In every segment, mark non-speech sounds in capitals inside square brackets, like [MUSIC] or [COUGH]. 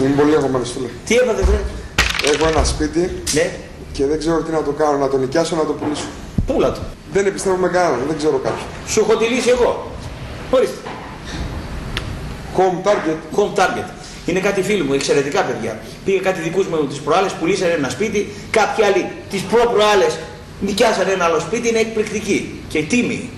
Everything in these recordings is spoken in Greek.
Είμαι πολύ αγχωμένο, φίλε. Τι έπαθε, βρε; Έχω ένα σπίτι Ναι, και δεν ξέρω τι να το κάνω, να το νοικιάσω, να το πουλήσω. πούλα το. Δεν επιστρέφω με κανέναν, δεν ξέρω κάποιον. Σου έχω τη λύση εγώ. Ορίστε. Home target. Home target. Είναι κάτι φίλοι μου, εξαιρετικά παιδιά. Πήγε κάτι δικούς μου τις προάλλες, πουλήσανε ένα σπίτι. Κάποιοι άλλοι τις προ-προάλλες νοικιάσανε ένα άλλο σπίτι. Είναι εκπληκτική και τίμη.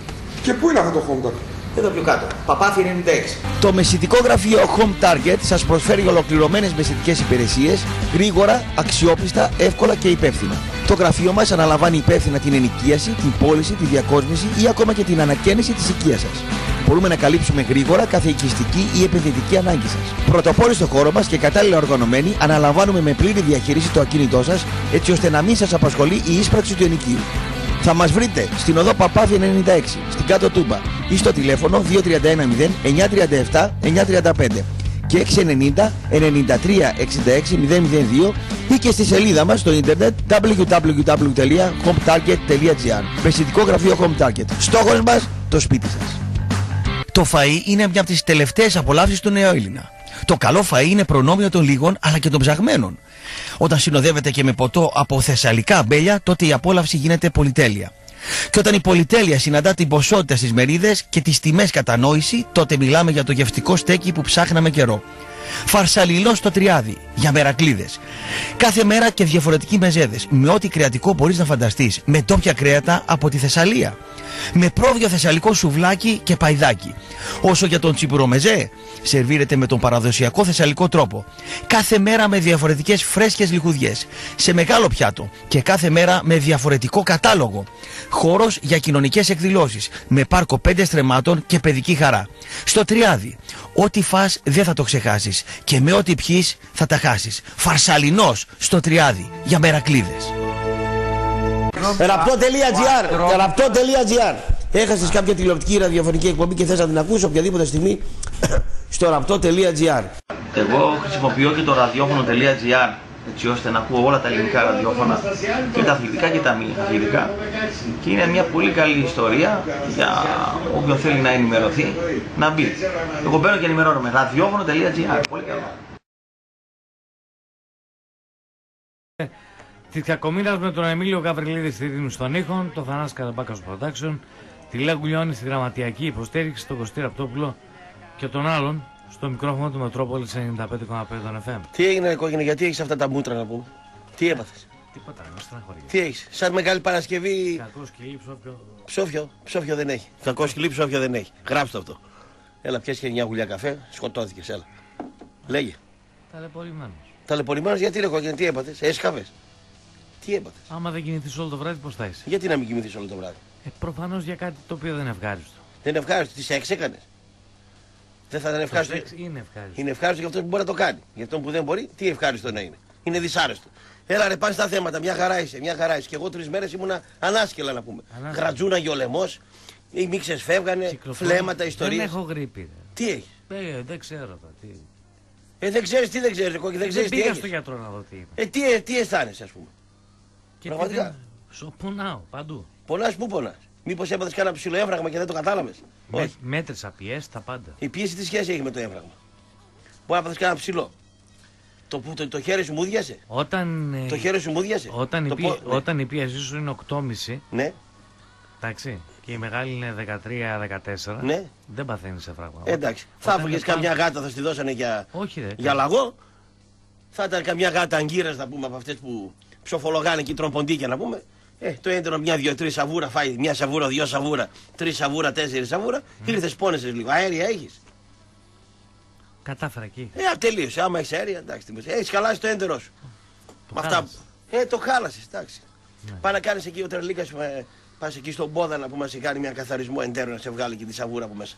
Και πού είναι αυτό το home target; Εδώ πιο κάτω. Παπάθη 96. Το μεσητικό γραφείο Home Target σας προσφέρει ολοκληρωμένες μεσητικές υπηρεσίες, γρήγορα, αξιόπιστα, εύκολα και υπεύθυνα. Το γραφείο μας αναλαμβάνει υπεύθυνα την ενοικίαση, την πώληση, τη διακόσμηση ή ακόμα και την ανακαίνιση της οικίας σας. Μπορούμε να καλύψουμε γρήγορα κάθε οικιστική ή επενδυτική ανάγκη σας. Πρωτοπόροι στο χώρο μας και κατάλληλα οργανωμένοι, αναλαμβάνουμε με πλήρη διαχείριση το ακίνητό σας, έτσι ώστε να μην σας απασχολεί η ίσπραξη του ενοικίου. Θα μας βρείτε στην οδό Παπάθη 96, στην κάτω Τούμπα ή στο τηλέφωνο 2310 937 935 και 690 93 66 002 ή και στη σελίδα μας στο ίντερνετ www.hometarget.gr Μεσητικό γραφείο Home Target. Στόχος μας το σπίτι σας. Το φαΐ είναι μια από τις τελευταίες απολαύσεις του νέου Έλληνα. Το καλό φαΐ είναι προνόμιο των λίγων αλλά και των ψαγμένων. Όταν συνοδεύεται και με ποτό από θεσσαλικά αμπέλια, τότε η απόλαυση γίνεται πολυτέλεια. Και όταν η πολυτέλεια συναντά την ποσότητα στις μερίδες και τις τιμές κατανόηση, τότε μιλάμε για το γευτικό στέκι που ψάχναμε καιρό. Φαρσαλιλό στο τριάδι, για μερακλίδες. Κάθε μέρα και διαφορετικοί μεζέδες, με ό,τι κρεατικό μπορείς να φανταστείς, με τόπια κρέατα από τη Θεσσαλία. Με πρόβιο θεσσαλικό σουβλάκι και παϊδάκι. Όσο για τον τσιπουρομεζέ, σερβίρεται με τον παραδοσιακό θεσσαλικό τρόπο. Κάθε μέρα με διαφορετικές φρέσκες λιχουδιές, σε μεγάλο πιάτο και κάθε μέρα με διαφορετικό κατάλογο. Χώρος για κοινωνικές εκδηλώσεις, με πάρκο πέντε στρεμάτων και παιδική χαρά. Στο Τριάδι, ό,τι φας δεν θα το ξεχάσεις. Και με ό,τι πιείς θα τα χάσεις. Φαρσαλινός στο Τριάδι, για μερακλίδες. Ραπτό.gr Ραπτό.gr Έχασες κάποια τηλεοπτική ή ραδιοφωνική εκπομπή και θες να την ακούσεις οποιαδήποτε στιγμή; [COUGHS] Στο ραπτό.gr Εγώ χρησιμοποιώ και το ραδιόφωνο.gr έτσι ώστε να ακούω όλα τα ελληνικά ραδιόφωνα και τα αθλητικά και τα μη αθλητικά και είναι μια πολύ καλή ιστορία για όποιον θέλει να ενημερωθεί να μπει. Εγώ μπαίνω και ενημερώνομαι. ραδιόφωνο.gr Πολύ καλό. Τη Κακομήρα με τον Εμίλιο Γαβριλίδης στη Δήμη των Ήχων, τον Θανάση Καραμπάκας στο Production, τη Λέγου Λιώνη στη γραμματιακή υποστήριξη, τον Κωστή Ραπτόπουλο και τον άλλον στο μικρόφωνο του Μετρόπολης 95,5 των FM. Τι έγινε, κόκκινε, γιατί έχεις αυτά τα μούτρα να πούμε; Τι έπαθες; Τίποτα, ρε, με στεναχωρεί. Τι έχεις; Σαν μεγάλη Παρασκευή. Κακός σκυλί, ψόφιο. Ψόφιο, ψόφιο δεν έχει. Κακός σκυλί, ψόφιο δεν έχει. Γράψτε το αυτό. Έλα, πιέσαι και μια γουλιά καφέ, σκοτώθηκες, έλα. Λέγε. Ταλαιπωρημένος. Ταλαιπωρημένος γιατί ρε κόκκινε, τι έπαθες; Έσκαβε. Τι έπαθες; Άμα δεν κινηθεί όλο το βράδυ, πώς θα είσαι; Γιατί να μην κοιμηθείς όλο το βράδυ; Ε, Προφανώς για κάτι το οποίο δεν είναι ευχάριστο. Δεν είναι ευχάριστο, τις σεξ έκανες; Δεν θα ήταν Το ευχάριστο. σεξ είναι ευχάριστο. Είναι ευχάριστο για αυτό που μπορεί να το κάνει. Για αυτόν που δεν μπορεί, τι ευχάριστο να είναι. Είναι δυσάρεστο. Έλα ρε, πάνε στα θέματα. Μια χαρά είσαι, μια χαρά είσαι. Και εγώ τρεις μέρες ήμουνα ανάσκελα να πούμε. Ανάσκελα. Γρατζούναγε ο λαιμό, οι μίξες φεύγανε, Κυκλοφορώ. φλέματα, ιστορίες. Δεν έχω γρήπη. ρε. Τι έχεις; Ε, δεν ξέρω τώρα. Τι... Ε, δεν ξέρεις τι δεν ξέρεις, δεν δεν ξέρεις τι πήγα έχεις. στο γιατρό να δω τι είναι. Ε, τι, ε, τι αισθάνεσαι, ας πούμε. Και Πραγματικά. δεν- Σου πονάω παντού. Πονάς, πού πονάς; Μήπως έπαθες κανένα ψηλό έμφραγμα και δεν το κατάλαβες; Με, Όχι. μέτρησα πιέσει τα πάντα. Η πίεση τι σχέση έχει με το έμφραγμα; Μπορεί να έπαθε κανένα ψηλό. Το, που- το, το χέρι σου μούδιασε. Όταν, ε, Το χέρι σου μούδιασε. όταν, η, το πί- πο- ναι. όταν η πίεση σου είναι 8,5, Ναι, εντάξει, και η μεγάλη είναι 13-14, ναι. δεν παθαίνεις σε φράγμα. Ε, εντάξει. Θα Όταν έφαγες είναι καμιά πάνω- γάτα, θα στη δώσανε για, Όχι, ρε. για λαγό. Θα ήταν καμιά γάτα αγκύρας, να πούμε, από αυτές που ψοφολογάνε και τρώνε ποντίκια, να πούμε. Ε, το έντονο μια, δύο, τρεις σαβούρα φάει. Μια σαβούρα, δύο σαβούρα, τρεις σαβούρα, τέσσερις σαβούρα. Ήρθες, πόνεσαι λίγο. Αέρια έχεις. Κατάφερα εκεί. Ε, τελείωσε. Άμα έχεις αέρια, εντάξει. Έχεις χαλάσει το έντερο σου. Το Με αυτά. χάλασες. Ε, το χάλασες, εντάξει. Ναι. Πάει να κάνει εκεί ο τρελίκας, ε, πας εκεί στον πόδα να πούμε, να σε κάνει μια καθαρισμό εντέρου να σε βγάλει και τη σαβούρα από μέσα.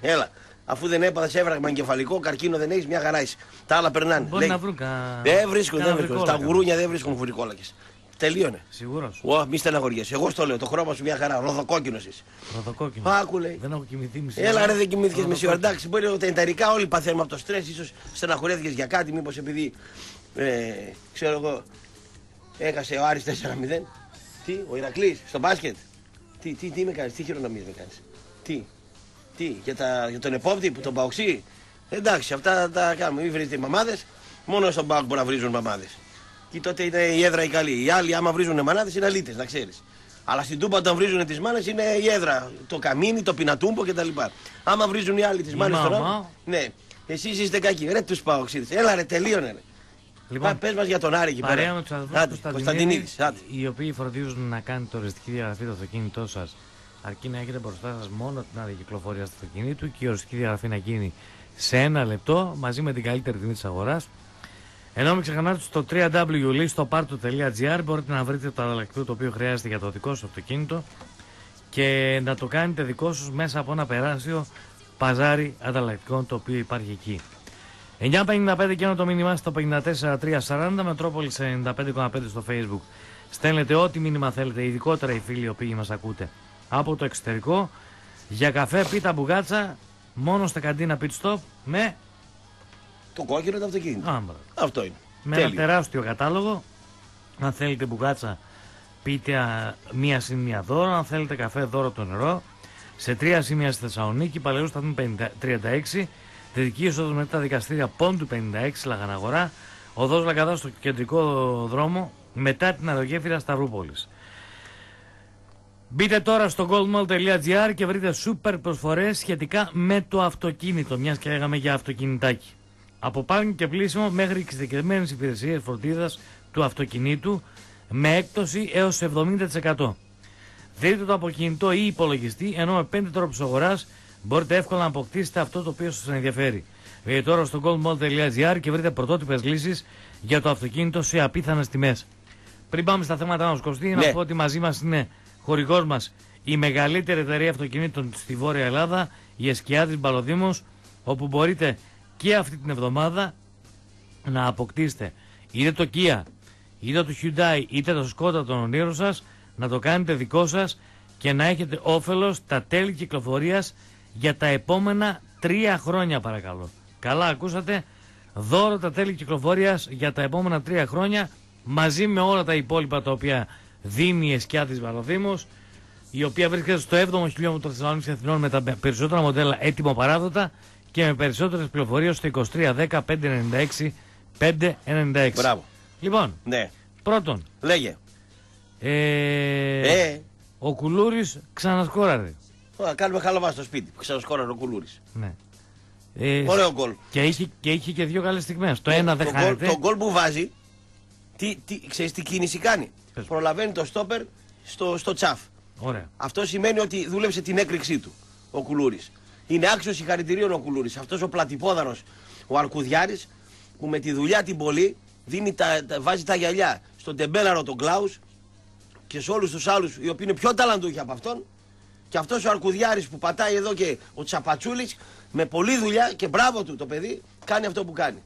Έλα. Αφού δεν έπαθες έβραγμα εγκεφαλικό, καρκίνο δεν έχεις, μια χαρά είσαι. Τα άλλα περνάνε. Μπορεί Λέει, να βρουν κα... Δεν βρίσκουν, δεν κάνα βρίσκουν. Τα βρικόλακα. γουρούνια δεν βρίσκουν φουρικόλακες. Τελείωνε. Σίγουρος. Ω, μη στεναχωριέσαι. Εγώ στο λέω, το χρώμα σου μια χαρά. Ροδοκόκκινος είσαι. Ροδοκόκκινος. Άκου λέει. Δεν έχω κοιμηθεί μισή Έλα ώρα. ρε δεν κοιμήθηκες μισή ώρα. Ροδοκόκκινος. Εντάξει, μπορεί ότι ενταρικά όλοι παθαίνουμε από το στρες, ίσως στεναχωρέθηκε για κάτι, μήπως επειδή. Ε, ξέρω εγώ. Έχασε ο Άρης 4-0. Τι, ο Ηρακλής στο μπάσκετ. Τι, τι, τι με κάνεις, τι χειρονομίες με κάνεις. Τι, τι, για, τα, για τον επόπτη που τον παοξεί. Εντάξει, αυτά τα κάνουμε. Μην βρείτε μαμάδες. Μόνο στον Πάοκ μπορεί να βρίζουν μαμάδες. Και τότε είναι η έδρα η καλή. Οι άλλοι, άμα βρίζουν μανάδες, είναι αλήτες, να ξέρεις. Αλλά στην Τούμπα, όταν βρίζουν τις μάνες, είναι η έδρα. Το καμίνι, το πινατούμπο κτλ. Άμα βρίζουν οι άλλοι τις μάνες μάμα. τώρα. Ναι, εσείς είστε κακοί. Ρε τους Πάοξίδε. Έλα, ρε, τελείωνε. Ρε. Λοιπόν, Πες μας για τον Άρη εκεί πέρα. παρέα με τους αδελφούς Άντε, Κωνσταντινίδη, Κωνσταντινίδης, άντε. οι οποίοι φροντίζουν να κάνετε οριστική διαγραφή του αυτοκίνητό σας, αρκεί να έχετε μπροστά σας μόνο την άδεια κυκλοφορίας του αυτοκινήτου και η οριστική διαγραφή να γίνει σε ένα λεπτό μαζί με την καλύτερη τιμή της αγοράς. Ενώ μην ξεχνάτε στο www.listoparto.gr μπορείτε να βρείτε το ανταλλακτικό το οποίο χρειάζεται για το δικό σα αυτοκίνητο και να το κάνετε δικό σας μέσα από ένα περάσιο παζάρι ανταλλακτικών το οποίο υπάρχει εκεί. 9.55 και ένα το μήνυμα στο 54.340 Μετρόπολης 95.5 στο facebook. Στέλνετε ό,τι μήνυμα θέλετε, ειδικότερα οι φίλοι οι οποίοι μας ακούτε από το εξωτερικό. Για καφέ, πίτα, μπουγάτσα, μόνο στα καντίνα pit stop με, Το κόκκινο το αυτοκίνητο. άμπρα, Αυτό είναι. με ένα Τέλειο. τεράστιο κατάλογο. Αν θέλετε μπουγάτσα, πείτε α, μία συν μία δώρο. Αν θέλετε καφέ, δώρο το νερό. Σε τρία σημεία στη Θεσσαλονίκη, Παλαιού σταθμού 50 36, Δυτική είσοδος μετά τα δικαστήρια Πόντου 56, Λαγαναγορά, Οδός Λαγκαδά στο κεντρικό δρόμο, μετά την αερογέφυρα Σταυρούπολης. Μπείτε τώρα στο goldmall.gr και βρείτε σούπερ προσφορές σχετικά με το αυτοκίνητο, μιας και λέγαμε για αυτοκινητάκι. Από πάρκινγκ και πλήσιμο μέχρι εξειδικευμένες υπηρεσίες φροντίδας του αυτοκινήτου με έκπτωση έως 70%. Δείτε το από κινητό ή υπολογιστή, ενώ με 5 τρόπους αγοράς μπορείτε εύκολα να αποκτήσετε αυτό το οποίο σας ενδιαφέρει. Μπείτε τώρα στο goldmall.gr και βρείτε πρωτότυπες λύσεις για το αυτοκίνητο σε απίθανες τιμές. Πριν πάμε στα θέματα μας, Κωστή, να Ναι. σου πω ότι μαζί μας είναι χορηγός μας η μεγαλύτερη εταιρεία αυτοκινήτων στη Βόρεια Ελλάδα, η Εσκιάδης Μπαλοδήμος, όπου μπορείτε και αυτή την εβδομάδα να αποκτήσετε είτε το Kia, είτε το Hyundai, είτε το Skoda των ονείρων σας, να το κάνετε δικό σας και να έχετε όφελος τα τέλη κυκλοφορίας για τα επόμενα τρία χρόνια παρακαλώ. Καλά ακούσατε, δώρο τα τέλη κυκλοφορίας για τα επόμενα τρία χρόνια μαζί με όλα τα υπόλοιπα τα οποία δίνει η Εσκιά της Βαλοδήμος η οποία βρίσκεται στο 7ο χιλιόμετρο Θεσσαλονίκης Αθηνών με τα περισσότερα μοντέλα έτοιμο παράδοτα και με περισσότερες πληροφορίες στο 2310 596 596. Μπράβο. Λοιπόν, Ναι. πρώτον, Λέγε. ε, Ε, ο Κουλούρης ξανασκόραρε. Ωραία, κάνουμε χαλαβά στο σπίτι. Ξανασκόραρε ο Κουλούρης. Ναι. Ε, Ωραίο γκολ. Και είχε, και είχε και δύο καλές στιγμές. Το ένα δεν το γκολ, χάνεται. το γκολ που βάζει, τι, τι, ξέρεις τι κίνηση κάνει; Πες. Προλαβαίνει το στόπερ στο, στο τσαφ. Ωραία. Αυτό σημαίνει ότι δούλεψε την έκρηξή του ο Κουλούρης. Είναι άξιος συγχαρητηρίων ο Κουλούρης. Αυτός ο πλατυπόδαρος, ο Αρκουδιάρης, που με τη δουλειά την πολύ δίνει τα, τα- βάζει τα γυαλιά στον τεμπέλαρο τον Κλάους και σε όλους τους άλλους οι οποίοι είναι πιο ταλαντούχοι από αυτόν. Και αυτός ο Αρκουδιάρης που πατάει εδώ και ο Τσαπατσούλης με πολλή δουλειά και μπράβο του το παιδί κάνει αυτό που κάνει.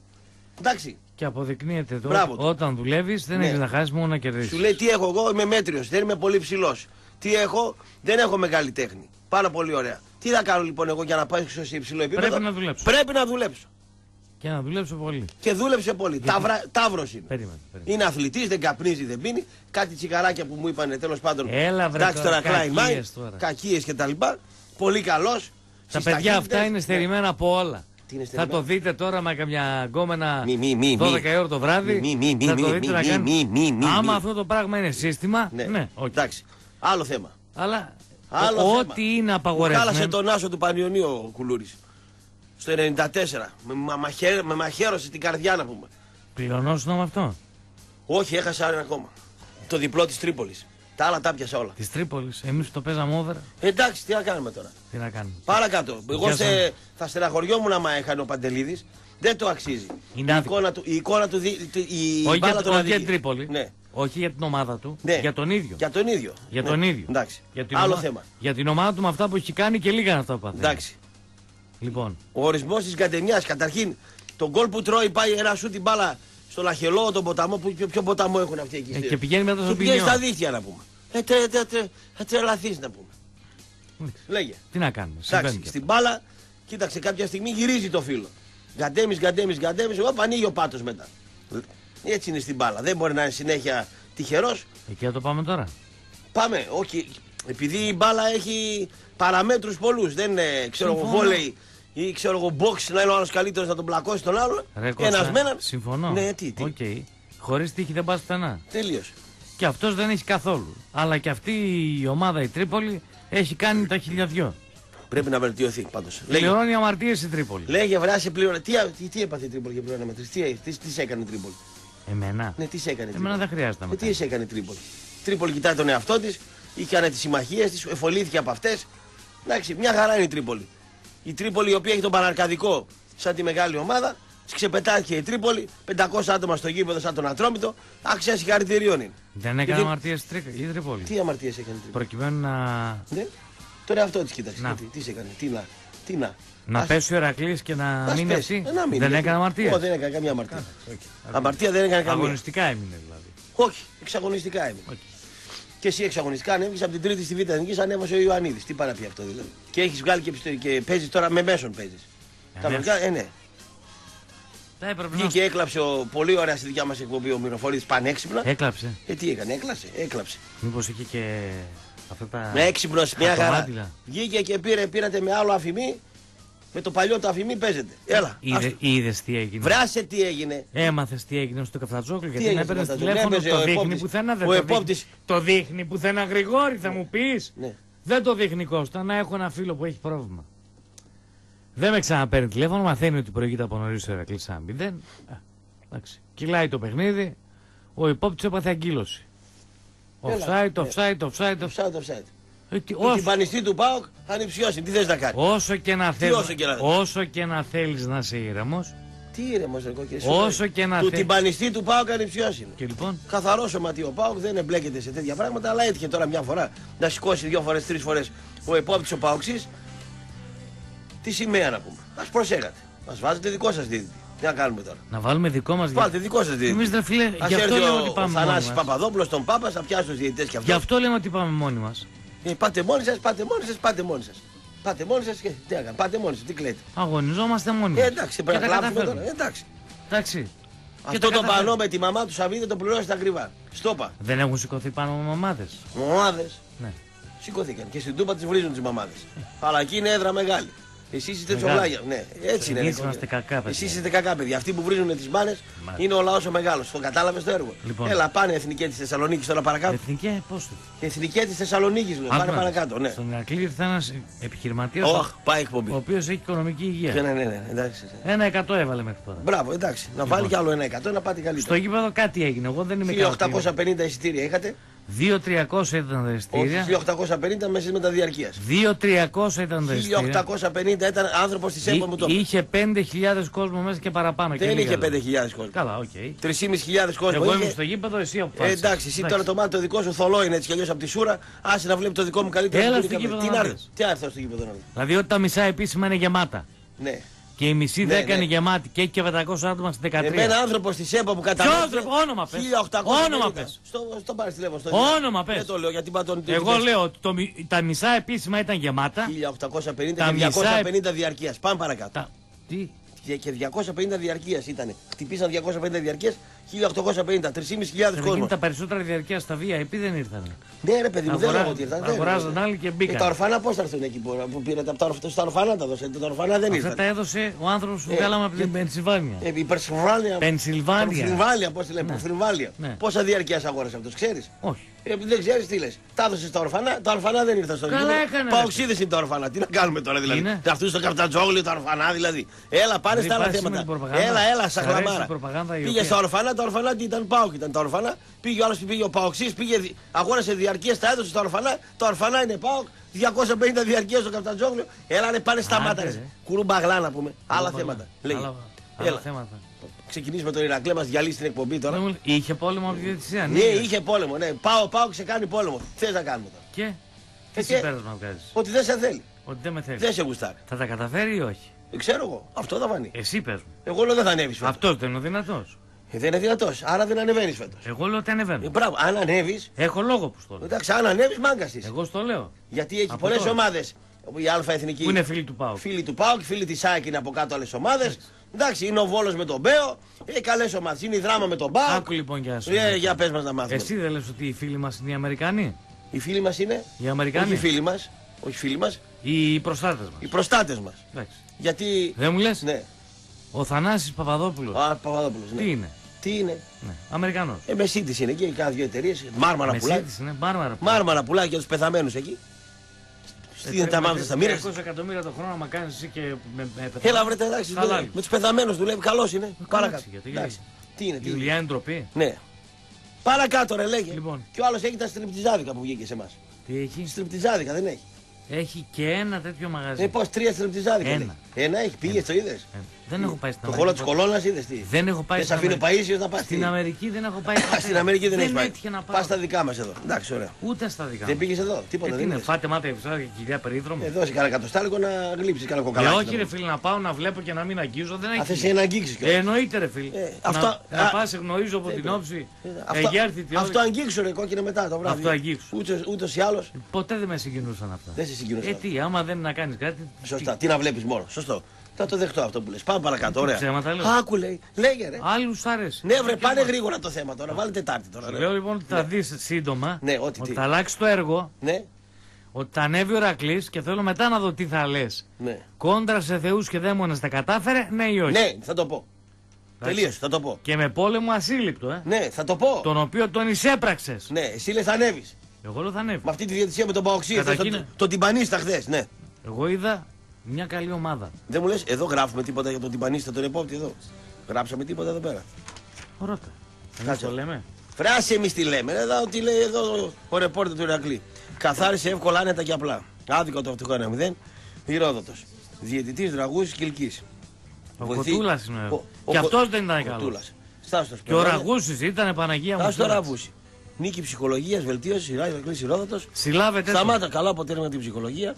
Εντάξει, Και αποδεικνύεται το Μπράβο ότι του. όταν δουλεύεις δεν Ναι. έχεις να χάσεις μόνο να κερδίσεις. Σου λέει τι έχω εγώ, είμαι μέτριος, δεν είμαι πολύ ψηλός. Τι έχω, δεν έχω μεγάλη τέχνη. Πάρα πολύ ωραία. Τι θα κάνω λοιπόν εγώ για να πάω σε υψηλό επίπεδο; Πρέπει να δουλέψω. Πρέπει να δουλέψω. Και να δουλέψω πολύ. Και δούλεψε πολύ. Ταύρα, ταύρος είναι. Περίμενε. περίμενε. Είναι αθλητής, δεν καπνίζει, δεν πίνει. Κάτι τσιγαράκια που μου είπαν τέλος πάντων. Έλα, βρε, Εντάξει τώρα, τώρα, Klein κακίες Mind, τώρα. κακίες κτλ. Πολύ καλός. Τα παιδιά αυτά είναι στερημένα από όλα. Τι είναι θα στερημένα; το δείτε τώρα με καμιά γκόμενα Μη, μη, μη, 12 μη. η ώρα το βράδυ. Μη, μη, μη, θα μη, το μη, δείτε να μη, κάνει. μη, μη, μη, Άμα μη. αυτό το πράγμα είναι σύστημα, Ναι, ναι, όχι. Εντάξει. Άλλο θέμα. Αλλά Άλλο ό- θέμα. ό,τι είναι Μου Χάλασε απαγορευμένο. τον άσο του Πανιωνίου ο Κουλούρης. Στο 94. Με, μα, μαχαίρ- με μαχαίρωσε την καρδιά να πούμε. Πληρωνόσουν με αυτό. Όχι, έχασα ένα ακόμα. Το διπλό της Τρίπολης. Τα άλλα τα πιάσα όλα. Της Τρίπολης. Εμείς που το παίζαμε over, Εντάξει, τι να κάνουμε τώρα. τι να κάνουμε. Παρακάτω. Εγώ Γεια σε, σας. θα στεναχωριόμουν άμα έχανε ο Παντελίδης. Δεν το αξίζει. Είναι η, άδικο. εικόνα του, η εικόνα του. δι- του- Η όχι μπάλα για, τον όχι για αδικεί. την Τρίπολη. Ναι. Όχι για την ομάδα του. Ναι. Για τον ίδιο. Για τον ίδιο. Για Ναι. τον ίδιο. Εντάξει. Για την Άλλο ομα- θέμα. Για την ομάδα του με αυτά που έχει κάνει και λίγα είναι αυτά που παθαίνει. Εντάξει. Λοιπόν, Ο ορισμός της γκαντεμιά. Καταρχήν, το γκολ που τρώει πάει ένα σου την μπάλα στο λαχελό, τον ποταμό. Που, ποιο, ποιο ποταμό έχουν αυτοί εκεί. Ε, στη- και πηγαίνει μετά στο Και πηγαίνει ποινιό. στα δίχτυα να πούμε. Ε, τε, τε, τε, θα τρελαθείς να πούμε. Λέγε. τι να κάνουμε. Συμβαίνει Εντάξει, και στην μπάλα, κοίταξε κάποια στιγμή γυρίζει το φίλο. Γκαντέμις, γκαντέμις, γκαντέμις, εγώ ανοίγει ο πάτος μετά. Έτσι είναι στην μπάλα. Δεν μπορεί να είναι συνέχεια τυχερός. αυτό. Εκεί θα το πάμε τώρα. Πάμε, όχι. Επειδή η μπάλα έχει παραμέτρους πολλούς. Δεν είναι, ξέρω εγώ, Συμφωνώ. βόλεϊ ή ξέρω εγώ box να είναι ο άλλος καλύτερος να τον πλακώσει τον άλλο. Ρε, Κώστα, Ένας με έναν. Συμφωνώ. Ναι, τι, τι. Οκ. Χωρίς τύχη δεν πας πουθενά. Τελείως. Και αυτός δεν έχει καθόλου. Αλλά και αυτή η ομάδα η Τρίπολη έχει κάνει τα χιλιαδιό. Πρέπει να βελτιωθεί πάντως. Λέγε, Πληρώνει αμαρτίες η Τρίπολη. λέγε βράσει πλήρω. Τι, τι, τι έπαθε η Τρίπολη για πλήρω μέτρηση, τι, τι, τις, σε έκανε η Τρίπολη. Εμένα; Ναι, τι σε έκανε η Εμένα Τρίπολη; δεν χρειάζεται να Ε, με τι σε έκανε η Τρίπολη; Η Τρίπολη κοιτάει τον εαυτό της, είχε τις συμμαχίες της, εφολήθηκε από αυτές. Εντάξει, μια χαρά είναι η Τρίπολη. Η Τρίπολη η οποία έχει τον Παναρκαδικό σαν τη μεγάλη ομάδα, της ξεπετάχθηκε η Τρίπολη, 500 άτομα στο γήπεδο σαν τον Ατρόμητο, άξια συγχαρητηρίων είναι. Δεν έκανε Γιατί- αμαρτίες η Τρίπολη; Τι αμαρτίες έκανε η Τρίπολη; Προκειμένου να, Ναι, τον εαυτό της κοίταξε. Να. Τι, τι σε έκανε, τι να. Τι να. Να Ας- πέσει ο Ερακλής και να ας μείνει πέσει. αυτή. Ε, να μείνει, Δεν γιατί- έκανε αμαρτίε. Ω, δεν έκανε καμία αμαρτία. Αμαρτία δεν έκανε καμία. Αγωνιστικά έμεινε δηλαδή. Όχι, εξαγωνιστικά έμεινε. Οκ. Και εσύ εξαγωνιστικά ανέβηκες από την τρίτη στη β' εθνικής, ανέβασε ο Ιωαννίδης. Τι πάει να πει αυτό δηλαδή. Και έχεις βγάλει και, πιστο- και παίζεις τώρα με μέσον παίζεις. Ε, Τα ναι. μερικά, ε, ναι. Θα έπρεπε να. Βγήκε, έκλαψε ο, πολύ ωραία στη δικιά μας εκπομπή ο Μυροφορίδη πανέξυπνα. Έκλαψε. Ε, τι έκανε, έκλαψε, έκλαψε. Μήπως είχε και αυτά τα. Με έξυπνος, μια χαρά. χαρτομάτιλα. Βγήκε και πήρε, πήρατε με άλλο αφημί. Με το παλιό το αφημί παίζετε. Έλα. Είδε άστο. είδες τι έγινε. Βράσε τι έγινε. Έμαθες τι έγινε στο καφτατζόκλου γιατί έγινε να στο έπαιρνες Καφτατζόκλου. τηλέφωνο. Έπαιζε Το ο δείχνει επόπτης. πουθενά. Δεν Ο το επόπτης. δείχνει. Το δείχνει πουθενά Γρηγόρη, θα μου πεις. Ναι. Δεν το δείχνει Κώστα. Να έχω ένα φίλο που έχει πρόβλημα. Δεν με ξαναπαίρνει τηλέφωνο, μαθαίνει ότι προηγείται από νωρίς ο Ερακλής σαν μηδέν. Α, εντάξει. Κυλάει το παιχνίδι, ο υπόπτη έπαθε αγκύλωση. Έλα, Offside, ναι. offside, offside. Offside. Offside, offside. Ε, τι- Ο όσο- τυμπανιστή του Πάοκ θα ανυψιώσει. Τι θες να κάνει; Όσο και να θέλεις, όσο και να- όσο και να θέλεις να είσαι ήρεμος Τι ήρεμος, ρε κόκκινε. Όσο και να Του θε- τυμπανιστή του Πάοκ ανυψιώσει. και λοιπόν; Καθαρό σωματείο Πάοκ δεν εμπλέκεται σε τέτοια πράγματα, αλλά έτυχε τώρα μια φορά να σηκώσει δύο φορές, τρεις φορές ο επόπτης ο Πάοξή. Τι σημαία να πούμε. Α προσέχατε. Μα βάζετε δικό σας δίδυτη. Τι να κάνουμε τώρα; να βάλουμε δικό μας Βάλτε δικό σας δίδυτη. Εμείς ρε φίλε, Ας γι' αυτό έρθει λέμε ο, ότι ο πάμε μόνοι Θανάσης μας. Παπαδόπουλος τον Πάπα, θα πιάσει τους διαιτητές και αυτό. Γι' αυτό λέμε ότι πάμε μόνοι μας Ε, πάτε μόνοι σας, πάτε μόνοι σας, πάτε μόνοι σας. Πάτε μόνοι σας και τι να κάνετε. Πάτε μόνοι σας, τι κλαίτε. Αγωνιζόμαστε μόνοι Ε, μας εντάξει, Και πρέπει να τα κλάψουμε τώρα. καταφέρουμε. Ε, εντάξει. Εντάξει Και Αυτό τα το καταφέρουμε. πανό με τη μαμά του Σαββίδη το πληρώσετε ακριβά. Στόπα. Δεν έχουν σηκωθεί πάνω με μαμάδες Μαμάδες Ναι σηκώθηκαν και στην Τούπα τις βρίζουν τις μαμάδες. Αλλά εκεί είναι έδρα μεγάλη. Εσείς είστε Μεγάλη. τσοβλάγια. Ναι, έτσι είναι. Εμείς ρε, είμαστε κόκκινε. κακά παιδιά. Εσείς είστε κακά παιδιά. Αυτοί που βρίζουν τις μάνε Μάλιστα. είναι ο λαός ο μεγάλος. Το κατάλαβες το έργο. Λοιπόν. Έλα, πάνε εθνικέ της Θεσσαλονίκης τώρα παρακάτω. Εθνική πώς το Εθνικέ της Θεσσαλονίκης λέω. Πάνε Άκου να δεις. παρακάτω. Ναι. Στον Ηρακλή ήρθε ένας επιχειρηματίας Ωχ, πάει Ο εκπομπή. οποίος έχει οικονομική Ναι, υγεία ναι, ναι, ναι, εντάξει. Ένα εκατό έβαλε μέχρι τώρα Μπράβο, εντάξει. Να βάλει κι άλλο ένα εκατό να πάτε Στο καλύτερα. γήπεδο κάτι έγινε Εγώ δεν είμαι ικανοποιημένος. 1850 εισιτήρια είχατε. 2.300 ήταν τα εισιτήρια Όχι 1850 μέσα με τα διαρκεία. 2.300 ήταν τα εισιτήρια 1850 ήταν άνθρωπος της ΕΠΟ μου το Εί- Είχε 5.000 κόσμο μέσα και παραπάνω. και Δεν λίγα είχε λέω. 5.000 κόσμο. Καλά, οκ. 3.500 κόσμο. Εγώ είχε. ήμουν στο γήπεδο, εσύ Ε, αποφάσισες. εντάξει, εσύ τώρα το μάτι το δικό σου θολό είναι έτσι κι αλλιώς από τη σούρα. Άσε να βλέπει το δικό μου καλύτερο. Έλα που στο είναι γήπεδο καμία. να Τι να δεις. έρθω, τι να έρθω στο γήπεδο να δω. Δηλαδή ότι τα μισά επίσημα είναι γεμάτα. Ναι. Και η μισή Ναι, δεν έκανε ναι. γεμάτη και έχει και 500 άτομα στην 13. Εμένα άνθρωπος της ΕΠΟ που Ποιος, καταλάβει. ρε, όνομα πες. Όνομα πες. Στο, στο πάρει τηλέφωνο. Στο Όνομα πες. Δεν το λέω γιατί πατώνει το Εγώ λέω ότι το μι- τα μισά επίσημα ήταν γεμάτα. 1850 Τα και μισά- 250 διαρκείας. Πάμε παρακάτω. Τα... Τι; Και, και 250 διαρκείας ήταν. Χτυπήσαν 250 διαρκεία, 1850, 3.500 Δεν κόσμος. γίνει τα περισσότερα διαρκεία στα VIP δεν ήρθαν. Ναι, ρε παιδί μου, δεν Αγορά- λέω ότι ήρθαν. δεν αγοράζαν ήρθαν. άλλοι και Ε, μπήκαν. τα ορφανά πώς θα έρθουν εκεί που, που πήρατε από τα, ορφ- στα ορφανά τα δώσατε. Τα ορφανά δεν Αυτά ήρθαν. τα έδωσε ο άνθρωπος που Ε, βγάλαμε από την και- Πενσιλβάνια. Ε, η Περσιλβάνια. Πενσιλβάνια. Πενσιλβάνια, πώς τη λέμε, Ναι. Πενσιλβάνια. Ναι. Πόσα διαρκείας αγόρασε αυτός, ξέρεις; Όχι. Ε, δεν ξέρεις τι λες. Τα έδωσε στα ορφανά, τα ορφανά δεν ήρθαν στο Καλά γήπεδο. έκανες, Παοξίδε είναι τα ορφανά. Τι να κάνουμε τώρα δηλαδή; Είναι. Να έρθουν στο καπτατζόγλιο τα ορφανά δηλαδή. Έλα, πάνε Δεν στα άλλα υπάρχει θέματα. σήμερα προπαγάνδα. Έλα, έλα, Σ' σαν αρέσει χλαμάρα. η προπαγάνδα η Πήγε οποία- στα ορφανά, τα ορφανά τι ήταν, Πάοκ ήταν τα ορφανά. Πήγε ο άλλος που πήγε ο Παοξή, πήγε, δι- αγόρασε διαρκεία, τα έδωσε στα ορφανά. Τα ορφανά είναι Πάοκ, 250 διαρκεία στο καπτατζόγλιο. Έλα, ρε, πάνε στα Άντε, μάτα. ρε. ρε. Κουρουμπαγλά να πούμε. Άλλα Άλλα θέματα. Λέγε. Άλλα, άλλα Έλα. θέματα. Ξεκινήσει με τον Ηρακλέ, μας διαλύσει την εκπομπή τώρα. Δεν μου- Είχε πόλεμο από τη διαιτησία. Ναι, είχε πόλεμο, ναι. Πάω, πάω, ξεκάνει πόλεμο. Τι θες να κάνουμε τώρα. Και; Ε, τι και- συμπέρασμα βγάζεις; Ότι δεν σε θέλει. Ότι δεν με θέλει. Δεν σε γουστάρει. Θα τα καταφέρει ή όχι; Δεν ξέρω εγώ. Αυτό θα φανεί. Εσύ πες μου. Εγώ λέω δεν θα ανέβεις φέτο. Αυτός δεν είναι ο δυνατός. Ε, δεν είναι δυνατός. Άρα δεν ανεβαίνεις φέτος. Εγώ λέω ότι ανεβαίνω. Ε, μπράβο, αν ανέβει. Έχω λόγο που στο λέω. Εντάξει, αν ανέβεις, μάγκας τη. Εγώ στο λέω. Γιατί έχει Από πολλές τώρα. ομάδες. Η Α εθνική. Που είναι φίλοι του Πάου. Φίλοι του Πάουκ, φίλοι της ΑΕΚ είναι από κάτω άλλες ομάδες. Εντάξει, είναι ο Βόλος με τον Μπέο. Έχει καλές ομάδες. Είναι η Δράμα με τον Πάουκ. Άκου λοιπόν για σου. Ε, για πες μας να μάθουμε. Εσύ δεν λες ότι οι φίλοι μας είναι οι Αμερικανοί. Οι φίλοι μας είναι; Οι Αμερικανοί. Όχι οι φίλοι μας. Όχι οι φίλοι μας. Οι προστάτες μας. Οι προστάτες μας. Γιατί. Δεν μου λες; Ναι. Ο Θανάσης Παπαδόπουλος. Ο Παπαδόπουλος, ναι. Τι είναι; Τι είναι; Ναι. Αμερικανός. Ε, Μεσίτης είναι εκεί, κάνα δύο εταιρείες. Μάρμαρα πουλάει. είναι, μάρμαρα. πουλάει. Μάρμαρα πουλάει για τους πεθαμένους εκεί. Στείλει τα μάμια στα μοίρας; 200 εκατομμύρια το χρόνο, μα κάνεις εσύ και με, με Έλα βρε εντάξει. Καλά δουλεύει. είναι. Με τους πεθαμένους δουλεύει. Καλός είναι. Παρακάτω. γιατί- Εντάξει. Τι είναι, τι Η είναι; δουλειά είναι ντροπή. Ναι. Παρακάτω ρε λέγε. Λοιπόν. Και ο άλλος έχει τα στριπτιζάδικα που βγήκε σε εμάς. Τι έχει; Στριπτιζάδικα δεν έχει. Έχει και ένα τέτοιο μαγαζί. Ε, πώς τρία στριπτιζάδικα. Ένα. λέει. Ένα έχει, πήγε, το είδες. Ε, δεν έχω πάει στην Το Αμερική. χώρο της κολόνα είδες τι. Δεν έχω πάει Δεν σε αφήνει ο Παίσιο να πας. Στην Αμερική δεν έχω πάει. Α, [LAUGHS] ποτέ. Στην Αμερική δεν έχεις πάει. έτυχε να πάω. Πα στα δικά μας εδώ. Εντάξει, ωραία. Ούτε στα δικά Δεν μου. πήγες εδώ. Ε, Τίποτα τι δεν είναι, είδες. φάτε μάτα επεισόδια και κυρία περίδρομο. Ε, δώσει κανένα εκατοστάλικο να γλύψεις κανένα Ε, κοκαλάκι. όχι ρε φίλε να πάω να βλέπω και να μην αγγίζω δεν Αν έχει. θες να αγγίξεις Ε, κιόλας. εννοείται ρε φίλε. Ε, να αυτό- να α, πας γνωρίζω από την ε, όψη. Αυτό, Εγέρθη τη αυτό ώρα. αγγίξου ρε κόκκινο μετά το βράδυ. Αυτό αγγίξου. Ούτως, ούτως ή άλλως. Ποτέ δεν με συγκινούσαν αυτά. Δεν σε συγκινούσαν. Ε, τι, άμα δεν είναι να κάνεις κάτι. Σωστά. Τι να βλέπεις μόνο. Σωστό. Θα το δεχτώ αυτό που λες. Πάμε παρακάτω. Ωραία. ψέματα λέω. Άκου λέει. Λέγε ρε. Άλλους αρέσει. Ναι βρε πάνε γρήγορα το θέμα τώρα. Βάλε Τετάρτη τώρα. ρε. Λέω λοιπόν ότι θα δεις σύντομα Ναι, ό,τι ότι τι. θα αλλάξει το έργο, Ναι. ότι θα ανέβει ο Ρακλής και θέλω μετά να δω τι θα λες. Ναι. Κόντρα σε θεούς και δαίμονες τα κατάφερε, ναι ή όχι; Ναι, θα το πω. Τελείωσε, θα το πω. Και με πόλεμο ασύλληπτο, ε. Ναι, θα το πω. Τον οποίο τον εισέπραξες. Ναι, εσύ λες θα ανέβεις. Εγώ λέω θα ανέβει. Με αυτή τη διαιτησία με τον Παοξή. Καταρχήν- Το, το τυμπανίστα χθες. Ναι. Εγώ είδα μια καλή ομάδα. Δεν μου λες, εδώ γράφουμε τίποτα για τον τυμπανίστα τον επόπτη εδώ. Γράψαμε τίποτα εδώ πέρα. Ρώτα. Εμείς Κάτσε. το λέμε. Φράση εμείς τι λέμε. Εδώ τι λέει εδώ ο ρεπόρτερ του Ηρακλή. Καθάρισε εύκολα, άνετα και απλά. Άδικο το αυτικό 1-0. Ηρόδοτος. Διαιτητής Δραγούση Κυλκής. Ο Κοτούλας είναι ο- ο Και Κο- αυτός δεν ήταν καλός. Κοτούλας. Στάσου Και ο Ραγούσης ήταν Παναγία μου. Στάσου το κιόλας. Ραβούση. Νίκη ψυχολογίας, βελτίωση, Ηρακλή Ηρόδοτος. Συλλάβεται. έτσι. Σταμάτα καλό αποτέλεσμα την ψυχολογία.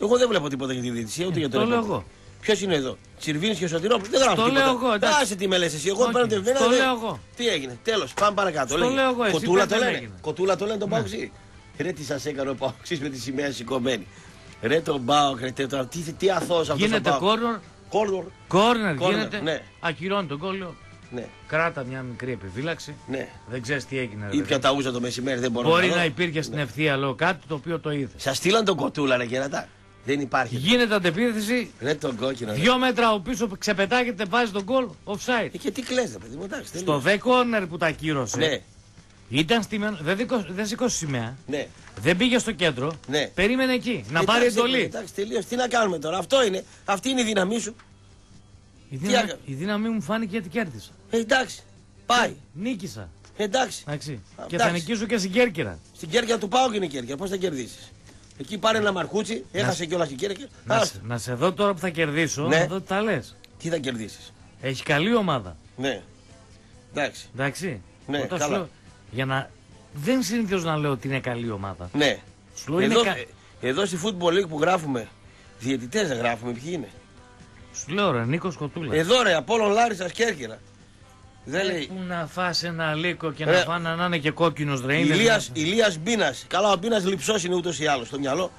Εγώ δεν βλέπω τίποτα για τη διαιτησία ούτε για τον Το λέω ρεπόρτερ. εγώ. Ποιος είναι εδώ, Τσιρβίνη και ο Σωτηρόπουλος. Δεν γράφω Το τίποτα. λέω εγώ, εντάξει. Άσε τι με λες εσύ. Εγώ Όχι, παίρνω το εμένα, το δεν- λέω εγώ. Τι έγινε; Τέλος, πάμε παρακάτω. Στο Λέγε. λέω εγώ, εσύ Κοτούλα πες το δεν λένε. έγινε. Ναι. Κοτούλα το λένε τον Πάοξι. Ρε τι σας έκανε ο Πάοξι με τη σημαία σηκωμένη. Ρε τον Πάοξ, ρε τε- τώρα, τι, τι αθώος αυτός. Γίνεται κόρνορ. Κόρνορ. Κόρνερ Κόρνερ, γίνεται. ναι. Ακυρώνει τον κόλλο. Ναι, Κράτα μια μικρή επιφύλαξη. ναι. Δεν ξέρεις τι έγινε. ρε Ή παιδί. πια τα ούζα το μεσημέρι, δεν μπορώ Μπορεί να, να δω. υπήρχε στην ευθεία λόγω κάτι το οποίο το είδες. Σας στείλαν τον Κοτούλα, ρε κερατά. Δεν υπάρχει. Γίνεται αντεπίθεση, Ρε τον κόκκινο. ρε. δύο μέτρα από πίσω ξεπετάγεται, βάζει τον γκολ, offside. Ε, Και τι κλαις ρε παιδί μου, εντάξει. Στο τελείωσε. δε κόρνερ που τα κύρωσε, Ναι, ήταν στημένο, δεν, δικο- δεν σηκώσει σημαία, ναι. δεν πήγε στο κέντρο, Ναι. περίμενε εκεί, να Εντάξει, πάρει εντολή. Εντάξει, τελείωσε. Τι να κάνουμε τώρα. Αυτό είναι. Αυτή είναι η δύναμή σου. Η δύναμη, έκανε; η δύναμή μου φάνηκε γιατί κέρδισα. Ε, εντάξει. Πάει. Νίκησα. Εντάξει. Εντάξει. Α, Και θα εντάξει. νικήσω και στην Κέρκυρα. Στην κέρκια του πάω και είναι η κέρκια. Πώς θα κερδίσεις; Εκεί πάρε ένα μαρκούτσι, έχασε κιόλας την κέρκια. Να, Άστα. σε- να σε δω τώρα που θα κερδίσω, Ναι. να δω τι τα λες. Τι θα κερδίσεις; Έχει καλή ομάδα. Ναι. Εντάξει. Εντάξει. Ναι, Όταν σου καλά. λέω- για να. Δεν συνήθω να λέω ότι είναι καλή ομάδα. Ναι. Σου λέω είναι Εδώ, κα- ε, εδώ στη Football League που γράφουμε, διαιτητές δεν γράφουμε, ποιοι είναι; Σου λέω ρε, Νίκος Κοτούλας. Εδώ ρε, Απόλλων Λάρισας Κέρκυρα. Δεν λέει. Πού να φας ένα λύκο και Ρε. να φάνε να είναι και κόκκινος ρε. είναι Ηλίας, δυνατόν. Ηλίας Μπίνας. Καλά, ο Μπίνας λυψός είναι ούτως ή άλλως στο μυαλό.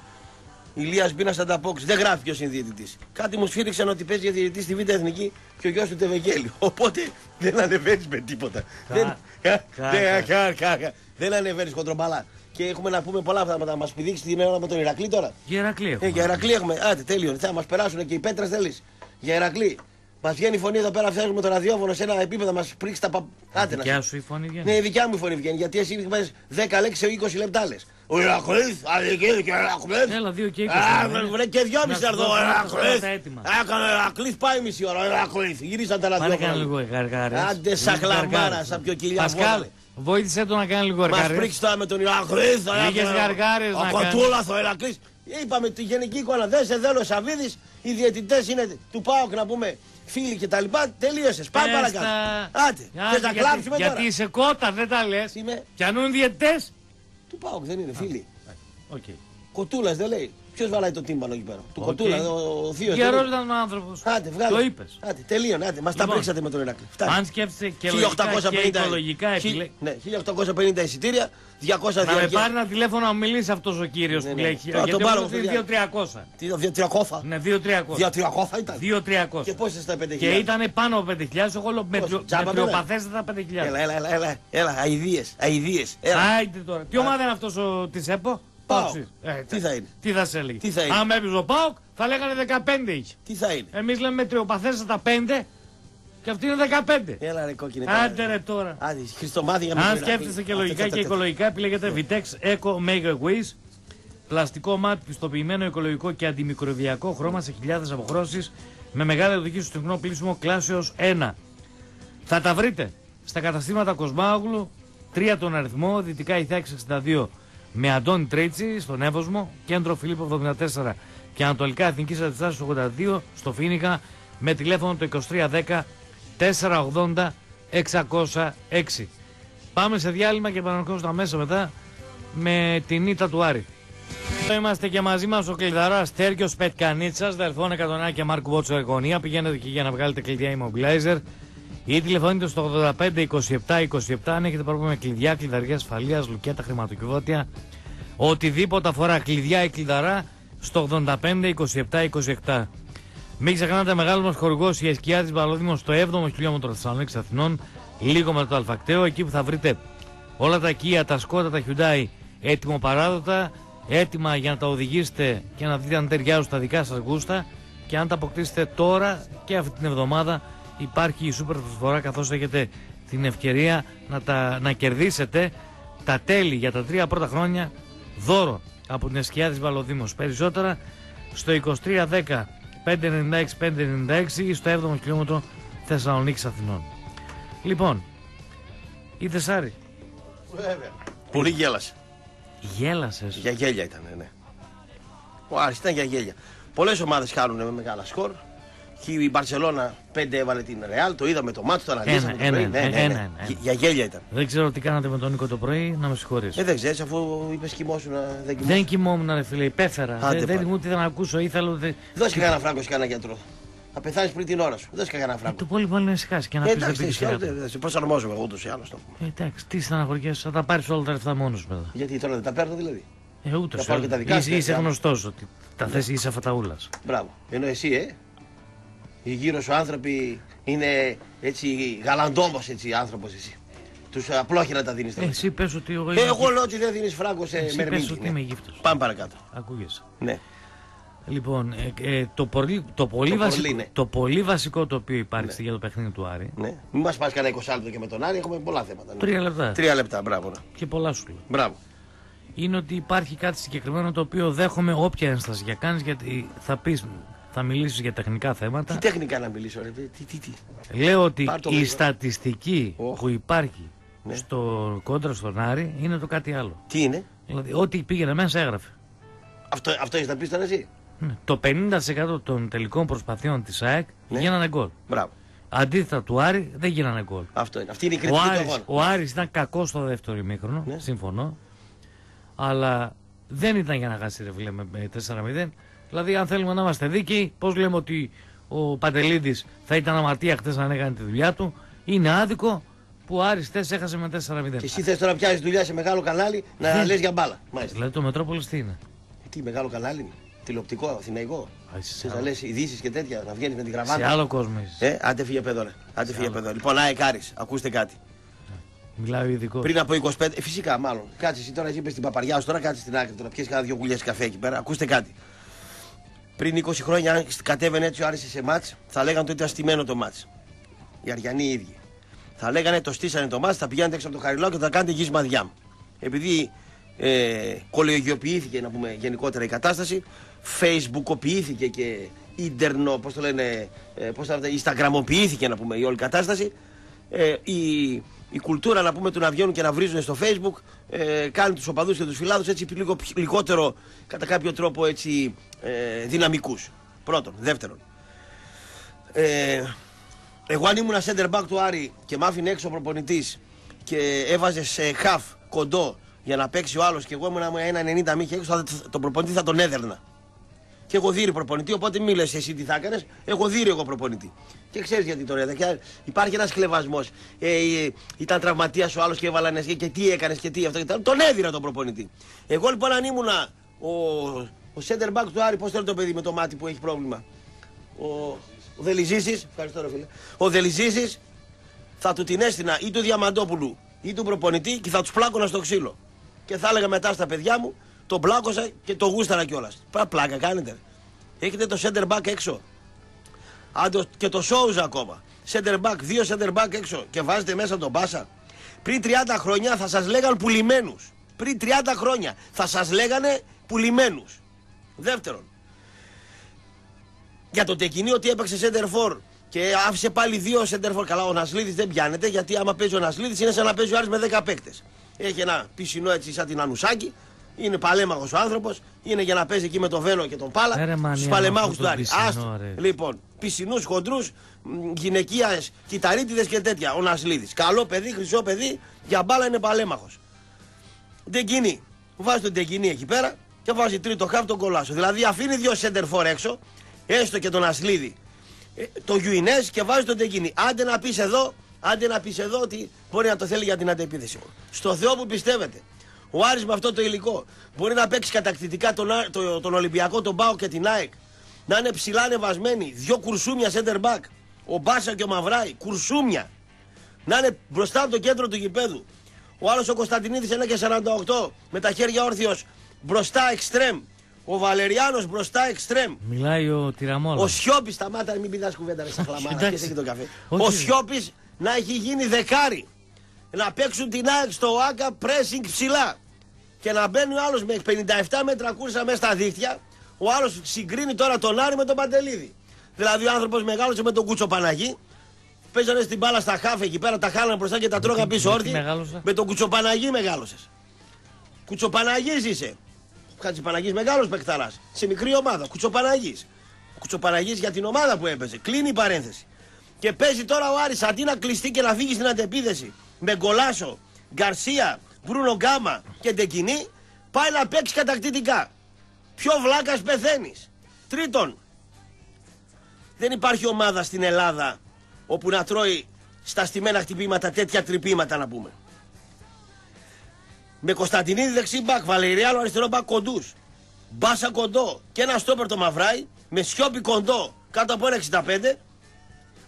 Ηλίας Μπίνας ανταπόκριση. Δεν γράφει ποιος είναι διαιτητής. Κάτι μου σφύριξαν ότι παίζει για διαιτητή στη Β' Εθνική και ο γιος του Τεβεγγέλη. [LAUGHS] Οπότε δεν ανεβαίνεις με τίποτα. Κα- Δεν- κα- δεν- κα- κα- κα- Δεν ανεβαίνεις χοντρομπαλά. Και έχουμε να πούμε πολλά πράγματα. Μας πηδήξεις την ώρα με τον Ηρακλή τώρα. Για Ηρακλή Ε, έχουμε. για Ηρακλή έχουμε. Άντε, τέλειο. Θα μας περάσουν και οι πέτρες θέλεις. Για Ηρακλή. Μας βγαίνει η φωνή εδώ πέρα, φτιάχνουμε το ραδιόφωνο σε ένα επίπεδο, μας πρίξει τα πα... Άντε να Δικιά σε- σου η φωνή βγαίνει. Ναι, η δικιά μου η φωνή βγαίνει. Γιατί εσύ πες 10 λέξεις σε 20 λεπτά λες. Ο Ηρακλή, αδική και Ηρακλή. Έλα, δύο και 20. Α, είναι. βρε και δυόμιση Να θα σου έρθω. δώσω Ο πρώτα Ηρακλή. τα έτοιμα. Έκανε ο Ηρακλή, πάει μισή ώρα. Ο Ηρακλή. Γυρίσαν τα Πάνε κάνει ραδιόφωνα. λίγο γαργάρες. Άντε, Λίγο σαν χλαμάρα, γαργάρες. σαν πιο κοιλιά Πασκάλ, βόλα. βοήθησε το να κάνει λίγο Μας γαργάρες. πρίξει τώρα με τον Ηρακλή. Λίγες γαργάρες Ο να Κοτούλας, ο Ηρακλή. Είπαμε τη γενική εικόνα. Δεν σε θέλω Σαββίδης. Οι διαιτητές είναι του Πάοκ να πούμε φίλοι κτλ. Τελείωσες. Πάμε Πες παρακάτω. τα- Άντε. Άντε, Θες να γιατί- κλάψουμε τώρα; Γιατί είσαι κότα, δεν τα λες. Είμαι Πιανούν διαιτητές. του Πάοκ, δεν είναι φίλοι. Οκ. Κοτούλας δεν λέει. Ποιος βαράει το τύμπανο εκεί πέρα; Του Οκ. Κοτούλας, ο, ο θείος. Γερός ήταν ο άνθρωπος. Άντε, βγάλε. Το είπες. Άντε, τελείωνε. Άντε, μας τα Λοιπόν, πρίξατε με τον Ηρακλή. Φτάνει. Αν σκέφτεσαι και λογικά και οικολογικά χι- επιλέγει. Ναι, 1850 εισιτήρια, 200 Να με διαρκεία. πάρει ένα τηλέφωνο να μιλήσει αυτός ο κύριος Ναι, που ναι. λέει. Τώρα Γιατί τον πάρω εγώ αυτό, είναι δια- 2.300. Τι ήταν, 2.300. Ναι, 2.300. 2.300 ήταν. 2.300. Και πόσες στα 5.000. Και ήταν πάνω από 5.000, εγώ λέω με Πώς, τριο- τζάμπα με πέρα. τριοπαθέστατα 5.000. Έλα, έλα, έλα, έλα, έλα, αηδίες, αηδίες. Έλα. Άιντε τώρα. Τι ομάδα είναι αυτός ο της ΕΠΟ; Πάοκ. Αξίζει. Ε, Τι θα είναι; Τι θα σε έλεγε; Τι θα είναι; Αν έπαιζε ο Πάοκ, θα λέγανε 15 είχε. Τι θα είναι; Εμείς λέμε τριοπαθέστατα 5 και αυτή είναι 15. Έλα ρε κόκκινε. Άντε ρε τώρα. Άντε, Χριστομάδι για Αν μην σκέφτεστε και λογικά και οικολογικά, επιλέγετε Vitex Eco Mega Wiz. Πλαστικό μάτι πιστοποιημένο οικολογικό και αντιμικροβιακό χρώμα σε χιλιάδες αποχρώσεις με μεγάλη οδηγή στο τεχνό πλήσιμο κλάσεως 1. Θα τα βρείτε στα καταστήματα Κοσμάγλου, 3 τον αριθμό, δυτικά Ιθέξη 62 με Αντώνη Τρέιτσι στον Εύωσμο, κέντρο Φιλίππο 74 και Ανατολικά Εθνικής Αντιστάσεως 82 στο Φίνικα με τηλέφωνο το 2310 480 606. Πάμε σε διάλειμμα και επαναρχόμαστε αμέσω μετά με την ήττα του Άρη. Εδώ Είμαστε και μαζί μας ο κλειδαράς Τέρκιος Πετκανίτσας, δελφών 101 και Μάρκου Μπότσο Εργονία. Πηγαίνετε εκεί για να βγάλετε κλειδιά immobilizer ή τηλεφωνείτε στο 85 27 27 αν έχετε πρόβλημα με κλειδιά, κλειδαριά ασφαλείας, λουκέτα, χρηματοκιβώτια. Οτιδήποτε αφορά κλειδιά ή κλειδαρά στο 85 27 27. Μην ξεχνάτε μεγάλος μας χορηγός η Εσκιά τη Βαλόδημο στο 7ο χιλιόμετρο Θεσσαλονίκης Αθηνών, λίγο μετά το Αλφακτέο, εκεί που θα βρείτε όλα τα Kia, τα Skoda, τα Hyundai έτοιμο παράδοτα, έτοιμα για να τα οδηγήσετε και να δείτε αν ταιριάζουν στα δικά σας γούστα και αν τα αποκτήσετε τώρα και αυτή την εβδομάδα υπάρχει η σούπερ προσφορά καθώς έχετε την ευκαιρία να, τα, να κερδίσετε τα τέλη για τα τρία πρώτα χρόνια δώρο από την Εσκιά της Βαλοδήμος. Περισσότερα στο 2310 596 596 ή στο 7ο χιλιόμετρο Θεσσαλονίκης Αθηνών. Λοιπόν, η Θεσάρη, Βέβαια. Πολύ γέλασε. γέλασες. Για γέλια ήταν, ναι. Ο Άρης ήταν για γέλια. Πολλές ομάδες χάνουν με μεγάλα σκορ. Και η Μπαρσελόνα 5 έβαλε την Ρεάλ, το είδαμε το μάτι, το αναλύσαμε. Ένα, το πρωί. ένα, ναι, ναι, ναι. ένα, ένα. Για- Για γέλια ήταν. Δεν ξέρω τι κάνατε με τον Νίκο το πρωί, να με συγχωρείς. Ε, δεν ξέρεις, αφού είπες κοιμόσου να δεν κοιμόσου. Δεν κοιμόμουν ρε φίλε, υπέφερα. Άντε δεν, δεν πάλι. μου τι να ακούσω, ήθελα. Δε... Δώσε κανένα φράγκο σε κανένα γιατρό. Θα πεθάνεις πριν την ώρα σου. Δώσε κανένα φράγκο. Το πολύ πολύ να ησυχάσει και να Ε, πεις δεν εντάξει, πήγε δεν- δεν- δεν- σε προσαρμόζομαι εγώ ούτως ή άλλως. Εντάξει, τι στεναχωριέσαι, θα τα πάρεις όλα τα λεφτά μόνος μετά. Γιατί τώρα δεν τα παίρνω δηλαδή; Ε, ούτως Να πάρω και τα δικά Είσαι, σου, είσαι ε, γνωστός ότι τα θες είσαι φαταούλας. Μπράβο. Ενώ εσύ, ε; Οι γύρω σου άνθρωποι είναι έτσι γαλαντόμος έτσι άνθρωπος εσύ. Τους απλόχερα τα δίνεις. Ε, εσύ πες ότι εγώ Ε, είμαι. εγώ λέω ότι δεν δίνεις φράγκος σε Εσύ πες μερμήγκη. ότι ναι. είμαι γύφτος. Πάμε παρακάτω. Ακούγεσαι. Ναι. Λοιπόν, ε, ε, το, πολύ, το, πολύ Το βασικό, πολύ, ναι. το πολύ βασικό το οποίο υπάρχει για το παιχνίδι του Άρη. ναι. Μην μας πας κανένα 20 λεπτό και με τον Άρη, έχουμε πολλά θέματα. ναι. Τρία λεπτά. Τρία λεπτά, μπράβο. ναι. Και πολλά σου λέω. Μπράβο. είναι ότι υπάρχει κάτι συγκεκριμένο το οποίο δέχομαι όποια ένσταση για κάνεις γιατί θα πεις, θα μιλήσεις για τεχνικά θέματα. Τι τεχνικά να μιλήσω, ρε. Τι, τι, τι. Λέω ότι Πάρ' το η λίγο. στατιστική Οχ. που υπάρχει Ναι. στο κόντρα στον Άρη είναι το κάτι άλλο. Τι είναι; Δηλαδή ό,τι πήγαινε μέσα έγραφε. Αυτό, αυτό έχεις να πεις τώρα εσύ; Ναι. Το 50% των τελικών προσπαθειών της ΑΕΚ Ναι. γίνανε γκολ. Μπράβο. Αντίθετα του Άρη δεν γίνανε γκολ. Αυτό είναι. Αυτή είναι η Ο κριτική του Άρης, αγώνα. ο Άρης ήταν κακός στο δεύτερο ημίχρονο, Ναι. συμφωνώ. Αλλά δεν ήταν για να χάσει ρε φίλε με με 4-0. Δηλαδή, αν θέλουμε να είμαστε δίκαιοι, πώς λέμε ότι ο Παντελίδης θα ήταν αμαρτία χτε αν έκανε τη δουλειά του, είναι άδικο που ο Άρης χτες έχασε με 4-0. Και εσύ θες τώρα να πιάσεις δουλειά σε μεγάλο κανάλι να Δεν- λες για μπάλα. Μάλιστα. Δηλαδή το Μετρόπολης τι είναι; Ε, Τι μεγάλο κανάλι είναι; Τηλεοπτικό, αθηναϊκό; Α, είσαι σε Θες να άλλο- λες ειδήσεις και τέτοια, να βγαίνεις με την Σε γραβάτα. άλλο κόσμο είσαι. Ε, άντε φύγε παιδό, ρε. Άντε φύγε παιδό. Λοιπόν, ΑΕΚ Άρης, ακούστε κάτι. Μιλάει ο ειδικός. Πριν από 25, ε, φυσικά μάλλον. Κάτσε εσύ τώρα, εσύ είπες στην παπαριά σου, τώρα κάτσε στην άκρη. Τώρα πιέσει κάνα δύο κουλιές καφέ εκεί πέρα. Ακούστε κάτι. Πριν 20 χρόνια, αν κατέβαινε έτσι ο Άρης σε μάτς, θα λέγανε ότι ήταν στημένο το μάτς. Οι Αριανοί οι ίδιοι. Θα λέγανε το στήσανε το μάτς, θα πηγαίνετε έξω από το χαριλό και θα κάνετε γη μαδιά. Επειδή ε, κολεγιοποιήθηκε να πούμε γενικότερα η κατάσταση, facebookοποιήθηκε και ίντερνο, πώς το λένε, ε, πώς θα instagramοποιήθηκε να πούμε η όλη κατάσταση, ε, η, η κουλτούρα να πούμε του να βγαίνουν και να βρίζουν στο facebook ε, κάνει τους οπαδούς και τους φιλάδους έτσι λίγο πιο- λιγότερο κατά κάποιο τρόπο έτσι ε, δυναμικούς. Πρώτον. Δεύτερον. Ε, εγώ αν ήμουν center back του Άρη και μ' άφηνε έξω ο προπονητής και έβαζε σε half κοντό για να παίξει ο άλλος και εγώ ήμουν ένα 90 μη και έξω θα- τον προπονητή θα τον έδερνα. Και έχω δει προπονητή, οπότε μη λες εσύ τι θα έκανες. Έχω δει εγώ προπονητή. Και ξέρεις γιατί τώρα. γιατί Υπάρχει ένας κλεβασμό. Ε, ε, ήταν τραυματίας ο άλλος και έβαλανε και, και τι έκανες και τι αυτό και το άλλο. Τον έδιρα τον προπονητή. Εγώ λοιπόν αν ήμουνα ο, ο center back του Άρη, πώς θέλει το παιδί με το μάτι που έχει πρόβλημα. Ο, ο Δελιζήσης, ευχαριστώ ρε φίλε. Ο Δελιζήσης θα του την έστεινα ή του Διαμαντόπουλου ή του προπονητή και θα τους πλάκωνα στο ξύλο. Και θα έλεγα μετά στα παιδιά μου Το πλάκωσα και το γούσταρα κιόλας. Πλάκα κάνετε. Έχετε το center back έξω. Άντε και το Σόουζα ακόμα. Center back, δύο center back έξω και βάζετε μέσα τον Μπάσα. Πριν 30 χρόνια θα σας λέγαν πουλημένους. Πριν 30 χρόνια θα σας λέγανε πουλημένους. Δεύτερον, για το τεκινή ότι έπαιξε center for και άφησε πάλι δύο center for. Καλά, ο Νασλίδης δεν πιάνεται γιατί άμα παίζει ο Νασλίδης είναι σαν να παίζει ο Άρης με 10 παίκτες. Έχει ένα πισινό έτσι σαν την Ανουσάκη. Είναι παλέμαχος ο άνθρωπος. Είναι για να παίζει εκεί με τον Βέλο και τον Πάλα. Ρε μανία, Στους με παλεμάχους αυτό του το Άρη. πισινό, Άστο. ρε. Λοιπόν, πισινούς, χοντρούς, γυναικεία, κυταρίτιδες και τέτοια. Ο Νασλίδης. Καλό παιδί, χρυσό παιδί. Για μπάλα είναι παλέμαχος. Ντεγκινή. Βάζει τον Ντεγκινή εκεί πέρα και βάζει τρίτο χάφ τον κολάσο. Δηλαδή αφήνει δύο center for έξω, έστω και τον Ασλίδη, ε, το Γιουινές και βάζει τον Ντεγκινή. Άντε να πεις εδώ, άντε να πεις εδώ ότι μπορεί να το θέλει για την αντεπίθεση. Στο Θεό που πιστεύετε. Ο Άρης με αυτό το υλικό μπορεί να παίξει κατακτητικά τον, Α- το- τον Ολυμπιακό, τον Πάο και την ΑΕΚ. Να είναι ψηλά ανεβασμένοι. Δύο κουρσούμια center back. Ο Μπάσα και ο Μαυράη. Κουρσούμια. Να είναι μπροστά από το κέντρο του γηπέδου. Ο άλλος ο Κωνσταντινίδης 1 και 48 με τα χέρια όρθιος μπροστά εξτρέμ. Ο Βαλεριάνος μπροστά εξτρέμ. Μιλάει ο Τυραμόλας. Ο Σιώπης, σταμάτα να μην πηδά κουβέντα ρε στα χλαμάρα. Εντάξει. και εσύ και τον καφέ. Όχι, ο ρε. Σιώπης να έχει γίνει δεκάρι. Να παίξουν την ΑΕΚ στο ΆΚΑ pressing ψηλά. Και να μπαίνει ο άλλος με 57 μέτρα κούρσα μέσα στα δίχτυα. Ο άλλος συγκρίνει τώρα τον Άρη με τον Παντελίδη. Δηλαδή ο άνθρωπος μεγάλωσε με τον Κούτσο Παναγί. Παίζανε στην μπάλα στα χάφ εκεί πέρα, τα χάλανε μπροστά και τα τρώγαν πίσω με τι όρθιοι. μεγάλωσα; Με τον Κουτσοπαναγί μεγάλωσες. Κουτσοπαναγής είσαι. Χατζηπαναγής μεγάλος παικταράς. Σε μικρή ομάδα. Κουτσοπαναγής. Ο Κουτσοπαναγής για την ομάδα που έπαιζε. Κλείνει η παρένθεση. Και παίζει τώρα ο Άρης αντί να κλειστεί και να φύγει στην αντεπίδεση με Γκολάσο, Γκαρσία, Μπρούνο Γκάμα και Ντεκινή, πάει να παίξει κατακτητικά. Πιο βλάκας πεθαίνεις. Τρίτον, δεν υπάρχει ομάδα στην Ελλάδα όπου να τρώει στα στημένα χτυπήματα τέτοια τρυπήματα να πούμε. Με Κωνσταντινίδη δεξί μπακ, Βαλεριάνο αριστερό μπακ κοντούς. Μπάσα κοντό και ένα στόπερ το μαυράει. Με σιόπι κοντό κάτω από ένα 65.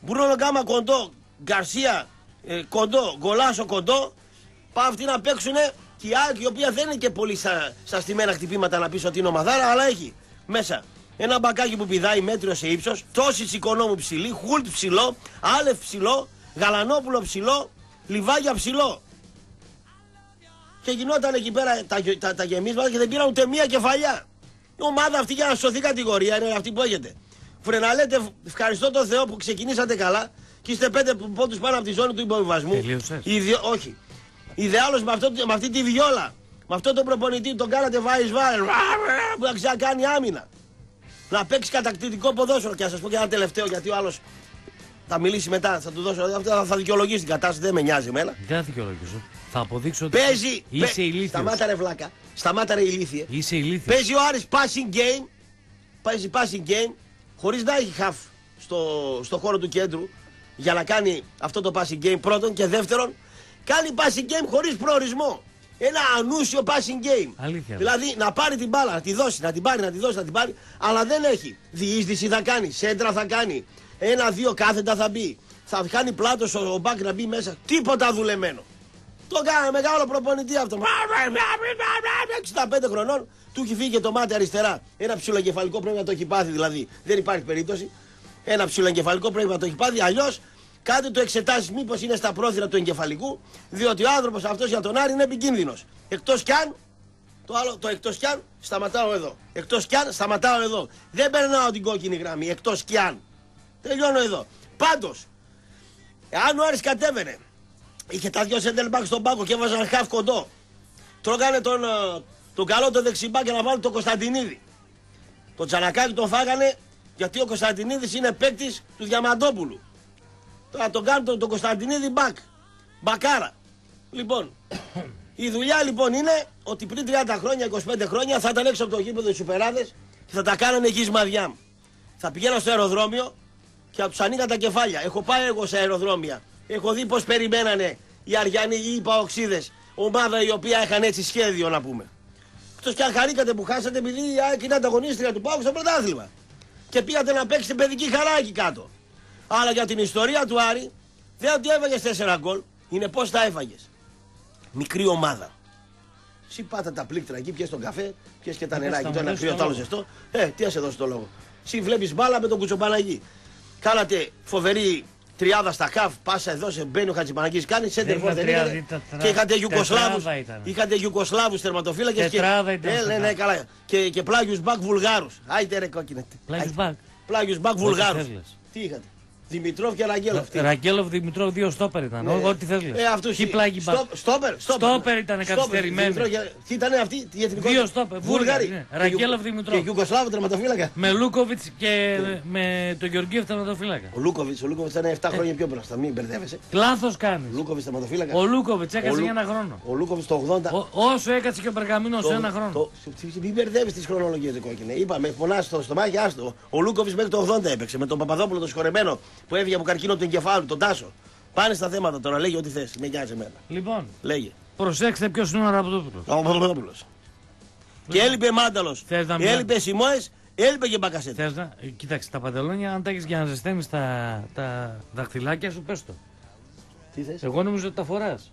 Μπρούνο Γκάμα κοντό, Γκαρσία ε, κοντό, Γκολάσο κοντό. Πάω αυτοί να παίξουν και η ΑΕΚ η οποία δεν είναι και πολύ στα, στα στημένα χτυπήματα να πεις ότι είναι ομαδάρα, αλλά έχει μέσα ένα μπακάκι που πηδάει μέτριο σε ύψος, τόση οικονόμου ψηλή, χούλτ ψηλό, άλεφ ψηλό, γαλανόπουλο ψηλό, λιβάγια ψηλό. Και γινόταν εκεί πέρα τα, γε- τα, τα γεμίσματα και δεν πήραν ούτε μία κεφαλιά. Η ομάδα αυτή για να σωθεί κατηγορία είναι αυτή που έχετε. Βρε να λέτε ευχαριστώ τον Θεό που ξεκινήσατε καλά και είστε πέντε πόντους πάνω από τη ζώνη του υποβιβασμού. Τελείωσες; Ιδιο... Όχι. Ιδεάλως με, αυτό, με αυτή τη βιόλα. Με αυτόν τον προπονητή τον κάνατε βάη βάρελ. Που να ξανακάνει άμυνα. Να παίξει κατακτητικό ποδόσφαιρο. Και να σας πω και ένα τελευταίο γιατί ο άλλος θα μιλήσει μετά. Θα του δώσω. Θα, θα δικαιολογήσει την κατάσταση. Δεν με νοιάζει εμένα. Δεν θα δικαιολογήσω. Θα αποδείξω ότι Παίζει. είσαι παι- ηλίθιος. Σταμάτα ρε βλάκα. Σταμάτα ρε ηλίθιε. Είσαι ηλίθιος. Παίζει ο Άρης passing game. Παίζει passing game. Χωρίς να έχει half στο, στο χώρο του κέντρου. Για να κάνει αυτό το passing game πρώτον. Και δεύτερον. Κάνει passing game χωρίς προορισμό. Ένα ανούσιο passing game. Αλήθεια. Δηλαδή να πάρει την μπάλα, να τη δώσει, να την πάρει, να τη δώσει, να την πάρει. Αλλά δεν έχει. Διείσδυση θα κάνει. Σέντρα θα κάνει. Ένα-δύο κάθετα θα μπει. Θα κάνει πλάτος ο, ο μπακ να μπει μέσα. Τίποτα δουλεμένο. Το κάνει μεγάλο προπονητή αυτό. 65 χρονών, του έχει φύγει και το μάτι αριστερά. Ένα ψιλοεγκεφαλικό πρέπει να το έχει πάθει δηλαδή. Δεν υπάρχει περίπτωση. Ένα ψιλοεγκεφαλικό πρέπει να το έχει πάθει. Αλλιώς κάτι το εξετάσεις μήπως είναι στα πρόθυρα του εγκεφαλικού. Διότι ο άνθρωπος αυτός για τον Άρη είναι επικίνδυνος. Εκτός κι αν. Το άλλο, το εκτός κι αν, σταματάω εδώ. Εκτός κι αν, σταματάω εδώ. Δεν περνάω την κόκκινη γραμμή. Εκτός κι αν. Τελειώνω εδώ. Πάντως, αν ο Άρης κατέβαινε Είχε τα δυο center back στον πάγκο και έβαζαν half κοντό. Τρώγανε τον, ε, τον καλό τον δεξιμπά και να βάλουν τον Κωνσταντινίδη. Τον Τζανακάκη τον φάγανε γιατί ο Κωνσταντινίδης είναι παίκτης του Διαμαντόπουλου. Τώρα τον κάνουν τον, τον Κωνσταντινίδη μπακ. Μπακάρα. Λοιπόν, η δουλειά λοιπόν είναι ότι πριν 30 χρόνια, 25 χρόνια θα ήταν έξω από το γήπεδο οι σουπεράδες και θα τα κάνανε γυσμαδιά. Θα πηγαίνω στο αεροδρόμιο και θα τους ανοίγαν τα κεφάλια. Έχω πάει εγώ σε αεροδρόμια. Έχω δει πώς περιμένανε οι Αριανοί ή οι Παοξίδε. Ομάδα η οποία είχαν έτσι σχέδιο να πούμε. Εκτός και αν χαρήκατε που χάσατε επειδή η ΑΕΚ είναι ανταγωνίστρια του Πάουξ στο πρωτάθλημα. Και πήγατε να παίξετε παιδική χαρά εκεί κάτω. Αλλά για την ιστορία του Άρη δεν ότι έφαγε 4 γκολ, είναι πώς τα έφαγες. Μικρή ομάδα. Εσύ πάτα τα πλήκτρα εκεί, πιες τον καφέ, πιες και τα Ε, νεράκι, θα το μου ένα δώσεις κρύο, το το άλλο λόγο. ζεστό. Ε, τι να σε δώσει το λόγο. Εσύ βλέπεις μπάλα με τον Κουτσομπαναγί. Κάνατε φοβερή τριάδα στα καφ, πάσα εδώ, σε μπαίνει ο Χατζηπαναγής, κάνει σέντερ ήταν δεν τριάδα, ήταν. ήταν τρα- Και είχατε Ιουκοσλάβους, τετράδα ήταν. είχατε Ιουκοσλάβους τερματοφύλακες και, Τετράδα ήταν ε, στο ναι, ναι, καφ. καλά. και, και πλάγιους μπακ βουλγάρους. Άιτε ρε κόκκινε. Πλάγιους μπακ. Πλάγιους μπακ Ό,τι βουλγάρους. θέλεις. Τι είχατε; Δημητρόφ και Ραγγέλοφ. τι. Ραγκέλοφ Δημητρόβ, δύο στόπερ ήταν. Ναι. Ό,τι θέλεις. Ε, αυτούς Τι οι- πλάγι μπακ. Στόπ- Στόπερ, στόπερ. Στόπερ ήτανε Στόπερ, καθυστερημένοι. Δημητρό και- Τι ήταν αυτοί, η εθνικότητα. Δύο στόπερ, Βούλγαροι, ναι. Και Ραγγέλοφ, Ιου- Δημητρόφ. Και Γιουγκοσλάβο τερματοφύλακα. Με Λούκοβιτς και με τον Γεωργίου τερματοφύλακα. Ο Λούκοβιτς, ο Λούκοβιτς ήταν Ε. 7 χρόνια πιο μπροστά, μην μπερδεύεσαι. Λάθος κάνεις. Ο Λούκοβιτς τερματοφύλακα. Ο Λούκοβιτς Ο έκατσε Λου- για ένα χρόνο. Ο Λούκοβιτς το 80. Ο- όσο έκατσε και ο Περγαμίνο το- ένα χρόνο. το- Μην μπερδεύεις τις χρονολογίες, δε κόκκινε. Είπαμε, πονά στο στομάχι, άστο. Ο Λούκοβιτς μέχρι το 80 έπαιξε με τον Παπαδόπουλο το συγχωρεμένο που έφυγε από καρκίνο του εγκεφάλου, τον Τάσο. Πάνε στα θέματα τώρα, λέγε ό,τι θες. Με νοιάζει εμένα. Λοιπόν, Λέγε. προσέξτε ποιος είναι ο Ραπτόπουλο. Ο Παπαδόπουλο. Και έλειπε Μάνταλος. Θες να μιλά- Έλειπε Σιμόε, έλειπε και Μπακασέτη. Θες να. ε, Κοίταξε τα παντελόνια, αν τα έχεις για να ζεσταίνεις τα, τα δαχτυλάκια σου, πες το. Τι θες, Εγώ νομίζω ότι τα φοράς.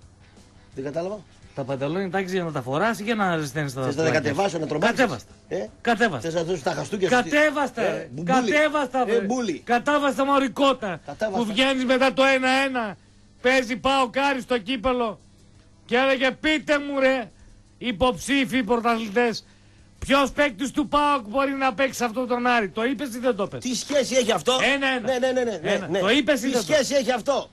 δεν κατάλαβα. Τα παντελόνια τα έχεις για να τα φοράς ή για να ζεσταίνεις τα Θες να τα δαχτυλάκια. σου; κατεβάσω, να τρομάξεις. Κατέβαστα. Ε; Κατέβαστα. Θες να δώσεις τα χαστούκια σου. Κατέβαστα, Ε, ρε. μπουμπούλι. Κατέβαστα, Ε, βρε. μπούλι. Κατάβαστα μωρικότα. Κατάβαστα. Που βγαίνεις μετά το 1-1. Παίζει πάω κάρι στο κύπελο. Και έλεγε πείτε μου ρε, υποψήφοι πρωταθλητές. Ποιος παίκτης του ΠΑΟΚ μπορεί να παίξει αυτό τον Άρη. Το είπες ή δεν το είπες; Τι σχέση έχει αυτό; Ένα-ένα. Ναι, ναι, ναι. ναι, ναι, Ένα. ναι. Το είπες ή Τι δεν το; σχέση έχει αυτό;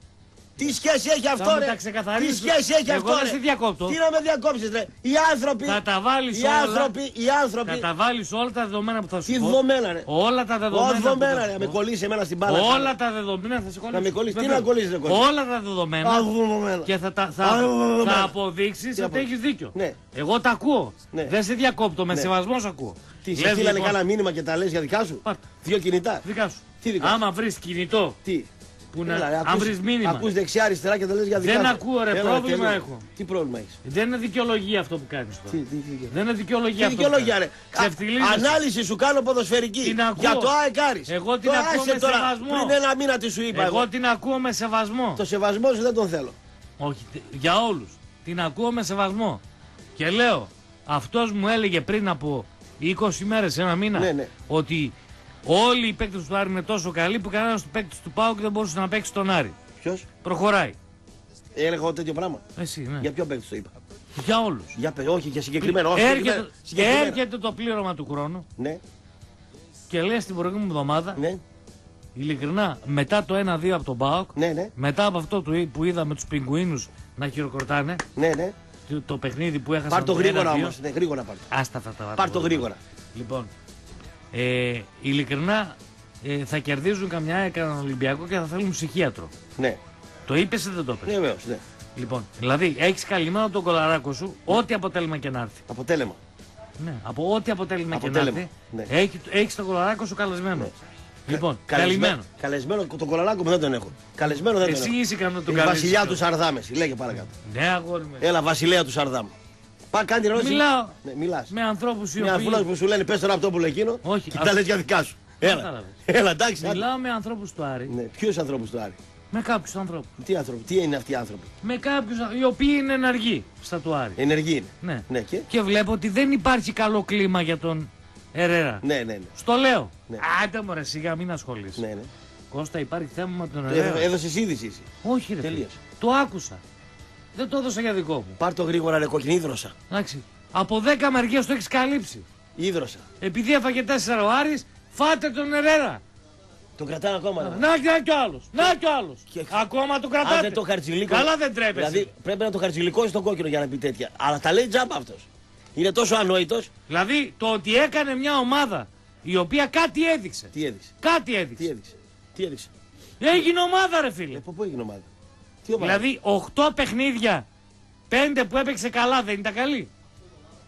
Τι σχέση έχει αυτό, μου ρε; τα ξεκαθαρίσεις. Τι σχέση έχει Εγώ αυτό, δεν ρε; σε διακόπτω. Τι να με διακόψεις, ρε; Οι άνθρωποι. Θα τα βάλεις οι όλα. άνθρωποι, οι άνθρωποι. Θα τα βάλεις όλα τα δεδομένα που θα σου Τι πω. δεδομένα, ρε; Όλα τα δεδομένα. Όχι που θα δεδομένα, σου ρε. Να πω. με κολλήσεις εμένα στην μπάλα. Όλα τα δεδομένα θα σε κολλήσει. Να με κολλήσεις. Τι Βεβαίως. να κολλήσεις, ρε, κολλήσεις. Όλα τα δεδομένα. Α, δεδομένα. Και θα, τα, Α, θα, δεδομένα. θα αποδείξεις Τι ότι απο- έχεις δίκιο. Ναι. Εγώ τα ακούω. Ναι. Δεν σε διακόπτω. Με Ναι. σεβασμός σε ακούω. Τι, σε Λες, στείλανε λοιπόν, κανένα μήνυμα και τα λες για δικά σου; Πάρ' τα. Δύο κινητά; Δικά σου. Τι δικά σου; Άμα βρεις κινητό Τι; Που να. Έλα, ρε, αν ακούς- βρεις μήνυμα. Ακούς δεξιά αριστερά και τα λες για δικά Δεν σου. ακούω, ρε, Έλα, πρόβλημα τέλεια. έχω. Τι πρόβλημα έχεις; Δεν είναι δικαιολογία αυτό που κάνεις Τι, τώρα. τι, τι. Δεν είναι δικαιολογία Τι αυτό. που δικαιολογία, κάνεις. ρε; Ξεφτιλίζεσαι. Α, Ανάλυση σου κάνω ποδοσφαιρική. Την ακούω. Για το ΑΕΚ Εγώ την Το ακούω άσε με τώρα. σεβασμό. Πριν ένα μήνα τι σου είπα. Εγώ Εγώ. την ακούω με σεβασμό. Το σεβασμό σου δεν τον θέλω. Όχι, τε- για όλους. Την ακούω με σεβασμό. Και λέω, αυτός μου έλεγε πριν από 20 μέρες, ένα μήνα, Ναι, ναι. ότι όλοι οι παίκτες του Άρη είναι τόσο καλοί που κανένας του παίκτη του Πάου δεν μπορούσε να παίξει τον Άρη. Ποιος; Προχωράει. Έλεγα εγώ τέτοιο πράγμα. Εσύ, ναι. Για ποιο παίκτη το είπα; Για όλους. Για πε, όχι, για συγκεκριμένο. όχι, συγκεκριμένα. Έρχεται, Συγκεκριμένα. έρχεται το πλήρωμα του χρόνου Ναι, και λέει στην προηγούμενη εβδομάδα, ναι, ειλικρινά, μετά το 1-2 από τον Πάοκ, ναι, ναι, μετά από αυτό του- που είδαμε τους πιγκουίνους να χειροκροτάνε, ναι, ναι. το, το παιχνίδι που έχασαν Πάρ το το γρήγορα 1-2, όμως. Ναι, γρήγορα πάρ το. Άστα αυτά τα Πάρ το γρήγορα. Λοιπόν, ε, ειλικρινά ε, θα κερδίζουν καμιά έκαναν Ολυμπιακό και θα θέλουν ψυχίατρο. Ναι, Το είπες ή δεν το είπες; ναι, βεβαίως. Ναι. Λοιπόν, δηλαδή έχεις καλυμμένο τον κολαράκο σου, ό,τι αποτέλεσμα και να έρθει. Αποτέλεσμα. Ναι, από ό,τι αποτέλεσμα και να Αποτέλεσμα, έρθει, ναι. έχει, έχεις τον κολαράκο σου καλεσμένο. Λοιπόν, Καλεσμένο. καλυμμένο. Καλεσμένο, τον κολαράκο μου δεν τον έχω. Καλεσμένο δεν τον Εσύ έχω. είσαι ικανό να τον Η καλέσεις βασιλιά αυτό. του Σαρδάμ, εσύ, λέγε παρακάτω. Ναι, αγόρι μου. Έλα, βασιλέα του Σαρδάμ. Πά, κάνει ερώτηση. Μιλάω Ναι, μιλάς. με ανθρώπους οι Μια οποίοι. φούλα που σου λένε πες τώρα αυτό που λέει εκείνο. Όχι, Και αυτό- τα λες για δικά σου. Έλα. Κατάλαβες. Έλα, εντάξει. άντε. Μιλάω με ανθρώπους του Άρη. Ναι, ποιους ανθρώπους του Άρη; Με κάποιους ανθρώπους. Τι άνθρωποι, τι είναι αυτοί οι άνθρωποι; Με κάποιους οι οποίοι είναι ενεργοί στα του Άρη. Ενεργοί είναι. Ναι. Ναι, και; Και βλέπω ότι δεν υπάρχει καλό κλίμα για τον Ερέρα. Ναι, ναι, ναι. Στο λέω. Ναι. Άντε μωρέ σιγά μην ασχολείσαι. ναι, ναι. Κώστα υπάρχει θέμα με τον Ε, Ερέρα. Έδωσες είδηση εσύ. Όχι ρε φίλε. Τελείωσε. Το άκουσα. Δεν το έδωσα για δικό μου. Πάρ το γρήγορα, ρε κόκκινη, ίδρωσα. Εντάξει. Από 10 μεριές το έχεις καλύψει. Ίδρωσα. Επειδή έφαγε 4 ο Άρης, φάτε τον Ερέρα. Το κρατάνε ακόμα. ρε. Να, να κι ο άλλος. Να κι ο άλλος. Και- Ακόμα τον κρατάτε. Αν δεν το χαρτζηλίκο. Καλά δεν τρέπεσαι. Δηλαδή πρέπει να το χαρτζηλικώσει τον κόκκινο για να πει τέτοια. Αλλά τα λέει τζάμπα αυτός. Είναι τόσο ανόητος. Δηλαδή το ότι έκανε μια ομάδα η οποία κάτι έδειξε. Τι έδειξε; Κάτι έδειξε. Τι έδειξε; Τι έδειξε; Έγινε ομάδα ρε Ε, φίλε. από πού έγινε ομάδα; Τι ομάδα. Δηλαδή 8 παιχνίδια, 5 που έπαιξε καλά δεν ήταν καλή.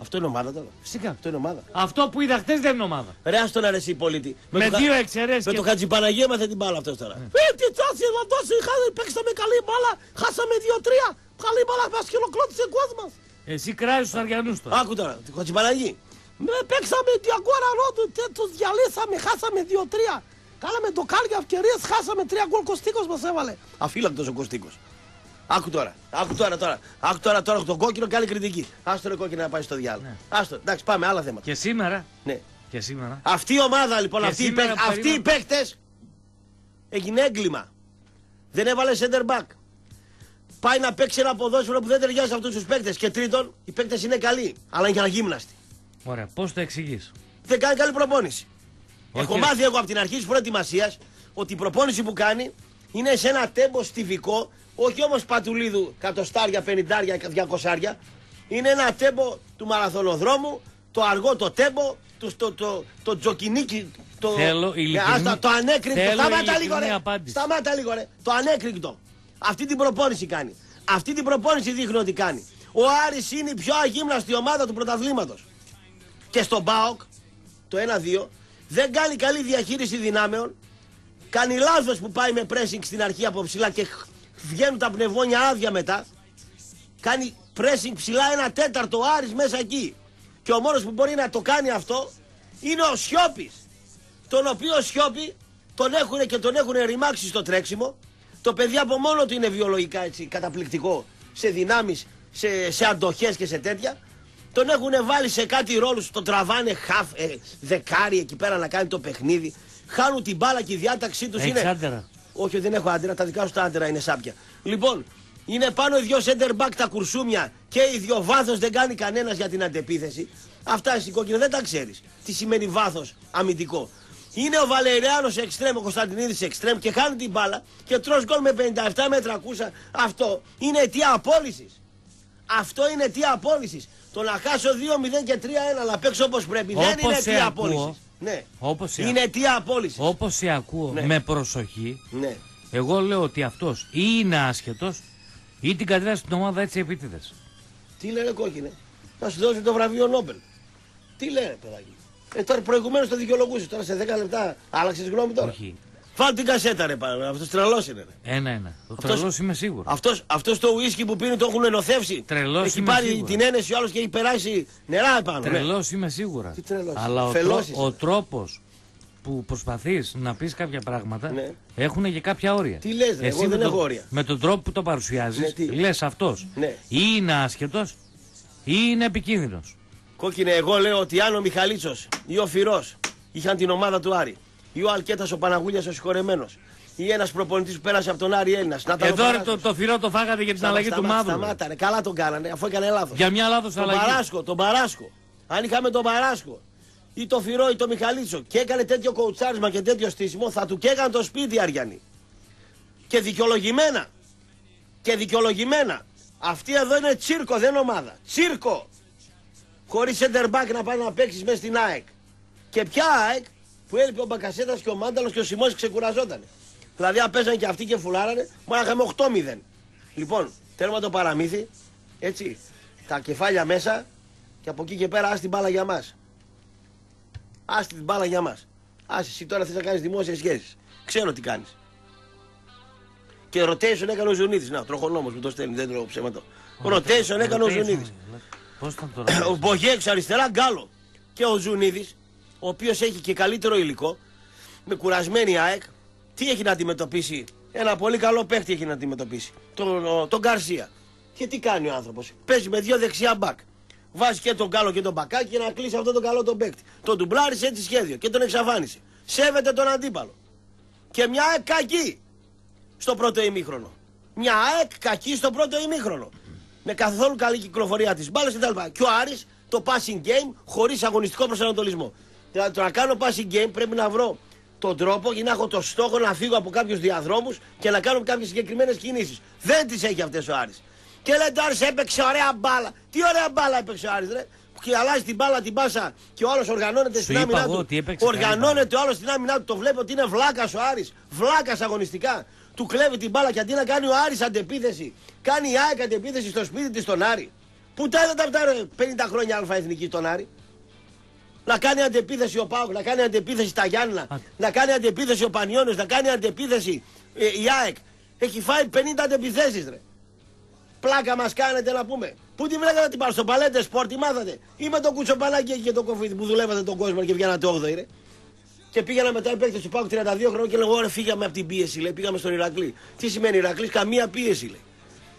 Αυτό είναι ομάδα τώρα. Φυσικά. Αυτό είναι ομάδα. Αυτό που είδα χτες δεν είναι ομάδα. Ρε, άστο να αρέσει η πολίτη. Με το δύο χα- εξαιρέσεις Με και- το Χατζηπαναγί έμαθε την μπάλα αυτός τώρα. Ε, τι τσάση να δώσει. χα- Παίξαμε καλή μπάλα. Χάσαμε 2-3. Καλή μπάλα μας χειροκρότησε ο κόσμος. Εσύ κράζεις τους Αριανούς τώρα. Άκου τώρα, το Χατζηπαναγί. Με παίξαμε τη αγόρα ρόντου. Τους διαλύσαμε. Χάσαμε 2-3. Κάναμε το κάλια ευκαιρίες. Χάσαμε 3 γκολ Κωστίκος μας έβαλε. Αφύλακτο ο Κωστίκος. Άκου τώρα. Άκου τώρα τώρα. Άκου τώρα τώρα τον κόκκινο κάνει κριτική. Άστο ρε κόκκινο να πάει στο διάλογο. Ναι. Άστο. Εντάξει, πάμε άλλα θέματα. Και σήμερα. Ναι. Και σήμερα. Αυτή η ομάδα λοιπόν, Και αυτοί οι, σήμερα παίκ- που αυτοί οι περίμενα- παίκτες έγινε έγκλημα. Δεν έβαλε center back. Πάει να παίξει ένα ποδόσφαιρο που δεν ταιριάζει σε αυτούς τους παίκτε. Και τρίτον, οι παίκτε είναι καλοί, αλλά είναι και αγύμναστοι. Ωραία, πώς το εξηγείς; Δεν κάνει καλή προπόνηση. Όχι. Έχω μάθει εγώ από την αρχή της προετοιμασίας ότι η προπόνηση που κάνει είναι σε ένα τέμπο στιβικό, όχι όμως πατουλίδου κατοστάρια, πενιντάρια, διακοσάρια. Είναι ένα τέμπο του μαραθωνοδρόμου, το αργό το τέμπο, το, το, το, το τζοκινίκι. Το, Θέλω Ε, ειλικρινή- άστα, το ανέκριτο. θέλω Σταμάτα λίγο ειλικρινή ρε. απάντηση. Σταμάτα λίγο ρε. Το ανέκριτο. Αυτή την προπόνηση κάνει. Αυτή την προπόνηση δείχνει ότι κάνει. Ο Άρης είναι η πιο αγύμναστη ομάδα του πρωταθλήματος και στον ΠΑΟΚ το 1-2 δεν κάνει καλή διαχείριση δυνάμεων. Κάνει λάθος που πάει με pressing στην αρχή από ψηλά και χ- βγαίνουν τα πνευμόνια άδεια μετά. Κάνει pressing ψηλά ένα τέταρτο ο Άρης μέσα εκεί. Και ο μόνος που μπορεί να το κάνει αυτό είναι ο Σιώπης. Τον οποίο Σιώπη τον έχουν και τον έχουν ρημάξει στο τρέξιμο. Το παιδί από μόνο του είναι βιολογικά έτσι καταπληκτικό σε δυνάμεις, σε, σε αντοχές και σε τέτοια. Τον έχουν βάλει σε κάτι ρόλους, τον τραβάνε χαφ, ε, δεκάρι εκεί πέρα να κάνει το παιχνίδι. Χάνουν την μπάλα και η διάταξή τους Έχεις είναι... άντερα. Όχι, δεν έχω άντερα, τα δικά σου τα άντερα είναι σάπια. Λοιπόν, είναι πάνω οι δυο center back τα κουρσούμια και οι δυο βάθος δεν κάνει κανένας για την αντεπίθεση. Αυτά εσύ κόκκινο δεν τα ξέρεις. Τι σημαίνει βάθος αμυντικό. Είναι ο Βαλεριάνος εξτρέμ, ο Κωνσταντινίδης εξτρέμ και χάνει την μπάλα και τρως γκολ με 57 μέτρα κούσα. Αυτό είναι αιτία απόλυσης. Αυτό είναι αιτία απόλυσης. Το να χάσω 2-0 και 3-1 να παίξω όπως πρέπει δεν Όπως είναι σε αιτία ακούω, απόλυσης. Ναι. όπως σε είναι αιτία απόλυσης. Όπως σε ακούω Ναι. με προσοχή, Ναι. εγώ λέω ότι αυτός ή είναι άσχετος ή την κατέβασε στην ομάδα έτσι επίτηδες. Τι λένε κόκκινε; Θα σου δώσει το βραβείο Νόμπελ. Τι λένε παιδάκι. Ε, τώρα προηγουμένως το δικαιολογούσες. Τώρα σε 10 λεπτά άλλαξες γνώμη τώρα. Όχι. Φάλ την κασέτα ρε πάνω. Αυτός τρελός είναι. Ρε. Ένα-ένα. Το Αυτός- τρελός είμαι σίγουρο. Αυτός, αυτός το ουίσκι που πίνει το έχουν ενωθεύσει. Τρελός Έχει είμαι πάρει σίγουρα. την ένεση ο άλλος και έχει περάσει νερά επάνω. ναι. Τρελός είμαι σίγουρα. Τι τρελός; Αλλά ο, Φελός τρό, είσαι. ο τρόπος που προσπαθείς να πεις κάποια πράγματα Ναι. έχουν και κάποια όρια. Τι λες, ρε, εγώ με δεν τον- έχω όρια. Με τον τρόπο που το παρουσιάζεις, Ναι, τι; λες αυτός Ναι. ή είναι άσχετος ή είναι επικίνδυνος. Κόκκινε, εγώ λέω ότι αν ο Μιχαλίτσος ή ο Φυρό είχαν την ομάδα του Άρη, ή ο Αλκέτας ο Παναγούλιας ο συγχωρεμένος, ή ένας προπονητής που πέρασε από τον Άρη Έλληνας. Να ήταν ο Εδώ ρε, Παράσκος. το, το φυρό το φάγατε για την Σταμα- αλλαγή του σταμα- μαύρου. ρε. Σταμάτα, ρε. Καλά τον κάνανε, αφού έκανε λάθος. Για μια λάθος Τον αλλαγή. Παράσκο, τον Παράσκο. Αν είχαμε τον Παράσκο ή το Φυρό ή το Μιχαλίτσο και έκανε τέτοιο κοουτσάρισμα και τέτοιο στήσιμο, θα του καίγαν το σπίτι Αριανή. Και δικαιολογημένα. Και δικαιολογημένα. Αυτή εδώ είναι τσίρκο, δεν ομάδα. Τσίρκο. Χωρίς center back να πάει να παίξεις μέσα στην ΑΕΚ. Και ποια ΑΕΚ; Που έλειπε ο Μπακασέτας και ο Μάνταλος και ο Σιμώση ξεκουραζόταν. Δηλαδή, αν παίζανε και αυτοί και φουλάρανε, μόνο να είχαμε 8-0. Λοιπόν, τέρμα το παραμύθι, έτσι, τα κεφάλια μέσα και από εκεί και πέρα άστη την μπάλα για μας. Άστη την μπάλα για μας. Άσε, εσύ τώρα θες να κάνεις δημόσιες σχέσεις. Ξέρω τι κάνεις. Και rotation έκανε ο Ζουνίδη. Να, τροχονόμος που το στέλνει, δεν τρώω ψέματο. Rotation έκανε ο Ζουνίδη. Πώς ήταν τώρα. [COUGHS] Ο Μπογέξ αριστερά γκάλο. Και ο Ζουνίδης, ο οποίος έχει και καλύτερο υλικό, με κουρασμένη ΑΕΚ, τι έχει να αντιμετωπίσει; Ένα πολύ καλό παίχτη έχει να αντιμετωπίσει. Τον, ο- τον Γκαρσία. Και τι κάνει ο άνθρωπος; Παίζει με δύο δεξιά μπακ. Βάζει και τον γκάλο και τον μπακάκι για να κλείσει αυτό τον καλό τον παίχτη. Τον ντουμπλάρισε έτσι σχέδιο και τον εξαφάνισε. Σέβεται τον αντίπαλο. Και μια ΑΕΚ κακή στο πρώτο ημίχρονο. Μια ΑΕΚ κακή στο πρώτο ημίχρονο. Με καθόλου καλή κυκλοφορία της μπάλας κτλ. Και ο Άρης το passing game χωρίς αγωνιστικό προσανατολισμό. Δηλαδή το να κάνω passing game πρέπει να βρω τον τρόπο για να έχω το στόχο να φύγω από κάποιους διαδρόμους και να κάνω κάποιες συγκεκριμένες κινήσεις. Δεν τις έχει αυτές ο Άρης. Και λέτε ο Άρης έπαιξε ωραία μπάλα. Τι ωραία μπάλα έπαιξε ο Άρης, ρε. Και αλλάζει την μπάλα την πάσα και ο άλλος οργανώνεται Σου στην είπα άμυνά εγώ του. ότι έπαιξε καλή Οργανώνεται ο άλλος στην άμυνά του. Το βλέπω ότι είναι βλάκας ο Άρης. Βλάκας αγωνιστικά. Του κλέβει την μπάλα και αντί να κάνει ο Άρης αντεπίθεση, κάνει η ΑΕΚ αντεπίθεση στο σπίτι της στον Άρη. Πού τα είδατε αυτά, ρε, 50 χρόνια αλφα εθνική στον Άρη. Να κάνει αντεπίθεση ο Πάουκ, να κάνει αντεπίθεση τα Γιάννα, Α. να κάνει αντεπίθεση ο Πανιόνιος, να κάνει αντεπίθεση ε, η ΑΕΚ. Έχει φάει 50 αντεπιθέσεις, ρε. Πλάκα μας κάνετε να πούμε. Πού τη βρήκατε την πάρει στο παλέτε σπορ, τη μάθατε. Ή με το κουτσοπαλάκι εκεί και το κοφίτι που δουλεύατε τον κόσμο και βγαίνατε 8η, ρε. Και πήγαινα μετά οι παίκτε του Πάουκ 32 χρόνια και λέγω: Ωραία, φύγαμε από την πίεση. Λέει, πήγαμε στον Ηρακλή. Τι σημαίνει Ηρακλής, καμία πίεση. Λέει.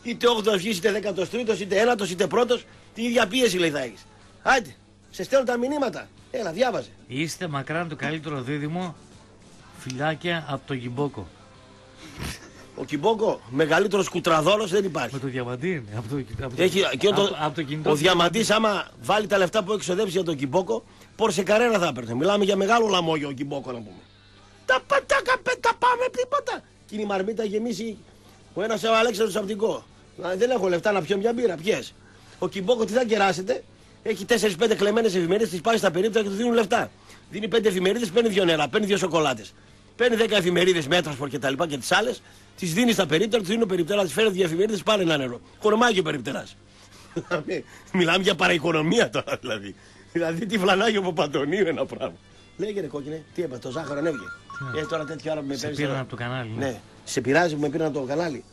Είτε 8ο βγεις, είτε 13ο, είτε 1ο, είτε πρώτος, την ίδια πίεση λέει θα έχεις. Άντε, σε στέλνω τα μηνύματα. Έλα, διάβαζε. Είστε μακράν το καλύτερο δίδυμο φυλάκια από το Γιμπόκο. Ο Κιμπόκο, μεγαλύτερος κουτραδόρο δεν υπάρχει. Με το διαμαντή είναι. Από το, από το, Έχει, και από, το, από το κινητό ο του Διαμαντής, άμα βάλει τα λεφτά που έχει ξοδέψει για τον Κιμπόκο, πόρσε καρένα θα έπαιρνε. Μιλάμε για μεγάλο λαμόγιο ο Κιμπόκο να πούμε. Τα πατάκα πέτα πάμε τίποτα. Και είναι η μαρμίτα γεμίσει ο ένας ο Αλέξανδρος από την κο. Δηλαδή, δεν έχω λεφτά να πιω μια μπύρα. Πιες. Ο Κιμπόκο τι θα κεράσετε; Έχει 4-5 κλεμμένες εφημερίδες, τις πάει στα περίπτωση και τους δίνουν λεφτά. Δίνει 5 εφημερίδες, παίρνει δύο νερά, παίρνει δύο σοκολάτες. Παίρνει 10 εφημερίδες μέτρασπορ και τα λοιπά και τις άλλες, τις δίνει στα περίπτερα, του δίνει ο περιπτέρα, τις φέρνει δύο εφημερίδες, πάρε ένα νερό. Χορμάει και ο περιπτερά. Μιλάμε για παραοικονομία τώρα δηλαδή. Δηλαδή τι φλανάγιο από Παντονίου ένα πράγμα. Λέγε κόκκινε, τι έπα, το ζάχαρο ανέβηκε. Ε, τώρα τέτοια ώρα που με Σε παίρνεις. πήραν από το κανάλι. ναι. Ναι, σε πειράζει που με πήραν από το κανάλι.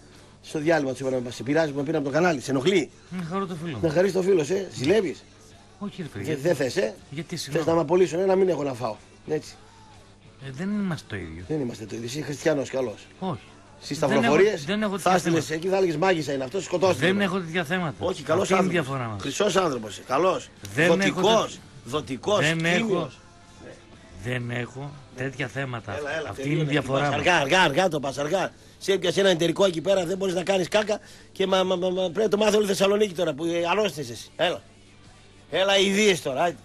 Στο διάλειμμα του είπα, σε πειράζει που με πήραν από το κανάλι. Σε ενοχλεί. Είναι χαρό το φίλο Να μου. χαρίσει το φίλο, ε. Ζηλεύεις. Όχι, ρε παιδί. Δεν δε θες, ε; Γιατί Θες συγγνώμη. να με απολύσουν, ε, να μην έχω να φάω. Έτσι. Ε, δεν είμαστε το ίδιο. Δεν είμαστε το ίδιο. Εσύ χριστιανός καλό. Όχι. Στις Δεν σταυροφορίες έχω- δεν έχω θα τέτοια έστειλε θέματα. εκεί, θα έλεγε μάγισσα είναι αυτός, σκοτώστε. Δεν έχω τέτοια θέματα. Όχι, καλός Αυτή είναι η άνθρωπος. διαφορά μας. Χρυσός άνθρωπος. Καλός. Δεν έχω Δοτικός. τέτοια- Δοτικός. Δεν έχω. Δεν έχω τέτοια θέματα. Έλα, έλα, Αυτή είναι η τελείωνε. διαφορά Πας μας. Αργά, αργά, αργά το πας αργά. Σε έπιασε ένα εταιρικό εκεί πέρα, δεν μπορείς να κάνεις κάκα και μα, μα, μα, μα, πρέπει να το μάθει όλη η Θεσσαλονίκη τώρα που ε, αρρώστησε εσύ. Έλα. Έλα, ιδίες τώρα. άιντε.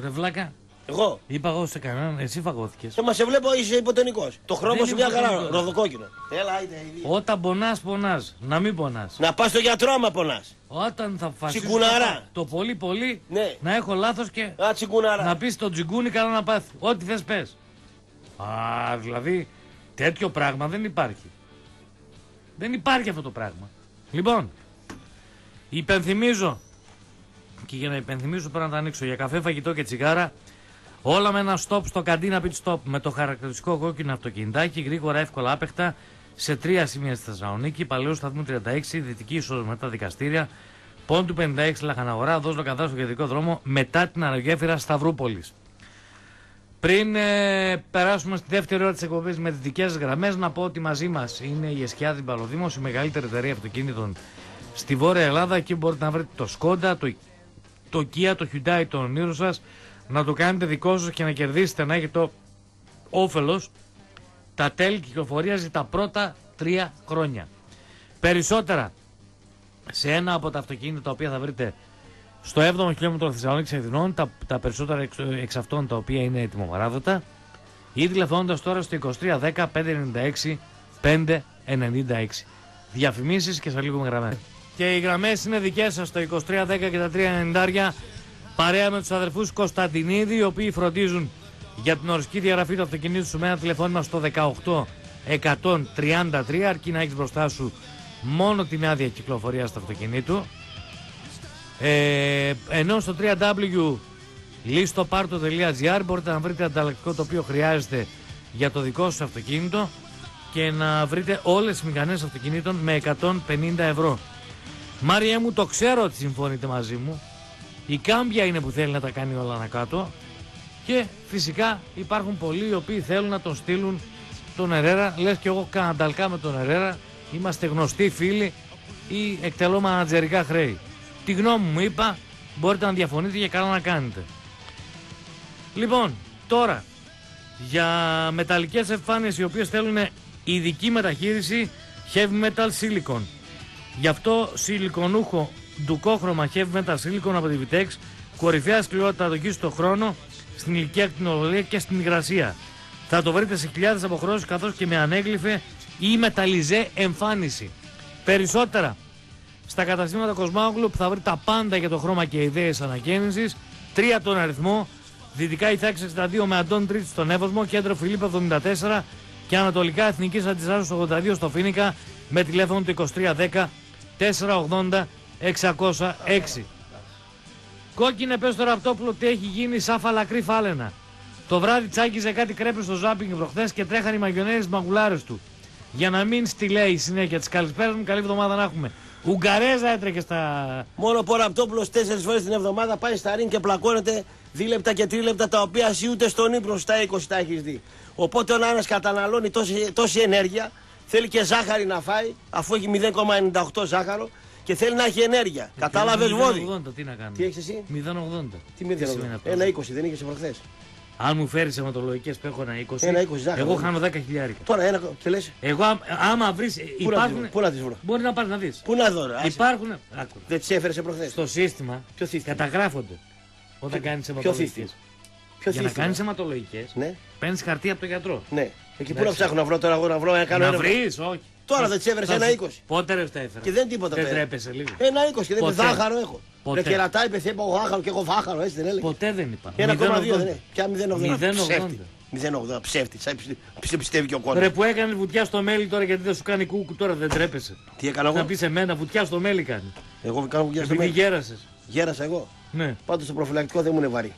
Ρε βλάκα, Εγώ. είπα εγώ σε κανέναν, εσύ φαγώθηκες. Και μα σε βλέπω είσαι υποτενικός. Το χρώμα Δεν σου είμαι μια χαρά, υποτενικός. ροδοκόκκινο. Έλα, άιντε, ιδίες. Όταν πονάς, πονάς. Να μην πονάς. Να πας στο γιατρό άμα πονάς. Όταν θα φασίσω Τσιγκουναρά. το πολύ πολύ Ναι. να έχω λάθος και Α, τσιγκουνάρα. να πεις το τζιγκούνι καλά να πάθει. Ό,τι θες πες. Α, δηλαδή τέτοιο πράγμα δεν υπάρχει. Δεν υπάρχει αυτό το πράγμα. Λοιπόν, υπενθυμίζω και για να υπενθυμίσω πρέπει να τα ανοίξω για καφέ, φαγητό και τσιγάρα. Όλα με ένα stop στο καντίνα pit stop με το χαρακτηριστικό κόκκινο αυτοκινητάκι, γρήγορα, εύκολα, άπεχτα σε τρία σημεία στη Θεσσαλονίκη, Παλαιός Σταθμού 36, Δυτική είσοδος μετά δικαστήρια, Πόντου 56 Λαχαναγορά, Δόσλο Καδά στο κεντρικό δρόμο μετά την αναγέφυρα Σταυρούπολης. Πριν ε, περάσουμε στη δεύτερη ώρα της εκπομπής με δυτικέ γραμμές, να πω ότι μαζί μας είναι η Εσκιάδη Μπαλοδήμος, η μεγαλύτερη εταιρεία αυτοκίνητων στη Βόρεια Ελλάδα. Εκεί μπορείτε να βρείτε το Skoda, το, το Kia, το Hyundai, το όνειρο σας, να το κάνετε δικό σας και να κερδίσετε, να έχετε το όφελος τα τέλη κυκλοφορία για τα πρώτα τρία χρόνια. Περισσότερα σε ένα από τα αυτοκίνητα τα οποία θα βρείτε στο 7ο χιλιόμετρο Θεσσαλονίκη Αθηνών, τα, τα περισσότερα εξ, εξ αυτών τα οποία είναι ετοιμοπαράδοτα, ή τηλεφωνώντα τώρα στο 2310 596 596. Διαφημίσεις και σε λίγο με γραμμές. Και οι γραμμές είναι δικές σας στο 2310 και τα 390 παρέα με τους αδερφούς Κωνσταντινίδη, οι οποίοι φροντίζουν για την οριστική διαγραφή του αυτοκινήτου σου με ένα τηλεφώνημα στο 18 133, αρκεί να έχεις μπροστά σου μόνο την άδεια κυκλοφορίας του αυτοκινήτου. Ε, ενώ στο www.listoparto.gr μπορείτε να βρείτε ανταλλακτικό το οποίο χρειάζεται για το δικό σας αυτοκίνητο και να βρείτε όλες τις μηχανές αυτοκινήτων με 150 ευρώ. Μάρια μου το ξέρω ότι συμφωνείτε μαζί μου. Η κάμπια είναι που θέλει να τα κάνει όλα ανακάτω και φυσικά υπάρχουν πολλοί οι οποίοι θέλουν να τον στείλουν τον Ερέρα. Λες και εγώ κάνα ανταλκά με τον Ερέρα. Είμαστε γνωστοί φίλοι ή εκτελώ μανατζερικά χρέη. Τη γνώμη μου είπα, μπορείτε να διαφωνείτε και καλά να κάνετε. Λοιπόν, τώρα, για μεταλλικές εμφάνειες οι οποίες θέλουν ειδική μεταχείριση heavy metal silicon. Γι' αυτό σιλικονούχο ντουκόχρωμα heavy metal silicon από τη Vitex, κορυφαία σκληρότητα δοκί στο χρόνο, στην ηλικία ακτινολογία και στην υγρασία. Θα το βρείτε σε χιλιάδες αποχρώσεις καθώς και με ανέγλυφε ή μεταλλιζέ εμφάνιση. Περισσότερα στα καταστήματα Κοσμάγλου που θα βρείτε τα πάντα για το χρώμα και ιδέες ανακαίνησης, τρία τον αριθμό, δυτικά η τάξη 62 με Αντών Τρίτη στον Εύωσμο, κέντρο Φιλίππα 74 και ανατολικά Εθνικής Αντιστάσεως 82 στο Φίνικα με τηλέφωνο του 2310 480 606. Κόκκινε πες στο ραπτόπουλο ότι έχει γίνει σαν φαλακρή φάλαινα. Το βράδυ τσάκιζε κάτι κρέπες στο ζάπινγκ προχθές και τρέχαν οι μαγιονέρες μαγουλάρες του. Για να μην στη λέει συνέχεια της καλησπέρας μου, καλή εβδομάδα να έχουμε. Ουγγαρέζα έτρεχε στα. Μόνο που ο Ραπτόπουλος τέσσερις φορές την εβδομάδα πάει στα ρίγκ και πλακώνεται δίλεπτα και τρίλεπτα τα οποία εσύ ούτε στον ύπνο στα 20 τα έχεις δει. Οπότε ο ένα καταναλώνει τόση, τόση ενέργεια θέλει και ζάχαρη να φάει, αφού έχει 0,98 ζάχαρο και θέλει να έχει ενέργεια. Κατάλαβες βόδι. 0,80 τι να κάνω. Τι έχεις εσύ, 0,80. τι με σημαίνει αυτό; Ένα 20 δεν είχες προχθές; Αν μου φέρεις αιματολογικές που έχω ένα 20, Ένα 20 ζάχαρο. εγώ χάνω 10 χιλιάρικα. Τώρα ένα και λες; Εγώ άμ- άμα βρεις. Πού να τις βρω, Υπάρχουν. πού να τις βρω; Μπορεί να πάρει να δεις. Πού να δω, ρε, άσε. Υπάρχουν. Άκου. Δεν τις έφερες προχθές. Στο σύστημα Ποιο σύστημα; καταγράφονται. Όταν κάνεις αιματολογικές. Σύστημα; Ποιος Για να σύστημα; κάνεις αιματολογικές, Ναι, παίρνεις χαρτί από τον γιατρό. ναι. Εκεί πού να Εντάξει. ψάχνω να βρω τώρα εγώ να βρω να κάνω Να ένα. βρεις, όχι. Τώρα δεν τις έφερες Θα ένα σου- 20. Πότε ρε τα έφερα. Και δεν τίποτα Δεν πέρα. τρέπεσαι λίγο. Ένα 20 και δεν με Ποτέ. ζάχαρο έχω. Ποτέ. Ρε κερατά είπε θέλω ζάχαρο και έχω ζάχαρο, έτσι δεν έλεγε. Ποτέ δεν είπα. Ένα κόμμα δύο 0,80. δεν είναι. Ποια 0,80. 0,80. Ψεύτη. 0,80 ψεύτη. Σαν πιστε- πιστε- πιστεύει και ο κόσμος. Ρε που έκανε βουτιά στο μέλι τώρα γιατί δεν σου κάνει κούκου τώρα δεν τρέπεσαι. Τι έκανα Να εγώ. πεις σε μένα βουτιά στο μέλι κάνει. Εγώ κάνω γεια στο Επειδή μέλλον. γέρασες. Γέρασα εγώ. Ναι, Πάντως το προφυλακτικό δεν μου είναι βαρύ.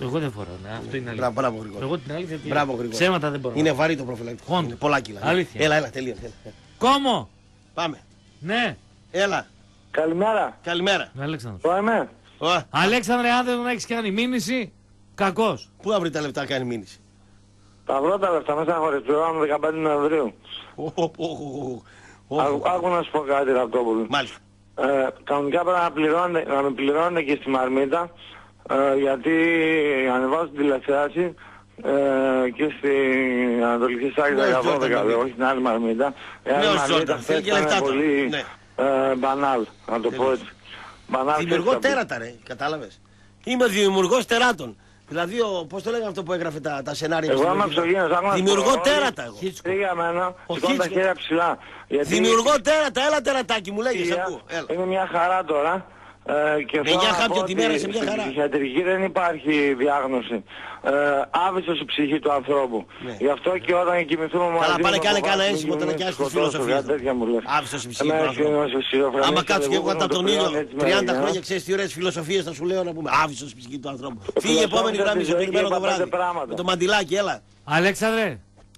Εγώ δεν φοράω. Ναι, αυτό είναι αλήθεια. Μπράβο, μπράβο Γρηγόρη. Εγώ την αλήθεια τι Μπράβο λέω. Γρηγόρη. Ψέματα δεν μπορώ. Είναι βαρύ το προφυλακτικό. Χόντ. Είναι πολλά κιλά. Αλήθεια. Έλα, έλα, τελείω. έλα. Κόμο! Πάμε. Ναι, Έλα. Καλημέρα. Καλημέρα. Αλέξανδρος. Το είμαι. Ω, Αλέξανδρε, αν δεν έχεις κάνει μήνυση, κακός. Πού να βρει τα λεφτά κάνει μήνυση; Τα βρω τα λεφτά μέσα χωρίς πληρώνω 15 Νοεμβρίου. Ω, ω, ω, ω, ω. Άκου- Άκου να σου πω κάτι Ραπτόπουλο. Μάλιστα. Ε, κανονικά πρέπει να, πληρώνετε, να με πληρώνετε και στη Μαρμίτα ε, γιατί ανεβάζω την τηλεθέαση ε, και στην Ανατολική Σάκη Ναι, 12, Τζόρνταν, ναι. όχι στην άλλη Μαρμίτα. Η άλλη Ναι, ο Μαρμίτα Τζόρνταν, θέλει και ήταν λεφτά τώρα. πολύ Ναι. ε, μπανάλ, να το πω έτσι. Μπανάλ Δημιουργώ ξέρεις, τέρατα, ρε. Κατάλαβες. Είμαι δημιουργός τεράτων. Δηλαδή, ο, πώς το λέγανε αυτό που έγραφε τα, τα σενάρια. Εγώ στην είμαι λογική. εξωγήινος, άκου να σου Δημιουργώ πω, τέρατα εγώ. Χίτσκο. Τι για μένα, Ο σηκώνω τα Χίτσκο. χέρια ψηλά. Γιατί Δημιουργώ τέρατα, έλα τερατάκι μου λέγε, σε Υγεία, ακούω. Έλα. Είναι μια χαρά τώρα. Ε, και θέλω μια να χάπια πω τη ότι μέρα σε μια στην χαρά. ψυχιατρική δεν υπάρχει διάγνωση. Ε, άβυσος η ψυχή του ανθρώπου. Ναι. Γι' αυτό και όταν κοιμηθούμε μαζί Καλά, πάλι με κάνε αποφάσεις, κανένα μην ένσημο όταν γίνουμε νοικιάσεις τις σκοτώσω, φιλοσοφίες κάτι τέτοια μου λες. Άβυσος η ψυχή Εμένα του ανθρώπου. είναι σχιζοφρενής Άμα και κάτσω και δεν εγώ μπορώ κατά να το τον πληρώνω ήλιο έτσι με 30 γενιά. χρόνια ξέρεις τι ωραίες φιλοσοφίες θα σου λέω να πούμε. Άβυσος η ψυχή του ανθρώπου. Φύγε φιλοσόφησα επόμενη γραμμή, της σε ζωή περιμένω και το είπα πέντε βράδυ. πράγματα. Με το μαντιλάκι, έλα. Αλέξανδρε,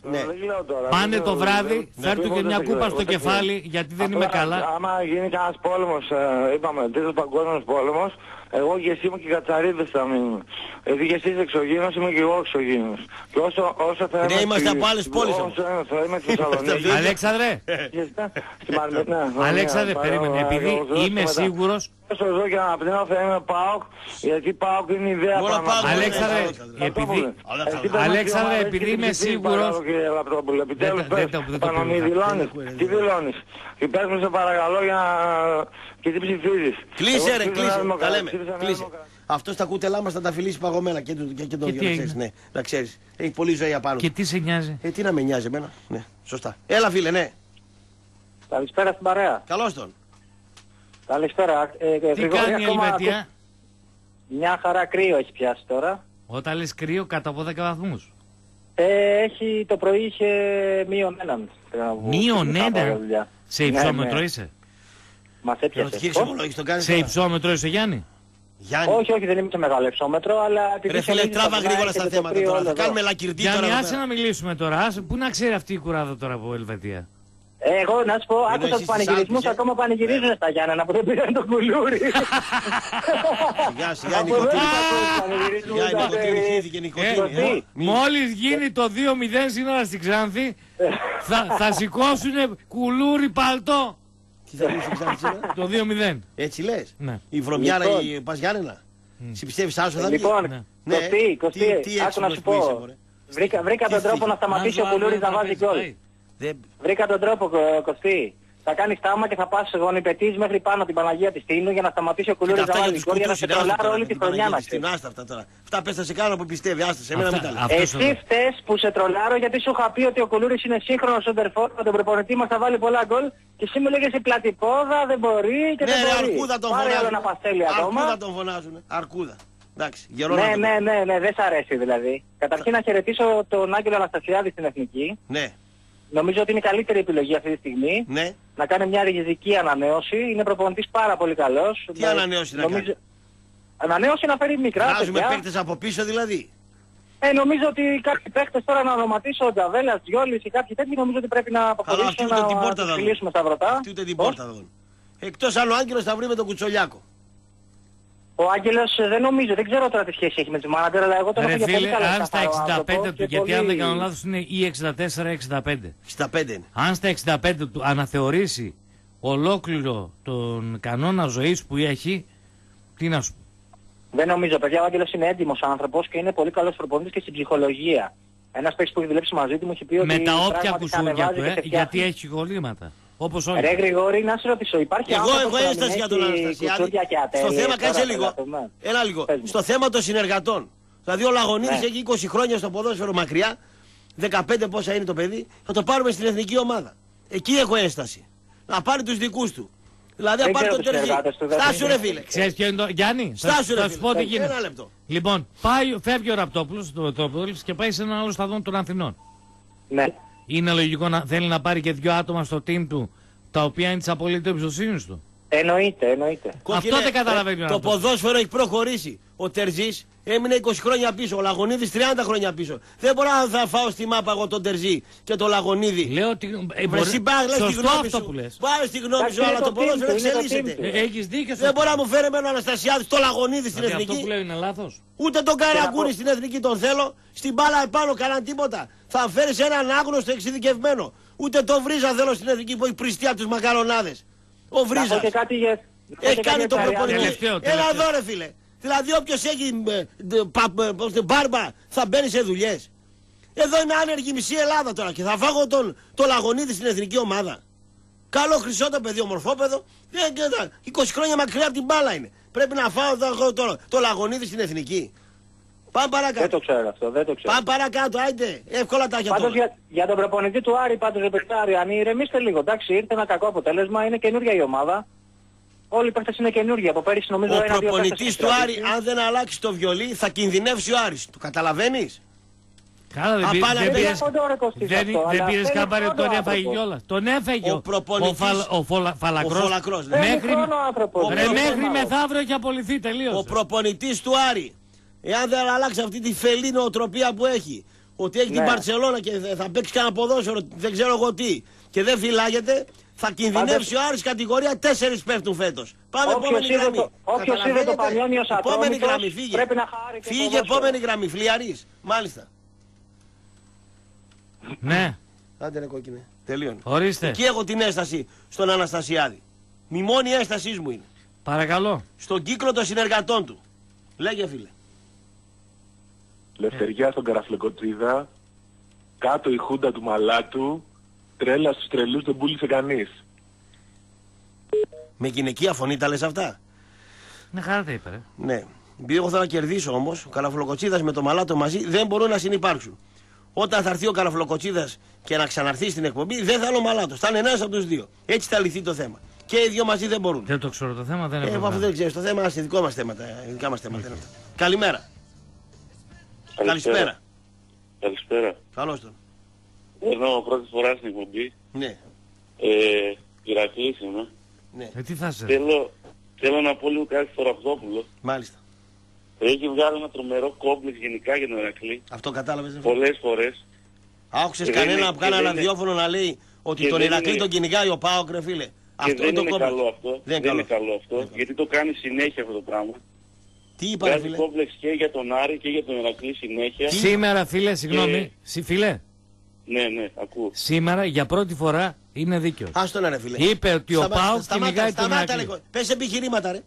Ναι. Δεν λέω τώρα, πάνε δεν το λέω, βράδυ, δεν- φέρ του δεν- και μια δεν- κούπα δεν- στο δεν- κεφάλι γιατί δεν είμαι Απλά, καλά. Άμα γίνει κανένας πόλεμος, ε, είπαμε, τρίτος παγκόσμιος πόλεμος, εγώ και εσύ μου και οι κατσαρίδες θα μείνουμε. Γιατί και εσύ είσαι εξωγήινος, είμαι και εγώ εξωγήινος. Και όσο, όσο θα Ναι, είμαι είμαστε στη- από άλλες πόλεις όμως. Όσο θα είμαι στη Θεσσαλονίκη. Αλέξανδρε, και στα- στη Μαρμέ- ναι, ναι, Αλέξανδρε, ναι, περίμενε. παρά- Επειδή παρά- είμαι μετά. σίγουρος, Όσο ζω και αναπνέω θα είμαι ΠΑΟΚ, γιατί ΠΑΟΚ είναι η ιδέα Όλα πάνω ΠΑΟΚ, απ' όλα. Αλέξανδρε, Αλέξανδρε, επειδή- Αλέξανδρε, εσύ πες μας Αλέξανδρε, τι ομάδα επειδή έχεις είμαι και τι ψηφίσεις, σίγουρος- παρακαλώ, κύριε Λαπτόπουλε. Επιτέλους Δεν τα- δεν πες, τα- δεν το πάνω μη πήρα. δηλώνεις. Τι δηλώνεις. Και πες μου σε παρακαλώ για να... και τι ψηφίζεις; Κλείσε Εγώ ρε, ψήφισα κλείσε. Νέα Τα Δημοκρατία, λέμε. ψήφισα Νέα Κλείσε. Δημοκρατία. Αυτός τα κούτελά μας θα τα φιλήσει παγωμένα και, του- και, και τον Και γιο, τι να ξέρεις. έγινε; Ναι, να ξέρεις. Έχει πολύ ζωή απάνω. και του. τι σε νοιάζει; Ε, τι να με νοιάζει εμένα; Ναι, σωστά. Έλα φίλε, ναι. Καλησπέρα στην παρέα. Καλώς τον. Καλησπέρα. Ε, Τι κάνει η Ελβετία; Μια χαρά κρύο έχει πιάσει τώρα. Όταν λες κρύο κάτω από 10 βαθμούς. Ε, έχει, το πρωί είχε μείον έναν. Πρέπει να πω. Μείον Πριν πάω ένα. για δουλειά. Σε Ναι, υψόμετρο ναι. είσαι; Μας έπιασε. Ερωτική Πώς; εξομολόγηση τον κάνεις Σε τώρα. υψόμετρο είσαι Γιάννη; Γιάννη. Όχι, όχι, δεν είμαι σε μεγάλο υψόμετρο, αλλά... επειδή Ρε φίλε, συνήθως τράβα θα γρήγορα έρχεται στα το θέματα κρύο τώρα. όλο Θα εδώ. κάνουμε λακυρτή Γιάννη, τώρα. εδώ άσε πέρα. να μιλήσουμε τώρα. Άσε, πού να ξέρει αυτή η κουράδα τώρα από Ελβετία; Ε, Εγώ να σου πω, άκουσα εσείς τους τις πανηγυρισμούς, άκουσες, ε; ακόμα πανηγυρίζουν στα Γιάννενα που δεν πήραν το κουλούρι. [LAUGHS] Σιγά σιγά Από εδώ νοικοτήνη. τους ακούω τους πανηγυρισμούς, Σιγά η τα νοικοτήνη περί- χύθηκε Ε, νοικοτήνη. Σωστή. ε. Μη- Μόλις γίνει το 2-0 σήμερα στην Ξάνθη, θα, θα σηκώσουν κουλούρι παλτό. Τι θα γίνει στην Ξάνθη σήμερα; Το 2-0. Έτσι λες; Ναι. Η βρωμιάρα Λοιπόν. η Πας Γιάννενα. Συ πιστεύεις άσο θα βγει; Λοιπόν, Ναι. Ναι. Κωστή, Κωστή, Τι- τι άκου να έξυπνος σου που είσαι, πω. μωρέ. Βρήκα, βρήκα Τι τον τρόπο φύγει. να σταματήσει ο Αν το κουλούρις να άβγαινε βάζει θα γκολ. παίζει. Δεν- Βρήκα τον τρόπο, Κω- Κωστή. Θα κάνει στάμα και θα πας γονιπετής μέχρι πάνω την Παναγία της Τίνου για να σταματήσει ο Κοίτα, κουλούρις να αυτά για βάζει τους γκολ για να κουτούς σε είναι άστα τρολάρω τώρα, όλη με τη την χρονιά να Παναγία της ξέρεις. Τίνου, άστα αυτά τώρα. Αυτά πες θα σε κάνω που πιστεύει, άστα σε μένα Αυτά- μην τα λες. αυτά- Εσύ Αυτός εδώ. φταίς που σε τρολάρω γιατί σου είχα πει ότι ο Κουλούρης είναι σύγχρονος σοντερφόρ, με τον προπονητή μας θα βάλει πολλά γκολ και εσύ μου λέγες η πλατυπόδα δεν μπορεί και Ναι, δεν ρε, μπορεί. αρκούδα τον Πάρε άλλο φωνάζουν. ένα παστέλι ακόμα. Αρκούδα τον φωνάζουν. Αρκούδα. Εντάξει, γερό Ναι, να το ναι, πω. ναι, ναι, δεν σ' αρέσει δηλαδή. Καταρχήν να χαιρετήσω τον Άγγελο Αναστασιάδη στην Εθνική. Ναι, Νομίζω ότι είναι η καλύτερη επιλογή αυτή τη στιγμή. ναι. Να κάνει μια ριζική ανανέωση. Είναι προπονητής πάρα πολύ καλός. Τι ανανέωση να κάνει; Ανανέωση να φέρει μικρά Βγάζουμε παιδιά. παίκτες από πίσω δηλαδή. Ε, νομίζω ότι κάποιοι παίκτες τώρα να ονοματίσω, ο Τζαβέλας, Γιώλης ή κάποιοι τέτοιοι νομίζω ότι πρέπει να Αλλά αποχωρήσουν αυτοί ούτε την να πόρτα τους θα δουν. φιλήσουμε στα βρωτά. Αυτή ούτε την Πώς; πόρτα θα δουν. Εκτός αν ο Άγγελος θα βρει με τον Κουτσολιάκο. Ο Άγγελος ε, δεν νομίζω, δεν ξέρω τώρα τι σχέση έχει με τους μάνατζερ, αλλά εγώ τον έχω Ρε για πολύ φίλε, καλό αν στα καθαρό 65 άνθρωπο του, και γιατί αν δεν πολύ- κάνω λάθος είναι ή 64-65. 65 είναι. Αν στα 65 του αναθεωρήσει ολόκληρο τον κανόνα ζωής που έχει, τι να σου πω. Δεν νομίζω, παιδιά, ο Άγγελος είναι έντιμος άνθρωπος και είναι πολύ καλός προπονητής και στην ψυχολογία. Ένας παίκτης που έχει δουλέψει μαζί του μου έχει πει ότι Με τα όποια πράγματι κουσούρια ανεβάζει του, και ε, σε γιατί φτιάχνει. έχει κολλήματα. Όπως όλοι. Ρε Γρηγόρη, να σε ρωτήσω, υπάρχει Εγώ άνθρωπος έχω που να μην ένσταση για τον έχει Αναστασιάδη. κουσούρια και Στο ατέλειες, θέμα, τώρα, κάτσε λίγο. τρελαθωμένο. Ένα λίγο. Πες μου. Στο θέμα των συνεργατών. Δηλαδή ο Λαγωνίδης Ναι. έχει 20 χρόνια στο ποδόσφαιρο μακριά. 15 πόσα είναι το παιδί. Θα το πάρουμε στην εθνική ομάδα. Εκεί έχω ένσταση. Να πάρει τους δικούς του. Δηλαδή να Δεν πάρει ξέρω τον τους Τερζή. συνεργάτες του, δεν Στάσου είναι. ρε φίλε. Ξέρεις ποιο είναι το... Γιάννη, θα, Στάσου ρε θα σου πω τι φίλε. γίνεται. Ένα λεπτό. Λοιπόν, πάει, φεύγει ο Ραπτόπουλος, το Μετρόπολης και πάει σε έναν άλλο σταθμό των Αθηνών. Ναι. Είναι λογικό να θέλει να πάρει και δύο άτομα στο team του, τα οποία είναι της απολύτως εμπιστοσύνης του. Εννοείται, εννοείται. Κόκκινε, Αυτό δεν καταλαβαίνει ο Το άνθρωπος. ποδόσφαιρο έχει προχωρήσει. Ο Τερζής έμεινε 20 χρόνια πίσω. Ο Λαγωνίδης 30 χρόνια πίσω. Δεν μπορώ να θα φάω στη μάπα εγώ τον Τερζή και τον Λαγωνίδη. Λέω ότι... Ε, Βρε, μπορεί- εσύ πάρε, λες τη Σωστό γνώμη αυτό σου. που λες. Πάρε τη γνώμη Εντάξει, σου, αλλά είναι το το team ποδόσφαιρο του, είναι το εξελίσσεται. team του. Ε, έχεις δίκιο σε Δεν αυτό. μπορεί να μου φέρει με έναν Αναστασιάδης το Λαγωνίδη στην Δηλαδή αυτό εθνική. που λέω είναι λάθος. Ούτε τον Καραγκούνη πω- στην εθνική τον θέλω. Στην μπάλα επάνω κάναν τίποτα. Θα φέρεις έναν άγνωστο εξειδικευμένο. Ούτε τον Βρίζα θέλω στην εθνική που έχει πριστεί από τους μακαρονάδες. Ο Να πω Βρίζα. και κάτι για... να πω Έχει και κάνει κάτι τον για προπονητή. Τελευταίο, Έλα τελευταίο. εδώ ρε φίλε. Δηλαδή όποιος έχει ε, ντε, πα- ε, πώς το, μπάρμπα θα μπαίνει σε δουλειές. Εδώ είναι άνεργη μισή Ελλάδα τώρα και θα φάγω τον, τον Λαγωνίδη στην εθνική ομάδα. Καλό χρυσό το παιδί, ομορφόπεδο. Ε, και τα- 20 χρόνια μακριά από την μπάλα είναι. Πρέπει να φάω το, το, το Λαγωνίδη στην εθνική. Πάμε Δεν παρακάτω. το ξέρω αυτό, δεν το ξέρω. Πάμε παρακάτω, άιντε. Εύκολα τα για Πάντως τώρα. για, για τον προπονητή του Άρη, πάντως ρε Πεκτάρη, αν ηρεμήστε λίγο, εντάξει, ήρθε ένα κακό αποτέλεσμα, είναι καινούργια η ομάδα. Όλοι οι παίχτες είναι καινούργια, από πέρυσι νομίζω Ο ένα-δύο παίχτες προπονητής έχει του Άρη, κρατήσει. αν δεν αλλάξει το βιολί, θα κινδυνεύσει ο Άρης. Το καταλαβαίνεις; Καλά, δεν, Α, πήρε- πάλι δεν δεν πήρες, έχω τώρα κοστίσει δεν, αυτό, δεν αλλά πήρες θέλει κάμπαρε χρόνο τον έφαγε άνθρωπος. κιόλας. Τον έφαγε Ο ο, προπονητής- ο, φαλ, ο φολα, Φαλακρός. Ο Φαλακρός, ναι. Θέλει Μέχρι, χρόνο άνθρωπος. ο ρε, δεν είναι μέχρι θέμα. μεθαύριο έχει απολυθεί, τελείωσε. Ο προπονητής του Άρη, εάν δεν αλλάξει αυτή τη φελή νοοτροπία που έχει, ότι έχει την Ναι. Μπαρσελόνα και θα- θα παίξει κανένα ποδόσφαιρο, δεν ξέρω εγώ τι, και δεν φυλάγεται, θα κινδυνεύσει ο Άρης κατηγορία 4 πέφτουν φέτος. Πάμε Όποιος επόμενη είδε γραμμή. το- όποιος είδε το Καταλαβαίνετε; Πανιόνιος Επόμενη Ατρόμητος γραμμή, φύγε. πρέπει να χάρει και Φύγε ποδόσφαιρο. επόμενη γραμμή, φλιαρής. Μάλιστα. Ναι, Άντε ρε κόκκινε. Τελείωνε. ορίστε. Εκεί έχω την έσταση στον Αναστασιάδη. Μη μόνη έστασής μου είναι. Παρακαλώ. Στον κύκλο των συνεργατών του. Λέγε φίλε. Λευτεριά στον Καραφλεκοτσίδα, κάτω η χούντα του Μαλάτου, τρέλα στους τρελούς δεν πούλησε κανείς. Με γυναικεία φωνή τα λες αυτά; Ναι, χαρά τα είπε, ρε. Ναι. Επειδή εγώ θέλω να κερδίσω όμως, ο Καραφλοκοτσίδας με το μαλάτο μαζί δεν μπορούν να συνεπάρξουν. Όταν θα έρθει ο Καραφλοκοτσίδας και να ξαναρθεί στην εκπομπή, δεν θα είναι ο μαλάτος. Θα είναι ένας από τους δύο. Έτσι θα λυθεί το θέμα. Και οι δύο μαζί δεν μπορούν. Δεν το ξέρω το θέμα, δεν Ε, έχω αφού πρόβλημα. δεν ξέρεις, το θέμα είναι δικό μας θέματα. ε, Δικά μας θέματα είναι αυτά. Καλημέρα. Καλησπέρα. Καλησπέρα. Καλώς τον. Ενώ πρώτη φορά στην εκπομπή, Ναι, ε, Ηρακλής είμαι. ναι, Ε, τι θα σε. Θέλω, θέλω να πω λίγο κάτι στο Ραπτόπουλο. μάλιστα. Έχει βγάλει ένα τρομερό κόμπλεξ γενικά για τον Ηρακλή. Αυτό κατάλαβες. Πολλές φορές. Άκουσες Και δεν κανένα είναι- που κάνει και ένα δεν είναι- ραδιόφωνο να λέει ότι και τον δεν Ηρακλή είναι- τον κυνηγάει ο Πάοκ, ρε φίλε. Και Αυτό δεν το είναι κόμπλεξ. καλό αυτό. Δεν είναι καλό. καλό αυτό. Γιατί το κάνει συνέχεια αυτό το πράγμα. Τι είπα, ρε Βγάζει φίλε; κόμπλεξ και για τον Άρη και για τον Ηρακλή συνέχεια. Σήμερα, φίλε, συγγνώμη. Ε, Συ- Φίλε, Ναι, ναι, ακούω. σήμερα για πρώτη φορά είναι δίκαιος. Άστο να ρε φίλε. Είπε ότι ο Σταμάτα, Πάοκ σταμάτα, κυνηγάει τον σταμάτα Ηρακλή. λίγο. Πες επιχειρήματα ρε.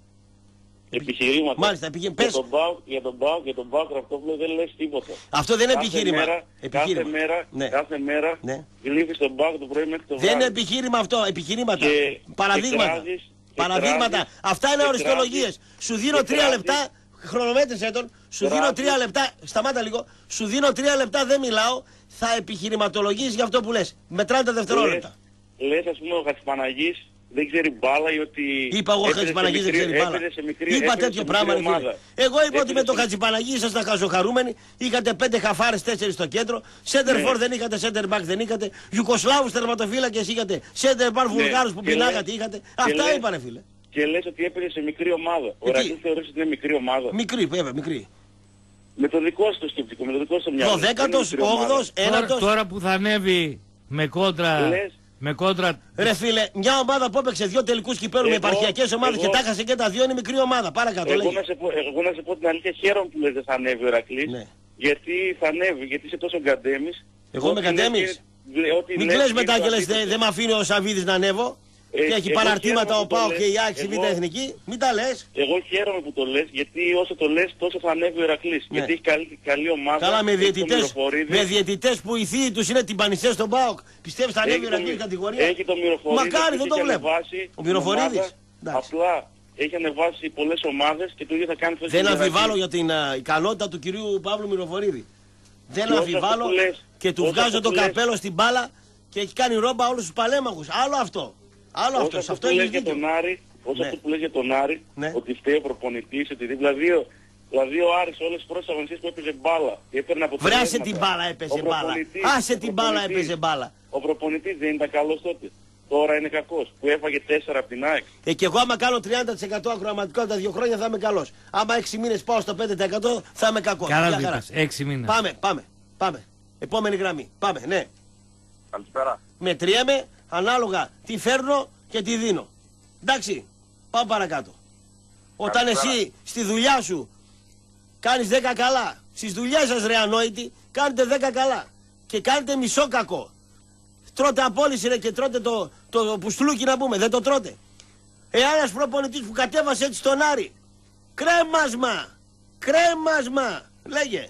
Επιχειρήματα. Μάλιστα, επιχει- Για πες. τον Πάοκ, για τον Πάοκ, για τον Πάοκ Ραπτόπουλο δεν λες τίποτα. Αυτό δεν είναι Κάθε επιχείρημα. Μέρα, Επιχείρημα. Κάθε μέρα, Ναι. κάθε μέρα Ναι. γλύφεις τον Πάοκ το πρωί μέχρι το βράδυ. Δεν είναι επιχείρημα αυτό, επιχειρήματα. Και- Παραδείγματα. και κράζεις, και Παραδείγματα. κράζεις, Αυτά είναι και οριστολογίες. κράζεις, Σου δίνω και τρία κράζεις. λεπτά. Χρονομέτρησέ τον. Σου δίνω Κράζεις. τρία λεπτά. Σταμάτα λίγο. Σου δίνω τρία λεπτά, δεν μιλάω. Θα επιχειρηματολογείς για αυτό που λες. Μετράνε τα δευτερόλεπτα. Λες, λες ας πούμε ο Χατζηπαναγής δεν ξέρει μπάλα ή ότι... Είπα εγώ έπαιζε σε Χατζηπαναγής δεν μικρή- ξέρει μπάλα. έπαιζε σε μικρή- Είπα έπαιζε τέτοιο σε πράγμα, ρε μικρή φίλε. ομάδα. Εγώ είπα ότι Έπαιζε με το σε- Χατζηπαναγή ήσασταν χαζοχαρούμενοι. Είχατε πέντε χαφάρες, τέσσερις στο κέντρο. Σέντερ Ναι. φορ δεν είχατε, σέντερ μπακ δεν είχατε. Ιουκοσλάβους τερματοφύλακες είχατε. Σέντερ μπακ Ναι. βουλγάρους που Και πεινάγατε λες- είχατε. και Αυτά λες- είπανε φίλε. Και λες ότι έπαιζε σε μικρή ομάδα. Ο Ε, τι; Ρακλής θεωρείς ότι είναι μικρή ομάδα. Μικρή, βέβαια, μικρή. Με το δικό σου το σκεπτικό, με το δικό σου μυαλό. Δωδέκατος, Δεν είναι μικρή ομάδα. όγδος, Τώρα, ένατος. τώρα που θα ανέβει με κόντρα Λες- Με κόντρα. Ρε φίλε, μια ομάδα που έπαιξε δύο τελικούς κυπέλου με Εγώ- επαρχιακές ομάδες και εγώ- τα έχασε και τα δύο είναι μικρή ομάδα. Παρακάτω, Εγώ λέγε. να, σε πω, εγώ να σε πω την αλήθεια, χαίρομαι που λες δεν θα ανέβει ο Ερακλής. Ναι. Γιατί θα ανέβει, γιατί είσαι τόσο γκαντέμις. Εγώ είμαι Ό,τι λες γκαντέμις; και- ό,τι Μην λες κλαις και μετά το και λες αντίθετο. δεν με αφήνει ο Σαββίδης να ανέβω. Ε, και έχει εγώ παραρτήματα χαίρομαι ο που το Πάο λες. και η Άκη Β' Εγώ- Εθνική. Μην τα λες. Εγώ χαίρομαι που το λες, γιατί όσο το λες τόσο θα ανέβει ο Ερακλής. Ναι. Γιατί έχει καλή, καλή ομάδα. Καλά με έχει τον διαιτητές, Μυροφορίδη, με διαιτητές που οι θείοι τους είναι τυμπανιστές στον ΠΑΟΚ. Πιστεύεις θα ανέβει έχει η τον Ιρακλής Μυ- κατηγορία; Έχει τον Μυροφορίδη. Μακάρι που δεν το έχει βλέπω. ανεβάσει Ο την Μυροφορίδης. ομάδα. Εντάξει. Απλά έχει ανεβάσει πολλές ομάδες και το ίδιο θα κάνει φέτος Δεν με τον αμφιβάλλω Ηρακλή. για την α, ικανότητα του κυρίου Παύλου Μυροφορίδη. Δεν Και όσο αμφιβάλλω αυτό που λες, και του όσο βγάζω αυτό το που λες. καπέλο στην μπάλα και έχει κάνει ρόμπα όλους τους παλέμαχους. Άλλο αυτό. Άλλο Όσο αυτός. Σε αυτό αυτό που έχει λες για δίκιο. τον Άρη, όσο Ναι. αυτό που λες για τον Άρη, Ναι. ότι φταίει ο προπονητής, ότι δηλαδή, ο- δηλαδή ο Άρης όλες τις πρώτες αγωνιστές που έπαιζε μπάλα και έπαιρνε Βρε αποτελέσματα. άσε την μπάλα έπαιζε Ο μπάλα. προπονητής- Άσε ο την μπάλα προπονητής- έπαιζε μπάλα. Ο προπονητής δεν ήταν καλός τότε. Τώρα είναι κακός. Που έφαγε 4 από την ΑΕΚ. Ε, και εγώ άμα κάνω 30% ακροαματικότητα δύο χρόνια θα είμαι καλός. Άμα 6 μήνες πάω στο 5% θα είμαι κακός. Καλά Μια το χαρά. είπες. Έξι μήνες. Πάμε, πάμε, πάμε. Επόμενη γραμμή. Πάμε, ναι. Καλησπέρα. Μετριέμαι ανάλογα τι φέρνω και τι δίνω. Εντάξει, πάμε παρακάτω. Όταν Καλησπέρα. εσύ στη δουλειά σου κάνεις 10 καλά, στις δουλειές σας ρε ανόητοι, κάνετε 10 καλά και κάνετε μισό κακό. Τρώτε απόλυση ρε και τρώτε το, το πουστλούκι να πούμε, δεν το τρώτε. Ε, ένας προπονητής που κατέβασε έτσι τον Άρη, κρέμασμα, κρέμασμα, λέγε.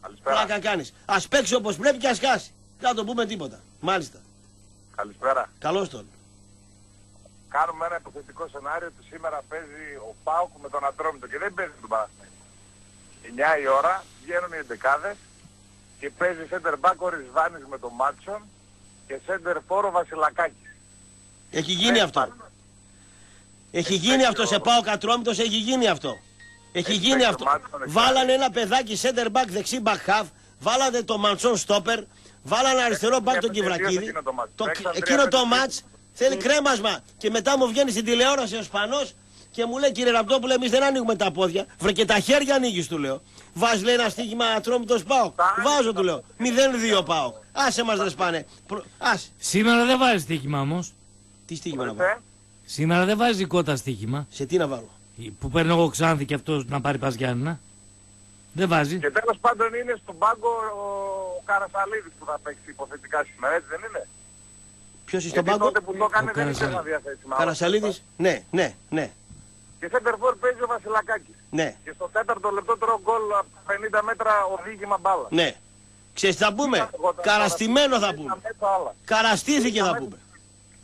Καλησπέρα. Πλάκα κάνεις. Ας παίξει όπως πρέπει και ας χάσει. Δεν θα το πούμε τίποτα. Μάλιστα. Καλησπέρα. Καλώς τον. Κάνουμε ένα υποθετικό σενάριο ότι σήμερα παίζει ο Πάουκ με τον Ατρόμητο και δεν παίζει τον Παναθηναϊκό. 9 η ώρα βγαίνουν οι εντεκάδες και παίζει center back ο Ρισβάνης με τον Μάτσον και center for ο Βασιλακάκης. Έχει γίνει αυτό. Έχει γίνει αυτό σε πάω κατρόμητος, έχει γίνει αυτό. Έχει Έχει γίνει παίξει αυτό. το μάτι τον Βάλανε ένα παιδάκι center back δεξί back half, βάλανε το μαντσόν stopper, βάλανε αριστερό back τον Έπαιξε Κιβρακίδη. εκείνο το μάτς. Το, Παίξαν τρία εκείνο το πέντε μάτς θέλει κρέμασμα και μετά μου βγαίνει στην τηλεόραση ο Σπανός και μου λέει κύριε Ραπτόπουλε εμείς δεν ανοίγουμε τα πόδια. Βρε και τα χέρια ανοίγεις του λέω. Βάζει λέει ένα στοίχημα ατρόμητος πάω. Βάζω του λέω. 0-2 πάω. Άσε μας δεν σπάνε. Προ- Άσε. Σήμερα δεν βάζεις στοίχημα όμως. Τι στοίχημα να βάλω; Ε, Σήμερα δεν βάζει κότα στοίχημα. Σε τι να βάλω; Που παίρνω εγώ Ξάνθη και αυτός να πάρει Παζιάννα. Δεν βάζει. Και τέλος πάντων είναι στον πάγκο ο Καρασαλίδης που θα παίξει υποθετικά σήμερα, έτσι δεν είναι; Ποιος είσαι στον Γιατί πάγκο; τότε που το έκανε Ο δεν είχε Καρασαλίδης. ένα διαθέσιμα. Καρασαλίδης; Ναι, ναι, ναι. Και center for παίζει ο Βασιλακάκης. Ναι, Και στο τέταρτο λεπτό τρώω γκολ από 50 μέτρα οδήγημα μπάλας. ναι. Ξέρεις τι θα πούμε; Καραστημένο θα πούμε. Καραστήθηκε θα πούμε.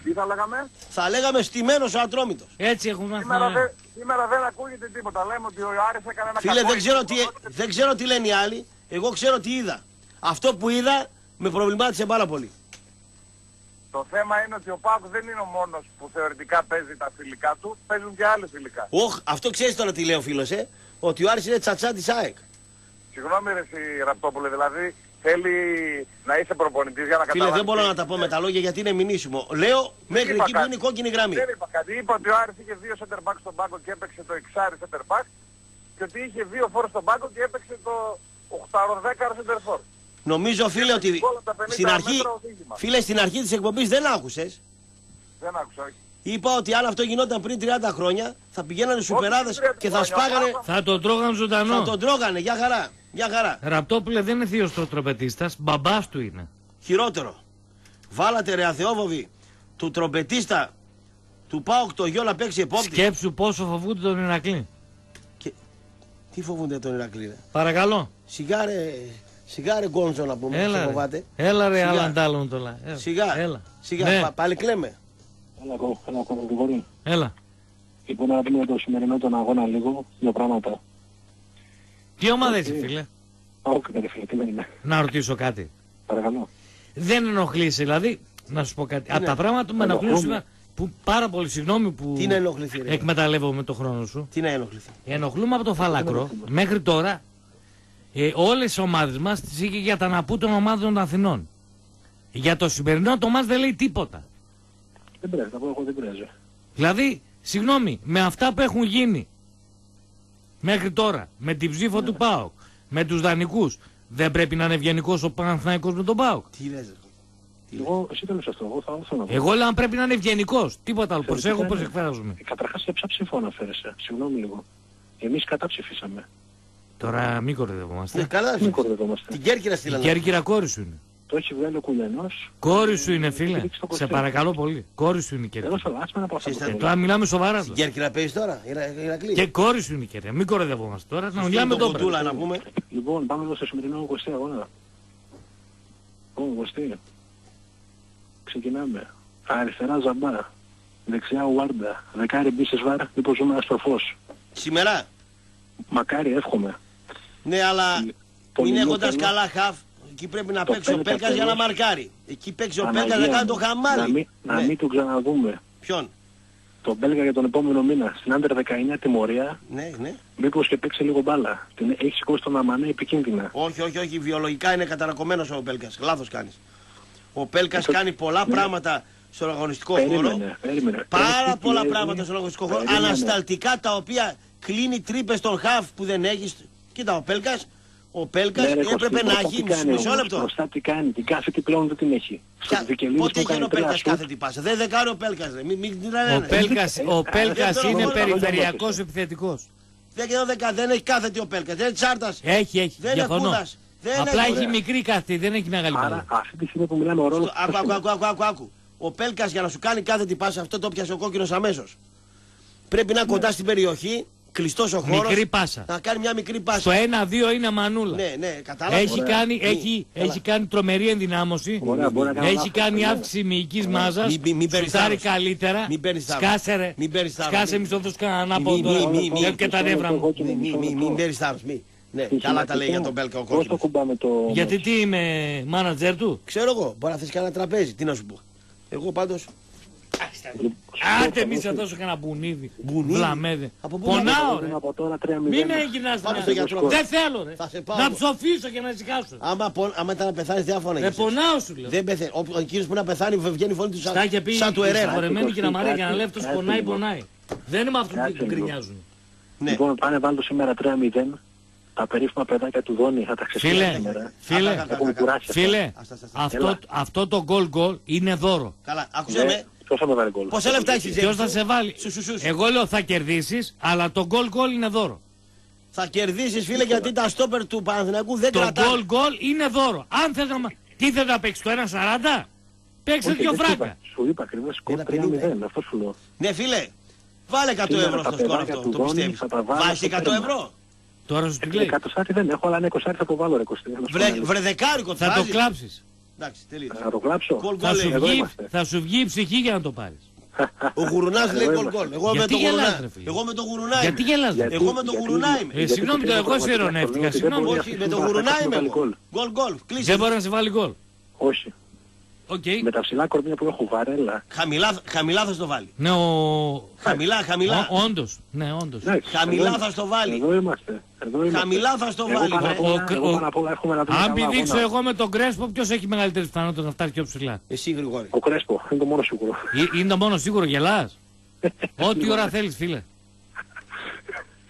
Τι θα λέγαμε; Θα λέγαμε στημένος ο Ατρόμητος. Έτσι έχουμε Σήμερα, μάθει. δεν, σήμερα δεν ακούγεται τίποτα. Λέμε ότι ο Άρης έκανε ένα Φίλε κακό δεν ξέρω, τι, ηθικό. δεν ξέρω τι λένε οι άλλοι. Εγώ ξέρω τι είδα. Αυτό που είδα με προβλημάτισε πάρα πολύ. Το θέμα είναι ότι ο Πάκου δεν είναι ο μόνος που θεωρητικά παίζει τα φιλικά του. Παίζουν και άλλοι φιλικά. Όχ, αυτό ξέρεις τώρα τι λέει ο φίλος, ε; Ότι ο Άρης είναι τσατσά της ΑΕΚ. Συγγνώμη ρε εσύ Ραπτόπουλε, δηλαδή θέλει να είσαι προπονητής για να Φίλε καταλάβεις. δεν μπορώ να τα πω με τα λόγια γιατί είναι μηνύσιμο. Λέω μέχρι είπα εκεί που κάτι. είναι η κόκκινη γραμμή. Δεν είπα κάτι. Είπα ότι ο Άρης είχε δύο center back στον πάγκο και έπαιξε το εξάρι center back και ότι είχε δύο φόρ στον πάγκο και έπαιξε το 8-10 center for. Νομίζω φίλε ότι γκολ από τα 50 στην αρχή, μέτρα οδήγημα. φίλε στην αρχή της εκπομπής δεν άκουσες. Δεν άκουσα, όχι. Είπα ότι αν αυτό γινόταν πριν 30 χρόνια θα πηγαίνανε στους σουπεράδες πριν 30 και θα χρόνια, σπάγανε, άμα- Θα τον τρώγαν ζωντανό. θα τον τρώγανε. Για χαρά, για χαρά. Ραπτόπουλε δεν είναι θείο τροπετίστα, μπαμπάς του είναι. Χειρότερο. Βάλατε ρε αθεόβοβοι του τρομπετίστα του ΠΑΟΚ το γιο να παίξει επόπτη. Σκέψου πόσο φοβούνται τον Ηρακλή. Τι φοβούνται τον Ηρακλή ρε; Παρακαλώ. Σιγάρε, σιγάρε γκόνζο να πούμε. Έλα σε ρε. φοβάται. Έλα ρε Σιγά. Αλαντάλλον τώρα. Έλα. Σιγά, Έλα. σιγά, Ναι. πα- πάλι κλαίμε. Έλα, εγώ, έλα, ακόμα γρήγορη. Έλα. Λοιπόν, να δούμε το σημερινό τον αγώνα λίγο, δύο πράγματα. Τι ομάδα είσαι φίλε; Όχι, δεν φίλε, τι δεν είναι. Να ρωτήσω κάτι. Παρακαλώ. Δεν ενοχλείσαι δηλαδή. Να σου πω κάτι. Από ναι. τα πράγματα που με ενοχλούν Ενοχλούμε. σήμερα. Που πάρα πολύ συγγνώμη που Τι να ενοχληθεί ρε. εκμεταλλεύομαι το χρόνο σου. Τι να ενοχληθεί; Ενοχλούμε από το φαλακρό μέχρι τώρα ε, όλες οι ομάδες μας τις είχε για τα ναπού των ομάδων των Αθηνών. Για το σημερινό το μας δεν λέει τίποτα. Δεν πειράζει, θα πω εγώ δεν πειράζει. Δηλαδή, συγγνώμη, με αυτά που έχουν γίνει μέχρι τώρα, με την ψήφο του ΠΑΟΚ, με τους δανεικούς, δεν πρέπει να είναι ευγενικός ο Παναθηναϊκός με τον ΠΑΟΚ. Τι λες ρε. Εγώ, εσύ το λες αυτό, εγώ θα ήθελα να πω. Εγώ λέω αν πρέπει να είναι ευγενικός. Τίποτα άλλο. Προσέχω πώς εκφράζομαι. Ε, Καταρχάς σε ποια ψήφο αναφέρεσαι. Συγγνώμη λίγο. Εμείς καταψηφίσαμε. Τώρα μην κοροϊδευόμαστε. Ναι, καλά. Μην κορδευόμαστε. Την Κέρκυρα Η στείλανε. Κέρκυρα κόρη σου είναι. Το έχει βγάλει ο Κουλιανός. Κόρη σου είναι φίλε. Ρίξτε το Σε κοστί. παρακαλώ πολύ. Κόρη σου είναι η Εγώ Κέρκυρα. σου άσμα να πάω Εσείς στα Ε, θα- τώρα μιλάμε σοβαρά. Την Κέρκυρα παίζεις τώρα, Ηρα- Ηρακλή. Και κόρη σου είναι η Κέρκυρα. Μην κοροϊδευόμαστε τώρα. Να Στείλ μιλάμε τον τώρα. Κουτούλα να πούμε. Λοιπόν, πάμε εδώ στο σημερινό 20 αγώνα. Λοιπόν, 20. Ξεκινάμε. Αριστερά Ζαμπά. Δεξιά Ουάρντα. Δεκάρι Μπίσες Βάρ. Μήπως ζούμε αστροφός. Σήμερα; Μακάρι, εύχομαι. Ναι, αλλά Πολύ μην λίγο έχοντας θέλω. καλά χαφ, εκεί πρέπει να Το παίξει ο Πέλκα Πέλκας για να τέλος. μαρκάρει. Εκεί παίξει ο Παναγία Πέλκας να κάνει το μου. Να χαμάλι. μην, να Ναι. μην τον ξαναδούμε. Ποιον; Τον Μπέλγα για τον επόμενο μήνα. Στην Άντερ 19 τιμωρία. Ναι, ναι. Μήπως και παίξει λίγο μπάλα. Την έχει σηκώσει τον Αμανέ επικίνδυνα. Όχι, όχι, όχι. Βιολογικά είναι καταρακωμένος ο Πέλκας. Λάθος κάνεις. Ο Πέλκας Ε, το- κάνει πολλά ναι. πράγματα στον αγωνιστικό χώρο. Περίμενε, περίμενε. Πάρα Πρέπει πολλά πιέζει. πράγματα στον αγωνιστικό χώρο. Περίμενε. Ανασταλτικά τα οποία κλείνει τρύπες στον χαφ που δεν έχεις. Κοίτα, ο Πέλκας, ο Πέλκας Ναι, ρε, έπρεπε Κωστή, να μπροστά έχει τι κάνει μισό όμως, λεπτό. Μπροστά τι κάνει, την κάθετη πλέον δεν την έχει. Ποια- Στο Βικελίδης Πότε που έγινε κάνει ο τρία Πέλκας σουτ, κάθετη πάσα. Δεν δεκάρει ο Πέλκας. ρε. Μην, μην την Ο λένε. Πέλκας, ο Πέλκας δεν είναι το- περιφερειακός επιθετικός. Δεν, και δεκα- δεν έχει κάθετη ο Πέλκας. Δεν είναι τσάρτας. Έχει, έχει. Δεν είναι Διαφωνώ. κούδας. Δεν Απλά έχει- έχει μικρή κάθετη, δεν έχει μεγάλη Άρα μπάλα. αυτή τη στιγμή που μιλάμε ο ρόλος... Στο- Άκου, άκου, άκου, άκου, άκου, άκου. Ο Πέλκας για να σου κάνει κάθετη πάσα, αυτό το πιάσε ο κόκκινος αμέσως. Πρέπει να είναι κοντά στην περιοχή, κλειστός ο χώρος. Μικρή πάσα. Να κάνει μια μικρή πάσα. Στο 1-2 είναι μανούλα. Ναι, ναι, κατάλαβα. Έχει Ωραία. κάνει, Μη- έχει, καλά. έχει κάνει τρομερή ενδυνάμωση. Ωραία, μπορεί να κάνει Έχει λάθος, κάνει ναι. αύξηση μυϊκής μάζας. Μην- μην- μην παίρνεις Σουτάρει θάρρος. καλύτερα. Μην παίρνεις θάρρος. Σκάσε ρε. Μην παίρνεις θάρρος. Σκάσε Μην- μη στο δώσω κανέναν Μη- από μη- τώρα. μη- μη- Έχω και τα νεύρα μου. Μην μη, μη, μην παίρνεις θάρρος, μη. Ναι, καλά τα λέει για τον Πέλκα ο Πώς το κόκκινος. κουμπάμε το... Γιατί τι είμαι μάνατζερ του; Ξέρω εγώ, μπορεί να θες κανένα τραπέζι, τι να σου πω. Εγώ πάντως, Άντε μη σε δώσω κανένα μπουνίδι. Μπουνίδι; Βλαμέδε. Από πού Πονάω Είναι ρε. από τώρα 3-0. Μην έγινα Πάμε στο γιατρό. Δεν θέλω ρε. Θα σε πάω Να εγώ. ψοφήσω και να ησυχάσω. άμα, πο- άμα ήταν να πεθάνεις διάφορα Δεν πονάω σου λέω. Δεν πεθαίνει. Ο, ο κύριος που να πεθάνει βγαίνει η φωνή του σαν, Στα είχε πει σαν του η Ερέρα. συγχωρεμένη κυρία Μαρία για να Κάτσε, λέει αυτός κάτσε πονάει, λίγο. πονάει. Δεν είμαι αυτούς Κάτσε που λίγο. γκρινιάζουν. Ναι. Λοιπόν, πάνε βάλω σήμερα 3-0. Τα περίφημα παιδάκια του Δόνη θα τα ξεφύγουν Φίλε, σήμερα. φίλε, Κα- κα- Έχουν κουράσει αυτά. φίλε, Άστα, άστα, άστα. αυτό, Έλα. αυτό το γκολ γκολ είναι δώρο. Καλά, άκουσε Ναι, με. Ποιος θα με βάλει γκολ. Πόσα λεφτά έχεις Ποιος θα Τζέμις; σε βάλει; Σου, σου, σου, σου. Εγώ λέω θα κερδίσεις, αλλά το γκολ γκολ είναι δώρο. Θα κερδίσεις φίλε γιατί τα στόπερ του Παναθηναϊκού δεν Το κρατάνε. γκολ γκολ είναι δώρο. Αν θες να... μα- Τι θες να παίξεις το 1-40, παίξε Όχι, δύο δεν σου φράγκα. είπα. Σου είπα ακριβώς σκορ Ένα 3-0. Αυτό σου λέω. Ναι φίλε, βάλε 100 Σήμερα ευρώ τα στο σκορ παιδάκια αυτό, του το Δόνη πιστεύεις. θα τα βάλω Βάζεις στο 100 τέρμα. ευρώ. Τώρα σου τη Ε, λέει. Εκατοστάτη δεν έχω, αλλά ένα εικοσάρι θα το βάλω ρε Κωστή. Να σου Βρε, πω ένα βρε δεκάρικο Θα το βάζεις. Κλάψεις. Εντάξει, τελείωσε. Θα το κλάψω. Γκολ Θα γκολ σου, λέει. εδώ βγει, είμαστε. θα σου βγει η ψυχή για να το πάρεις. Ο γουρουνάς λέει Εδώ γκολ είμαστε. γκολ. Εγώ με Γιατί το γελάς, γουρουνά. ρε φίλε; Εγώ με το γουρουνά Γιατί είμαι. γελάς, ρε. Εγώ με το γουρουνά είμαι. Ε, συγγνώμη, το εγώ σε ειρωνεύτηκα, συγγνώμη. Όχι, με το γουρουνά είμαι εγώ. Γκολ γκολ. Κλείσες. Δεν μπορεί να σε βάλει γκολ. Όχι. Οκ. Με τα ψηλά κορμιά που έχω βαρέλα. Χαμηλά, χαμηλά θα στο βάλει. Ναι, ο... Χαμηλά, χαμηλά. ο- Όντως, ναι, όντως. Εντάξει, Χαμηλά εδώ θα στο βάλει. Εδώ είμαστε. Εδώ είμαστε. Χαμηλά θα στο Εγώ βάλει. πάνω βρε. απ' όλα- Ο- εγώ ο- πάνω απ' όλα έχουμε να δούμε Αν καλά πηδήξω αγώνα. εγώ με τον Κρέσπο, ποιος έχει μεγαλύτερες πιθανότητες να φτάσει πιο ψηλά; Εσύ Γρηγόρη. Ο Κρέσπο, είναι το μόνο σίγουρο. Ε, Είναι το μόνο σίγουρο, γελάς. [LAUGHS] Ό,τι ώρα θέλεις, φίλε.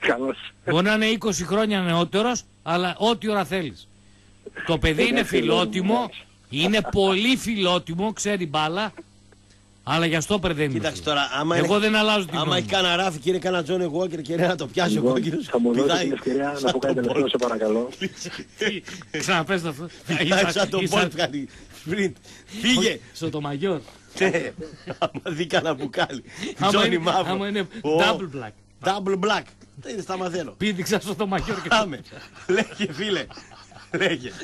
Καλώς. Μπορεί να είναι 20 χρόνια νεότερος, αλλά ό,τι ώρα θέλεις. Το παιδί είναι φιλότιμο, είναι πολύ φιλότιμο, ξέρει μπάλα, αλλά για στόπερ δεν είναι. Κοίταξε τώρα, άμα Εγώ είναι- δεν αλλάζω την Άμα γνώμη έχει μου. κανένα ράφι και είναι κανένα Τζόνι Walker και είναι να το πιάσει ο Λοιπόν, κόκκινος. Θα μου δώσει πηδάει την ευκαιρία να σαν πω κάτι τον τελευταίο, Bolt. σε παρακαλώ. Τι, Ξαναπες [LAUGHS] το αυτό. Πηδάει σαν τον Ίσα- Bolt κάνει sprint. Φύγε. Στο το μαγιόρ. Ναι. Άμα δει κανένα μπουκάλι. Άμα Τζόνι είναι- μαύρο. άμα είναι Ω, double black. Double black. Δεν είναι στα μαθαίνω. Πήδηξα στο το μαγιόρ και Πάμε. Λέγε φίλε. Λέγε. [LAUGHS]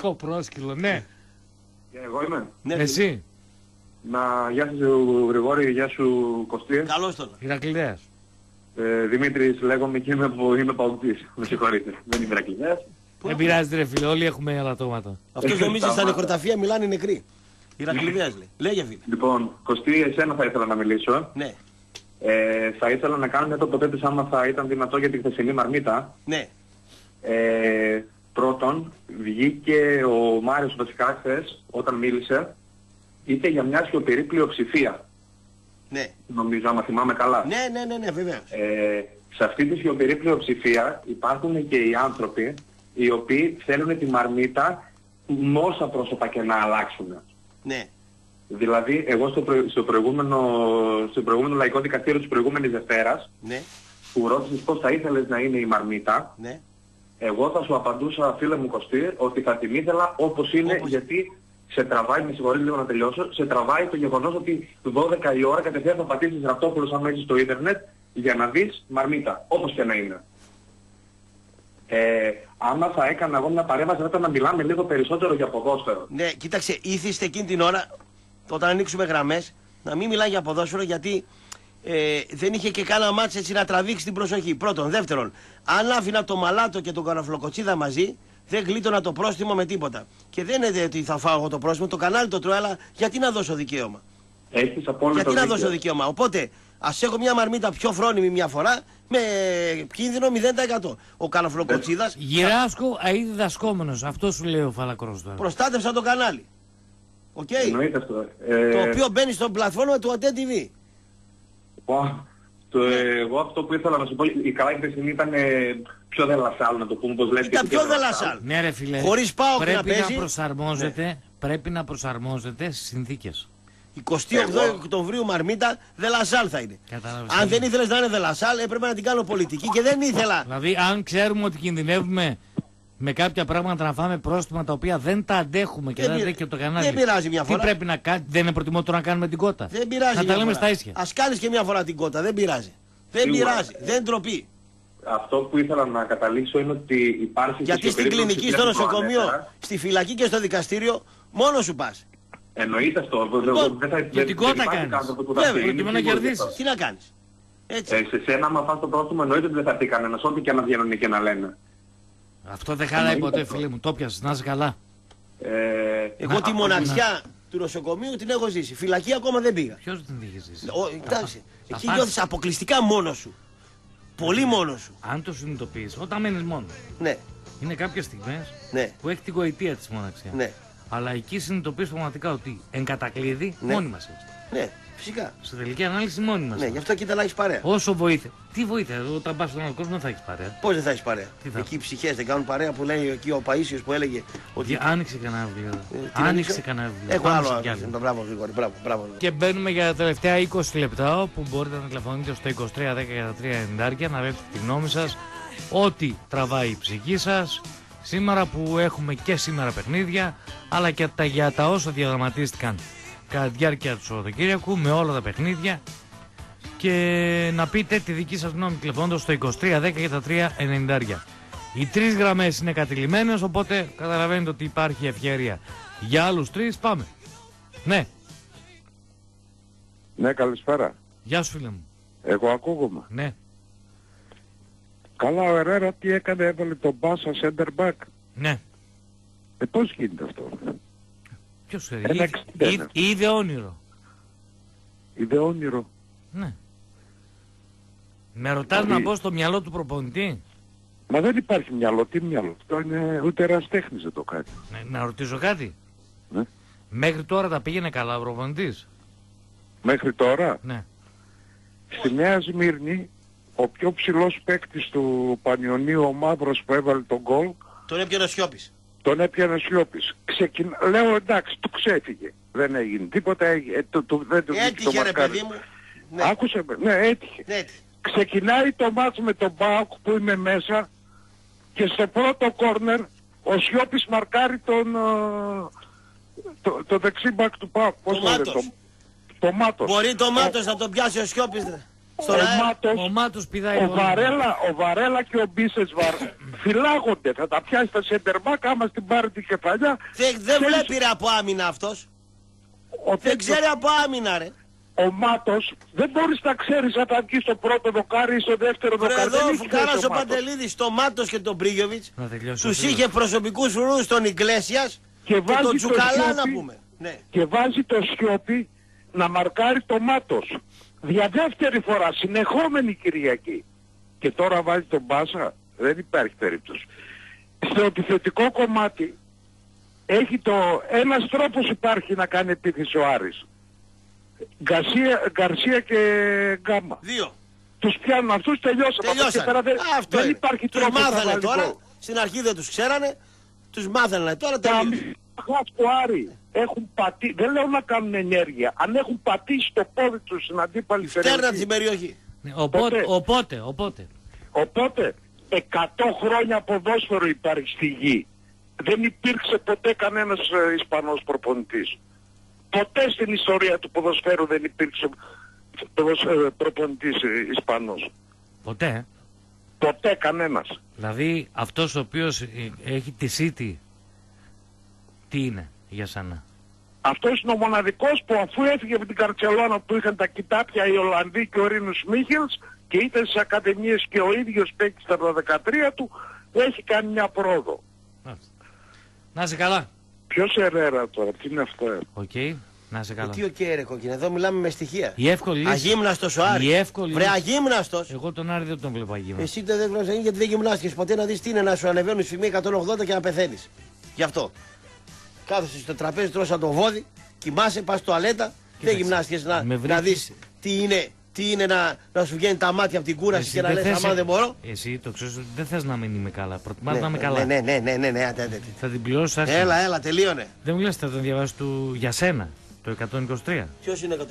Κοπρόσκυλο, ναι. Εγώ είμαι. Ναι, Εσύ, Να, γεια σου Γρηγόρη, γεια σου Κωστή. Καλώς τον. Ηρακλειδέας. Ε, Δημήτρης λέγομαι και είμαι, από- είμαι παουτής. Με συγχωρείτε. Δεν είμαι Ρακλιδέας. Δεν πειράζει ρε φίλε, όλοι έχουμε ελαττώματα. Αυτός νομίζεις στα νεκροταφεία μιλάνε οι νεκροί. Ηρακλειδέας λέει. Λέγε φίλε. Λοιπόν, Κωστή, εσένα θα ήθελα να μιλήσω. Ναι. Ε, θα ήθελα να κάνω μια τοποθέτηση άμα θα ήταν δυνατό για τη χθεσινή μαρμίτα. Ναι. Ε, πρώτον, βγήκε ο Μάριος βασικά χθες όταν μίλησε, είπε για μια σιωπηρή πλειοψηφία. Ναι. Νομίζω, άμα θυμάμαι καλά. Ναι, ναι, ναι, ναι, βεβαίως. Ε, σε αυτή τη σιωπηρή πλειοψηφία υπάρχουν και οι άνθρωποι οι οποίοι θέλουν τη μαρμίτα με όσα πρόσωπα και να αλλάξουν. Ναι. Δηλαδή, εγώ στο, προ- στο, προηγούμενο, στο προηγούμενο λαϊκό δικαστήριο της προηγούμενης Δευτέρας, Ναι. που ρώτησες πώς θα ήθελες να είναι η μαρμίτα, Ναι. Εγώ θα σου απαντούσα, φίλε μου Κωστή, ότι θα την ήθελα όπως είναι, γιατί σε τραβάει, με συγχωρείς λίγο να τελειώσω, σε τραβάει το γεγονός ότι 12 η ώρα κατευθείαν θα πατήσεις ραπτόπουλος σαν μέσα στο ίντερνετ για να δεις μαρμίτα, όπως και να είναι. Ε, άμα θα έκανα εγώ μια παρέμβαση θα ήταν να μιλάμε λίγο περισσότερο για ποδόσφαιρο. Ναι, κοίταξε, ήθιστε εκείνη την ώρα, όταν ανοίξουμε γραμμές, να μην μιλάει για ποδόσφαιρο γιατί ε, δεν είχε και κάνα μάτς έτσι να τραβήξει την προσοχή. Πρώτον. Δεύτερον, αν άφηνα το μαλάτο και τον καραφλοκοτσίδα μαζί, δεν γλίτωνα το πρόστιμο με τίποτα. Και δεν είναι ότι θα φάω εγώ το πρόστιμο, το κανάλι το τρώω, αλλά γιατί να δώσω δικαίωμα; Έχεις απόλυτο Γιατί να δίκιο. δώσω δικαίωμα; Οπότε, ας έχω μια μαρμίτα πιο φρόνιμη μια φορά με κίνδυνο 0%. Ο καραφλοκοτσίδα Γυράσκω αίδη δασκόμενος. Αυτό σου λέει ο Φαλακρός τώρα. προστάτευσα το κανάλι. Οκ. Εννοείται αυτό. Ε, Το οποίο μπαίνει στο πλατφόρμα του ΑΤΕ TV. Ω, το, ε, εγώ αυτό που ήθελα να σου πω, η καλά η χθεσινή ήταν ε, πιο δελασάλ να το πούμε όπως λέτε. Ήταν πιο δελασάλ. Ναι, ρε φιλέ. Χωρίς πάω και πρέπει να παίζει. προσαρμόζεται, πρέπει να προσαρμόζεται στις συνθήκες. 28 Οκτωβρίου Μαρμίτα Δελασάλ θα είναι. Κατάλαβες. Αν δεν ήθελες να είναι Δελασάλ, έπρεπε να την κάνω πολιτική και δεν ήθελα. Δηλαδή, αν ξέρουμε ότι κινδυνεύουμε με κάποια πράγματα να φάμε πρόστιμα τα οποία δεν τα αντέχουμε και Δεν δεν πειρα- αντέχει και το κανάλι. δεν πειράζει μια φορά. Τι πρέπει να κάνει, δεν είναι προτιμότερο να κάνουμε την κότα. Δεν πειράζει. Να μια τα λέμε φορά. στα ίσια. Ας κάνεις και μια φορά την κότα, δεν πειράζει. Δεν Σίγουρα. πειράζει, δεν ντροπή. Αυτό που ήθελα να καταλήξω είναι ότι υπάρχει Γιατί και στην περίπτωση κλινική, που στο δεν το νοσοκομείο, ανέφερα. στη φυλακή και στο δικαστήριο, μόνος σου πας. Εννοείται αυτό. Δεν- Λοιπόν, δεν θα- για δεν- την δεν κότα υπάρχει κάνεις. άνθρωπο που θα Βέβαια, πει, είναι προτιμώ να σίγουρο κερδίσεις. αυτό. Τι να κάνεις. Έτσι. Ε, σε σένα, άμα φας το πρόστιμο, εννοείται ότι δεν θα πει κανένας, ό,τι και να βγαίνουν και να λένε. Αυτό δεν χαλάει Εννοείται ποτέ, αυτό. φίλε μου. Το πιάσες, να είσαι καλά. Ε, Εγώ να- τη να- μοναξιά του νοσοκομείου την έχω ζήσει. Φυλακή ακόμα δεν πήγα. Ποιος την είχε ζήσει; Ο, εντάξει, Θα εκεί πας. νιώθεις αποκλειστικά μόνος σου. Πολύ μόνος σου. Αν το συνειδητοποιείς, όταν μένεις μόνος. Ναι, Είναι κάποιες στιγμές ναι, που έχει την γοητεία της μοναξιά. ναι, Αλλά εκεί συνειδητοποιείς πραγματικά ότι εν κατακλείδη Ναι. μόνοι μας είμαστε. ναι, φυσικά. Στη τελική ανάλυση μόνοι μας. Ναι, γι' αυτό κοίτα να έχεις παρέα. Όσο βοήθεια. Τι βοήθεια, όταν πας στον άλλο κόσμο δεν θα έχεις παρέα. Πώς δεν θα έχεις παρέα; Τι θα- Εκεί οι ψυχές δεν κάνουν παρέα που λέει εκεί ο Παΐσιος που έλεγε ότι... Τι άνοιξε κανένα βιβλίο. Ε, τι άνοιξε άνοιξε; κανένα βιβλίο. Έχω Πάμε άλλο. σε κι άλλο. άλλο. Μπράβο, Γρηγόρη, μπράβο, μπράβο. Και μπαίνουμε για τα τελευταία 20 λεπτά όπου μπορείτε να τηλεφωνείτε στο 2310 να λέτε τη γνώμη σας ό,τι τραβάει η ψυχή σας σήμερα που έχουμε και σήμερα παιχνίδια αλλά και τα, για τα όσα διαδραματίστηκαν κατά τη διάρκεια του Σαββατοκύριακου με όλα τα παιχνίδια και να πείτε τη δική σας γνώμη τηλεφωνώντας στο 2310 για τα 390. Οι τρεις γραμμές είναι κατηλημένες οπότε καταλαβαίνετε ότι υπάρχει ευκαιρία. Για άλλους τρεις πάμε. Ναι. Ναι, καλησπέρα. Γεια σου φίλε μου. Εγώ ακούγομαι. Ναι. Καλά, ο Ερέρα τι έκανε, έβαλε τον Μπάσα center back. Ναι. Ε, πώς γίνεται αυτό; Ποιος ξέρει. Ένα Είδε- εξήντα είναι. είδε- Είδε όνειρο. Είδε όνειρο. Ναι. Με ρωτάς να πω στο μυαλό του προπονητή; Μα δεν υπάρχει μυαλό. Τι μυαλό; Αυτό είναι ούτε εραστέχνης δεν το κάνει. Ναι, να ρωτήσω κάτι. Ναι. Μέχρι τώρα τα πήγαινε καλά ο προπονητής; Μέχρι τώρα, Ναι. στη Νέα Σμύρνη, ο πιο ψηλός παίκτης του Πανιωνίου, ο Μαύρος που έβαλε τον γκολ, Τον έπιανε ο Σιώπης. Τον έπιανε Σιώπης. Ξεκινα... Λέω εντάξει, του ξέφυγε. Δεν έγινε τίποτα, έγινε. Ε, το, το, δεν το βγήκε το Έτυχε ρε μαρκάρισμα. παιδί μου. Ναι. Άκουσε με, ναι έτυχε. Ναι, έτυχε. Ξεκινάει το μάτς με τον Μπάουκ που είμαι μέσα και στο πρώτο κόρνερ ο Σιώπης μαρκάρει τον, ε, το, το δεξί μπακ του Πάουκ. Πώς Το το λένε, Μάτος. το, το Μάτος. Μπορεί το Μάτος να τον πιάσει ο Σιώπης. Ρε. Στον ο αέρα. Μάτος, Ο Μάτος πηδάει ο όλο. Βαρέλα, ο Βαρέλα και ο Μπίσεσβαρ φυλάγονται. Θα τα πιάσει τα σέντερμπακ άμα στην πάρει την κεφαλιά. Δεν, δεν Ξέρεις, βλέπει ρε από άμυνα αυτός. ο Δεν τέτοιος- ξέρει από άμυνα ρε. Ο Μάτος δεν μπορείς να ξέρεις αν θα βγεις στο πρώτο δοκάρι ή στο δεύτερο Βρε δοκάρι. εδώ Δεν ο έχει Φουκάρας θέση ο ο Μάτος. Παντελίδης, το Μάτος και τον Πρίγιοβιτς Να τελειώσει. τους ο φίλος. είχε προσωπικούς φρουρούς στον Ιγκλέσιας Και και βάζει τον το Τσουκαλά να Σιώπη. πούμε. Ναι. και βάζει το Σιώπη να μαρκάρει το Μάτος. Για δεύτερη φορά, συνεχόμενη Κυριακή. Και τώρα βάζει τον Μπάσα. Δεν υπάρχει περίπτωση. Στο επιθετικό κομμάτι έχει το... Ένας τρόπος υπάρχει να κάνει επίθεση ο Άρης. Γκαρσία, Γκαρσία και Γκάμα. Δύο. Τους πιάνουν αυτούς, τελειώσαμε. Από εκεί Τελειώσανε. πέρα δεν, Αυτό δεν είναι. υπάρχει Τους τρόπος να μάθανε βάλει τώρα. γκολ. Στην αρχή δεν τους ξέρανε. Τους μάθανε. Τώρα Τα τελείωσε. χαφ του Άρη έχουν πατήσει, δεν λέω να κάνουν ενέργεια, αν έχουν πατήσει το πόδι τους στην αντίπαλη Φτέρνα περιοχή. την περιοχή. Ναι, Οπότε, οπότε, οπότε. Οπότε 100 χρόνια ποδόσφαιρο υπάρχει στη γη. Δεν υπήρξε ποτέ κανένας ε, Ισπανός προπονητής. Ποτέ στην ιστορία του ποδοσφαίρου δεν υπήρξε ποδοσφαίρο, προπονητής ε, Ισπανός. Ποτέ. Ποτέ κανένας. Δηλαδή αυτός ο οποίος ε, έχει τη City, τι είναι για σένα; Αυτός είναι ο μοναδικός που αφού έφυγε από την Καρτσελώνα που είχαν τα κοιτάπια οι Ολλανδοί και ο Ρίνους Μίχελς και ήταν στις ακαδημίες και ο ίδιος παίκτης από τα 13 του, έχει κάνει μια πρόοδο. Να είσαι καλά. Ποιος Ερέρα τώρα, τι είναι αυτό. ε; Οκ. Να είσαι καλά. Τι ο κέρε κόκκινε, εδώ μιλάμε με στοιχεία. Η εύκολη λύση. Αγύμναστος ο Άρης. Η εύκολη Βρε λύση. αγύμναστος. Εγώ τον Άρη δεν τον βλέπω αγύμναστο. Εσύ δεν γνωρίζεις γιατί δεν γυμνάστηκες ποτέ να δεις τι είναι να σου ανεβαίνουν οι σφυγμοί 180 και να πεθαίνεις. Γι' αυτό. Κάθεσαι στο τραπέζι, τρως σαν το βόδι, κοιμάσαι, πας στο αλέτα, δεν γυμνάστηκες να, με να βρίσκεις. δεις τι είναι, τι είναι να, να σου βγαίνει τα μάτια από την κούραση Εσύ και να δεν λες θες- αμά δεν μπορώ. Εσύ το ξέρεις ότι δεν θες να μην είμαι καλά. Προτιμάς Ναι, να είμαι ναι, καλά. Ναι, ναι, ναι, ναι, ναι, άντε, άντε. Θα την πληρώσεις άσχημα. Έλα, έλα, τελείωνε. Δεν μου λες θα τον διαβάσεις του για σένα, το 123. Ποιος είναι 123.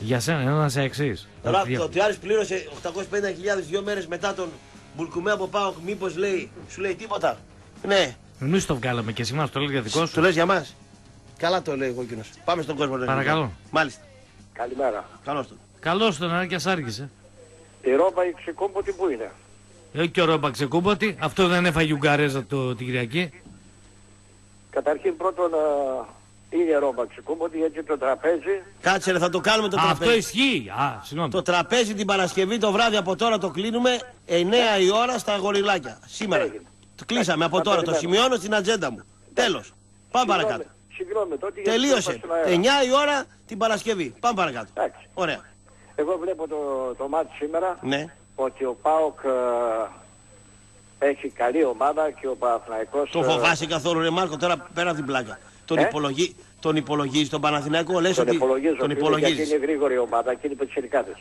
Για σένα, ενώ να σε εξής. Τώρα το ότι ο Άρης πλήρωσε 850.000 δύο μέρες μετά τον Μπουλκουμέ από Πάοκ, μήπως λέει, σου λέει τίποτα; Ναι, Εμείς το βγάλαμε και εσύ μας το λέει για δικό σου. το λες για μας. Καλά το λέει ο κόκκινος. Πάμε στον κόσμο. ρε. Παρακαλώ. Μάλιστα. Καλημέρα. Καλώς τον. Καλώς τον Άρη άργησε. Η ρόμπα η ξεκόμποτη που είναι; Ε, και ο Ρόμπα ξεκούμποτη. Αυτό δεν έφαγε Ουγγαρέζα το, την Κυριακή. Καταρχήν πρώτον ε, είναι ρόμπα ξεκόμποτη γιατί το τραπέζι Κάτσε ρε, θα το κάνουμε το Α, τραπέζι. αυτό ισχύει. Α, συγγνώμη. Το τραπέζι την Παρασκευή το βράδυ από τώρα το κλείνουμε 9 η ώρα στα γοριλάκια. Σήμερα. Το κλείσαμε από Θα τώρα. Το περιμένω. σημειώνω στην ατζέντα μου. Τέλος. Πάμε Συγγνώμη, παρακάτω. Συγγνώμη τότε γιατί Τελείωσε. το είπα στον 9 αέρα. η ώρα την Παρασκευή. Πάμε παρακάτω. Εντάξει. Ωραία. Εγώ βλέπω το, το μάτι σήμερα Ναι. ότι ο ΠΑΟΚ ε, έχει καλή ομάδα και ο Παναθηναϊκός... Το ε, φοβάσαι καθόλου ρε Μάρκο τώρα πέρα από την πλάκα. Τον, Ε; υπολογί... τον υπολογίζεις τον Παναθηναϊκό λες τον ότι υπολογίζω, τον φίλε, υπολογίζεις. γιατί είναι γρήγορη η ομάδα και είναι πετσιρικάδες.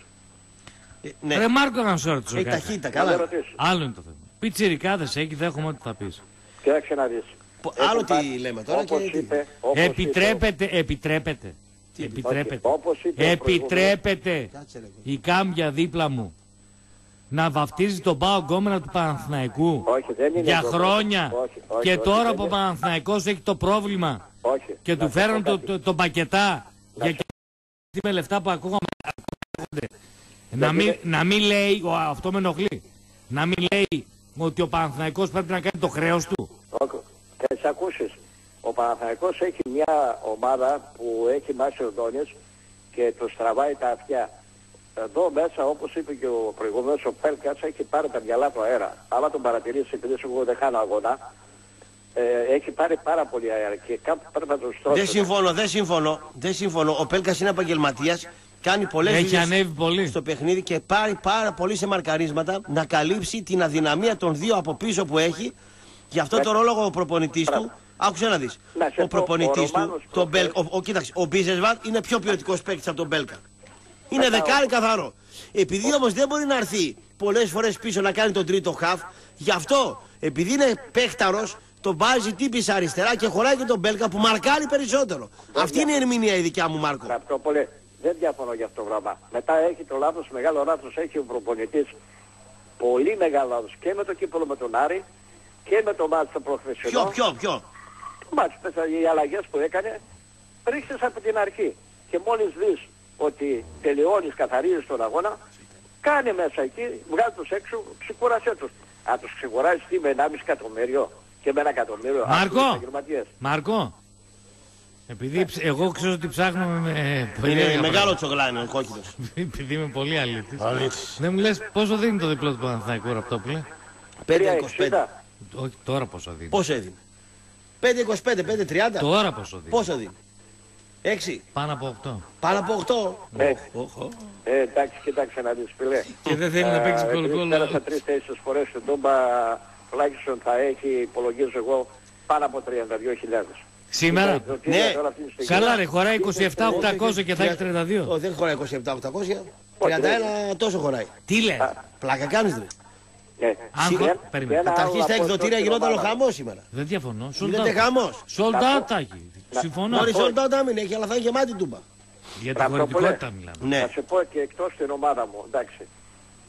Ε, ναι. Ρε Μάρκο να σου ρωτήσω Έχει κάτι. ταχύτητα, Να με καλά. ρωτήσεις. Άλλο είναι το θέμα. Πιτσιρικάδες έχει, δέχομαι ό,τι θα πεις. Κοίταξε να δεις. Πο- Έχουν Άλλο τι πάρει- λέμε τώρα όπως και τι; είπε, όπως είπε, Επιτρέπεται, επιτρέπεται. Επιτρέπεται. Όχι, όπως είπε ο Επιτρέπεται Κάτσε ρε. η κάμπια δίπλα μου να βαφτίζει τον πάο γκόμενα του Παναθηναϊκού Όχι, δεν είναι για το- χρόνια όχι, όχι, και όχι, τώρα δεν που ο είναι. Παναθηναϊκός έχει το πρόβλημα όχι, και να του σου πω φέρουν το, κάτι. το, το πακετά για και με λεφτά που ακούγαμε ακούγονται. να, μην, είναι- να μην λέει, ο, αυτό με ενοχλεί, να μην λέει ότι ο Παναθηναϊκός πρέπει να κάνει το χρέος του. Όχι. Θα τις ακούσεις. Ο Παναθηναϊκός έχει μια ομάδα που έχει μάσει ο Ντόνης και τους τραβάει τα αυτιά. Εδώ μέσα, όπως είπε και ο προηγούμενος, ο Πέλκας έχει πάρει τα μυαλά του αέρα. Άμα τον παρατηρήσεις, επειδή σου εγώ δεν χάνω αγώνα, ε, έχει πάρει πάρα πολύ αέρα και κάπου πρέπει να τον στρώσει. Δεν συμφωνώ, δεν συμφωνώ. Δεν συμφωνώ. Ο Πέλκας είναι επαγγελματίας. Κάνει πολλές Έχει ανέβει πολύ. στο παιχνίδι και πάρει πάρα πολύ σε μαρκαρίσματα να καλύψει την αδυναμία των δύο από πίσω που έχει. Γι' αυτό το ρόλο ο προπονητής του. Άκουσε να δεις. Να σε Ο πω, προπονητής ο του, Ρωμάνος τον προχθές- Μπέλ, ο, ο, κοίταξε, ο Μπίζεσβατ είναι πιο ποιοτικός παίκτης από τον Μπέλκα. Είναι Κατά δεκάρι ο- καθαρό. Επειδή όμως δεν μπορεί να έρθει πολλές φορές πίσω να κάνει τον τρίτο χαφ, γι' αυτό επειδή είναι παίχταρος, τον βάζει τύπη αριστερά και χωράει και τον Μπέλκα που μαρκάρει περισσότερο. Αυτή είναι η ερμηνεία η δικιά μου, Μάρκο. Αυτό πολύ. Δεν διαφωνώ για αυτό το πράγμα. Μετά έχει το λάθος, μεγάλο λάθος έχει ο προπονητής. Πολύ μεγάλο λάθος και με το κύπελο με τον Άρη και με το μάτι στο προχθεσινό. Ποιο, ποιο, ποιο; Το μάτι, πες, οι αλλαγές που έκανε, ρίξες από την αρχή. Και μόλις δεις ότι τελειώνεις, καθαρίζεις τον αγώνα, κάνε μέσα εκεί, βγάλει τους έξω, ξεκούρασέ τους. Αν τους ξεκουράσεις τι με 1,5 εκατομμύριο και με ένα εκατομμύριο. αυτούς τους Μάρκο, επαγγελματίες. Μάρκο, επειδή ψ- εγώ ξέρω ότι ψάχνουμε με Είναι περίεργα μεγάλο πράγματα. τσογλάνι ο κόκκινος. Επειδή είμαι πολύ αλήτης. Δεν μου λες πόσο δίνει το διπλό του Παναθηναϊκού Ραπτόπουλε; 5-25. Όχι τώρα πόσο δίνει; Πόσο έδινε; 5-25, 5-30. Τώρα πόσο δίνει; Πόσο δίνει. 6. Πάνω από 8. Πάνω από 8. Ε, ε, εντάξει, κοιτάξτε να δεις φίλε. Και δεν θέλει να παίξει Ε, κολ επειδή κολ. Πέρασα τρεις-τέσσερις φορές στην Τούμπα, τουλάχιστον θα έχει, υπολογίζω εγώ, πάνω από 32.000. Σήμερα. Ότι Ναι. είναι τώρα αυτή τη στιγμή. Καλά ρε, χωράει 27-800 και θα έχει 32. Όχι, δεν χωράει 27-800. 31 τόσο χωράει. Τι λες; Πλάκα κάνεις ρε. Ναι. Αν Και- χω- και περίμενε. ένα Καταρχήν άλλο στα να πω εκδοτήρια στην γινόταν ο ομάδα. χαμός σήμερα. Δεν διαφωνώ. Γίνεται χαμός. Σολτάτάκι. Συμφωνώ. Μπορεί όλο το μην έχει, αλλά θα είναι γεμάτη τούμπα. Για τη Ραπτόπουλε, χωρητικότητα μιλάμε. Ναι. Θα σε πω και εκτός την ομάδα μου, εντάξει.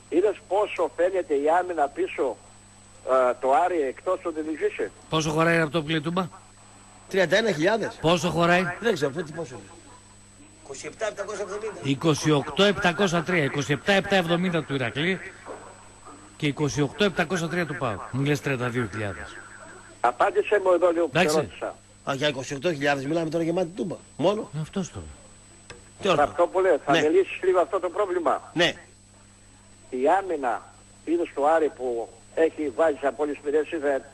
Είδες πόσο φαίνεται η άμυνα πίσω ε, το Άρη εκτός του Δελιζήσε. Πόσο χωράει από το πλοίο τούμπα; 31.000. Πόσο χωράει; Δεν ξέρω τι πόσο είναι. 28-703. 27-770 του Ηρακλή και 28-703 του Πάου. Μου λες 32.000. Απάντησε μου εδώ λίγο που σε Εντάξει. ρώτησα. Α, για 28.000 μιλάμε τώρα γεμάτη τούμπα. Μόνο. Αυτός τώρα. Τι ώρα. Ραπτόπουλε, θα Ναι. με λύσεις λίγο αυτό το πρόβλημα. Ναι. Η άμυνα είδος του Άρη που έχει βάζει από όλες τις μοιρές είναι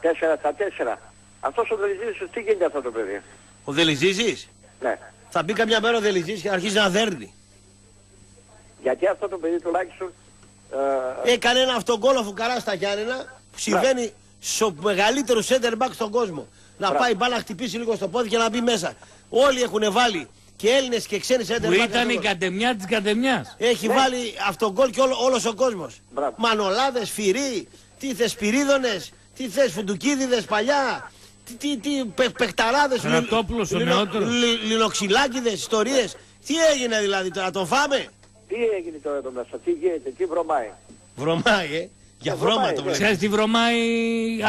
4 στα 4. Αυτός ο Δελιζήσης τι γίνεται αυτό το παιδί; Ο Δελιζήσης. Ναι. Θα μπει καμιά μέρα ο Δελιζήσης και να αρχίσει να δέρνει. Γιατί αυτό το παιδί τουλάχιστον ε, Έκανε ένα αυτογκόλ ο Φουκαρά στα Γιάννενα που συμβαίνει στο μεγαλύτερο center back στον κόσμο. Να Μπράβο. πάει μπάλα να χτυπήσει λίγο στο πόδι και να μπει μέσα. Όλοι έχουν βάλει και Έλληνες και ξένοι center Που back. ήταν η αυτογκόλ. καντεμιά της καντεμιάς. Έχει βάλει αυτογκόλ και όλο, όλος ο κόσμος. Μπράβο. Μανολάδες, φυρί, τι θεσπυρίδωνες, τι θες φουντουκίδιδες παλιά, τι, τι, τι πε, παιχταράδες, λι- Στρατόπουλος ο λινο- νεότερος. λι- λινοξυλάκιδες, ιστορίες. Τι έγινε δηλαδή τώρα, τον φάμε; τι έγινε τώρα εδώ μέσα, τι γίνεται, τι βρωμάει. Βρωμάει, ε; Για Ε, βρώμα βρωμάει, το ναι. βλέπεις. Ξέρεις τι βρωμάει,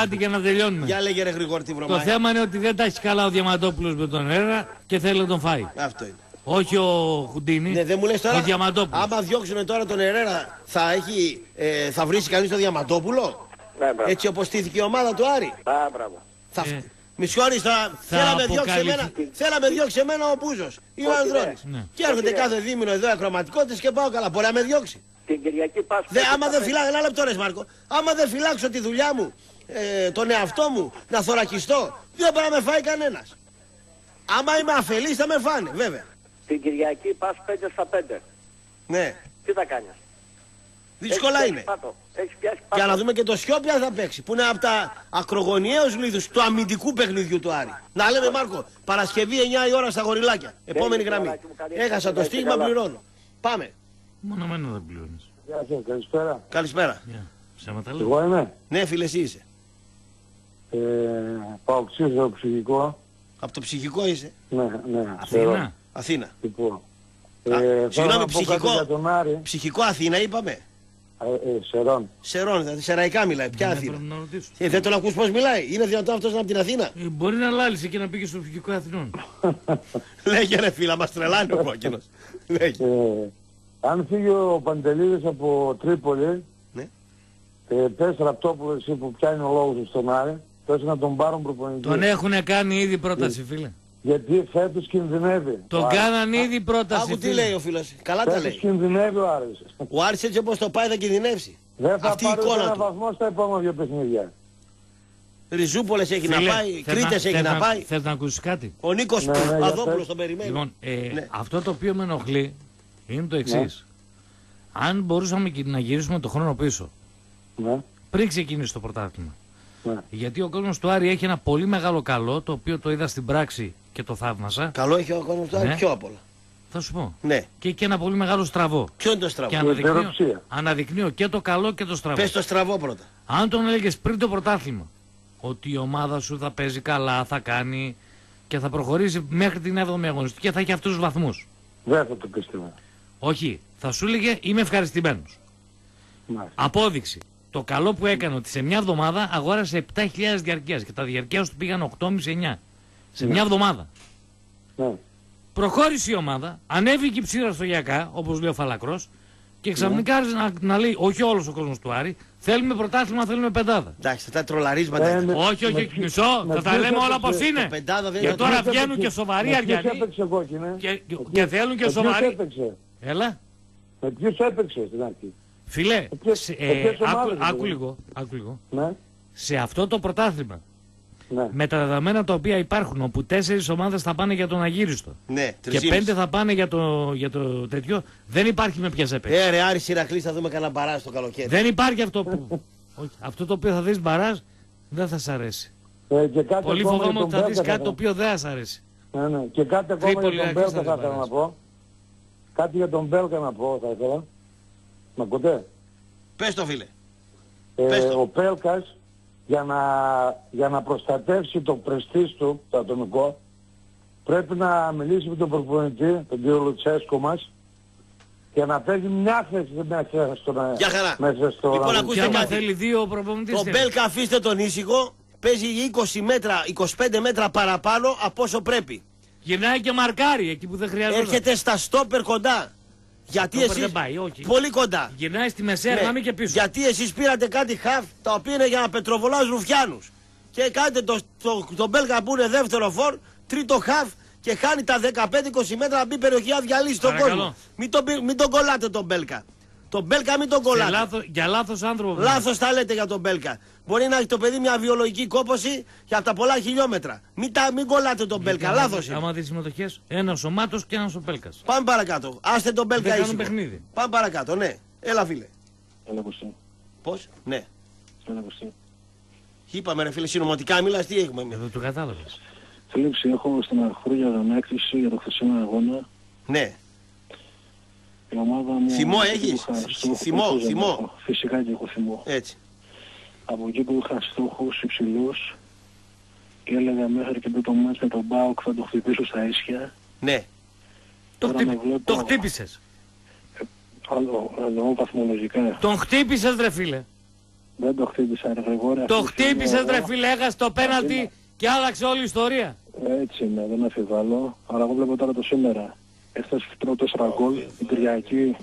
άντε για να τελειώνουμε. Για λέγε ρε Γρηγόρη τι Το βρωμάει. θέμα είναι ότι δεν τα έχει καλά ο Διαμαντόπουλος με τον Έρα και θέλει να τον φάει. Αυτό είναι. Όχι ο Χουντίνη. Ναι, δεν μου λες Ο τώρα, Διαμαντόπουλος. άμα διώξουν τώρα τον Ερέρα, θα, έχει, ε, θα βρίσει κανείς τον Διαματόπουλο. Ναι, μπράβο. Έτσι όπως στήθηκε η ομάδα του Άρη. Α, μπράβο. Θα... Ε. Μη συγχωρείς τώρα, Θα θέλα με διώξεις αποκαλυφθεί. εμένα, θέλα με διώξεις εμένα ο Μπούζος ή ο Όχι, Ανδρώνης. ναι. Και έρχονται Όχι, ναι. κάθε δίμηνο εδώ ακροματικότητες και πάω καλά. Μπορεί να με διώξει. Την Κυριακή πας Δε, πέντε άμα στα δεν πέντε. φυλάξω, ένα λεπτό ρε Μάρκο, άμα δεν φυλάξω τη δουλειά μου, ε, τον εαυτό μου, να θωρακιστώ, δεν μπορεί να με φάει κανένας. Άμα είμαι αφελής θα με φάνε, βέβαια. Την Κυριακή πας 5 στα 5. Ναι, Τι θα κάνεις; Δύσκολα Έχεις είναι. πιάσει Πάτο. Έχεις πιάσει πάτο. Για να δούμε και το Σιώπια θα παίξει, που είναι από τα ακρογωνιαίους λίθους του αμυντικού παιχνιδιού του Άρη. Να λέμε Μάρκο, Παρασκευή 9 η ώρα στα γοριλάκια. Επόμενη είναι, γραμμή. αγοράκι μου, καλή Έχασα εβδομάδα, το να είστε στίγμα, καλά. πληρώνω. Πάμε. Μόνο εμένα δεν πληρώνεις. Γεια σας, καλησπέρα. Καλησπέρα. Γεια. Ψέματα λέω. Εγώ είμαι; Ναι, φίλε, εσύ είσαι. Ε, πάω ξύζω ψυχικό. Από το ψυχικό είσαι. Ναι, ναι. Αθήνα. Αθήνα. Λοιπόν. Α, Ε, θέλω συγγνώμη, να πω κάτι ψυχικό. Για τον Άρη. Ψυχικό Αθήνα είπαμε. Ε, ε, Σερών. Σερών, δηλαδή σεραϊκά μιλάει. Ποια Ναι, Αθήνα. πρέπει να ρωτήσω. Ε, δεν τον ακούς πώς μιλάει. Είναι δυνατόν αυτός να είναι από την Αθήνα; Ε, Μπορεί να λάλησε και να πήγε στο φυγικό Αθηνών. [LAUGHS] Λέγε ρε φίλα, μας τρελάνει ο κόκκινος. Λέγε. Ε, αν φύγει ο Παντελίδης από Τρίπολη, Ναι. ε, πες Ραπτόπουλο εσύ που πιάνει ο λόγος σου στον Άρη, πες να τον πάρουν προπονητή. Τον έχουν κάνει ήδη πρόταση, φίλε. Γιατί φέτος κινδυνεύει. Τον Ο Άρης. κάναν ήδη πρόταση, Άκου τι φίλε. λέει ο φίλος. Καλά τα Φέτος λέει. κινδυνεύει ο Άρης. Ο Άρης έτσι όπως το πάει θα κινδυνεύσει. Δεν θα Αυτή η πάρει ούτε εικόνα ένα του. βαθμό στα επόμενα δύο παιχνίδια. Ριζούπολες έχει να Φίλε, πάει, θες Κρήτες έχει θες να πάει. Θες να ακούσεις κάτι; Ο Νίκος Ναι, ναι, για Παπαδόπουλος πες. τον περιμένει. Λοιπόν, ε, Ναι. αυτό το οποίο με ενοχλεί είναι το εξής. Ναι. Αν μπορούσαμε και να γυρίσουμε το χρόνο πίσω, Ναι, πριν ξεκινήσει το πρωτάθλημα. ναι. Γιατί ο κόσμος του Άρη έχει ένα πολύ μεγάλο καλό, το οποίο το είδα στην πράξη και το θαύμασα. Καλό έχει ο κόσμος του Άρη Ναι. πιο απ' όλα. Θα σου πω. Ναι. Και, και ένα πολύ μεγάλο στραβό. Ποιο είναι το στραβό; Και Η αναδεικνύω, υπεροψία. αναδεικνύω και το καλό και το στραβό. Πες το στραβό πρώτα. Αν τον έλεγες πριν το πρωτάθλημα ότι η ομάδα σου θα παίζει καλά, θα κάνει και θα προχωρήσει μέχρι την 7η αγωνιστική και θα έχει αυτούς τους βαθμούς. Δεν θα το πίστευα. Όχι, θα σου έλεγε είμαι ευχαριστημένος. Μάλιστα. Απόδειξη. Το καλό που έκανε ότι σε μια εβδομάδα αγόρασε 7.000 διαρκείας και τα διαρκεία του πήγαν 8,5-9. Σε μια εβδομάδα. Ναι. Προχώρησε η ομάδα, ανέβηκε η ψήρα στο Γιακά, όπως λέει ο Φαλακρός, και ξαφνικά άρχισε να, να λέει, όχι όλος ο κόσμος του Άρη, θέλουμε πρωτάθλημα, θέλουμε πεντάδα. Εντάξει, αυτά τα τρολαρίσματα. Ε, είναι. με- όχι, όχι, με όχι, ποιο- μισό, με θα τα ποιος λέμε όλα έπαιξε- πώ είναι. Πεντάδα δεν Και είναι. τώρα Ποιος βγαίνουν έπαιξε- και σοβαροί με ποιους Αριανοί έπαιξε κόκκινε. και, και, Με και ποιους- θέλουν και με ποιους σοβαροί. έπαιξε. Έλα, Με ποιους έπαιξε στην αρχή. φιλέ, ποιες- σε- με ε, ποιες άκου, ομάδες άκου δηλαδή. λίγο, άκου λίγο. Ναι, Σε αυτό το πρωτάθλημα, ναι. με τα δεδομένα τα οποία υπάρχουν, όπου τέσσερις ομάδες θα πάνε για τον Αγύριστο Ναι, και τρισήμιση. πέντε θα πάνε για το, για το τέτοιο, δεν υπάρχει με ποιες έπαιξε. Ε, ρε, Άρης Ηρακλής θα δούμε κανένα μπαράζ το καλοκαίρι. Δεν υπάρχει αυτό που. Όχι, αυτό το οποίο θα δεις μπαράζ δεν θα σ' αρέσει. Ε, και κάτι Πολύ ακόμα φοβάμαι για ότι τον θα δεις Μπέλκα κάτι το οποίο δεν θα σ' αρέσει. Ναι, ναι. Και κάτι ακόμα Τρίπολη, για τον Ηρακλής Μπέλκα θα θα ήθελα δεις να πω. Κάτι για τον Μπέλκα να πω θα ήθελα. Μ' ακούτε; Πες το φίλε. Ε, ο Πέλκας για να, για να προστατεύσει το πρεστής του, το ατομικό, πρέπει να μιλήσει με τον προπονητή, τον κύριο Λουτσέσκο μας, και να παίζει μια θέση μέσα στο, Για χαρά. μέσα στο Λοιπόν, ραντεβού. ακούστε κάτι. θέλει δύο προπονητές. Τον θέλει. Μπέλκα αφήστε τον ήσυχο. Παίζει 20 μέτρα, 25 μέτρα παραπάνω από όσο πρέπει. Γυρνάει και μαρκάρει εκεί που δεν χρειάζεται. Έρχεται στα στόπερ κοντά. Γιατί Στόπερ εσείς... δεν πάει, όχι. Πολύ κοντά. Γυρνάει στη μεσαία Ναι. γραμμή και πίσω. Γιατί εσείς πήρατε κάτι χαφ τα οποία είναι για να πετροβολάς ρουφιάνους. Και κάνετε το, το, τον Μπέλκα που είναι δεύτερο φορ, τρίτο χαφ και χάνει τα 15-20 μέτρα να μπει περιοχή να διαλύσει τον Παρακαλώ. κόσμο. Μην τον, πη- μην τον κολλάτε τον Μπέλκα. Τον Μπέλκα μην τον Σε κολλάτε. λάθος- για λάθος άνθρωπο. Λάθος τα λέτε για τον Μπέλκα. Μπορεί να έχει το παιδί μια βιολογική κόπωση για από τα πολλά χιλιόμετρα. Μην, τα, μην κολλάτε τον Μπέλκα. Γιατί Λάθος είναι. Άμα δεις συμμετοχές, ένας ο Μάτος και ένας ο Πέλκα. Πάμε παρακάτω. Άστε τον Μπέλκα Δεν κάνουν ήσυχο. παιχνίδι. Πάμε παρακάτω, ναι. Έλα φίλε. Έλα Κωστή. Πώς, ναι. Έλα Κωστή. Είπαμε ρε φίλε, συνωμοτικά μιλάς, τι έχουμε εμείς; Εδώ το κατάλαβες. Θλίψη έχω στην Αρχούρια έκθεση για το χθεσινό αγώνα. Ναι. Η ομάδα μου... Θυμό εκεί που έχεις; είχα στόχους, Θυμό, όχι, δεν θυμό. έχω. Φυσικά και έχω θυμό. Έτσι. Από εκεί που είχα στόχους υψηλούς και έλεγα μέχρι και το μάτς με τον Μπάουκ θα το χτυπήσω στα ίσια. Ναι. Το, Τώρα χτύπ... με βλέπω- το χτύπησες. Άλλο, εννοώ βαθμολογικά. Τον χτύπησες, ρε φίλε. Δεν το χτύπησα ρε Γρηγόρη. Το αυτή τη στιγμή χτύπησε, ρε εγώ- φίλε. Έχασες το πέναλτι και άλλαξε όλη η ιστορία. Έτσι είναι, δεν αφιβάλλω. Αλλά εγώ βλέπω τώρα το σήμερα. Εχθές τρώω τέσσερα γκολ, την Κυριακή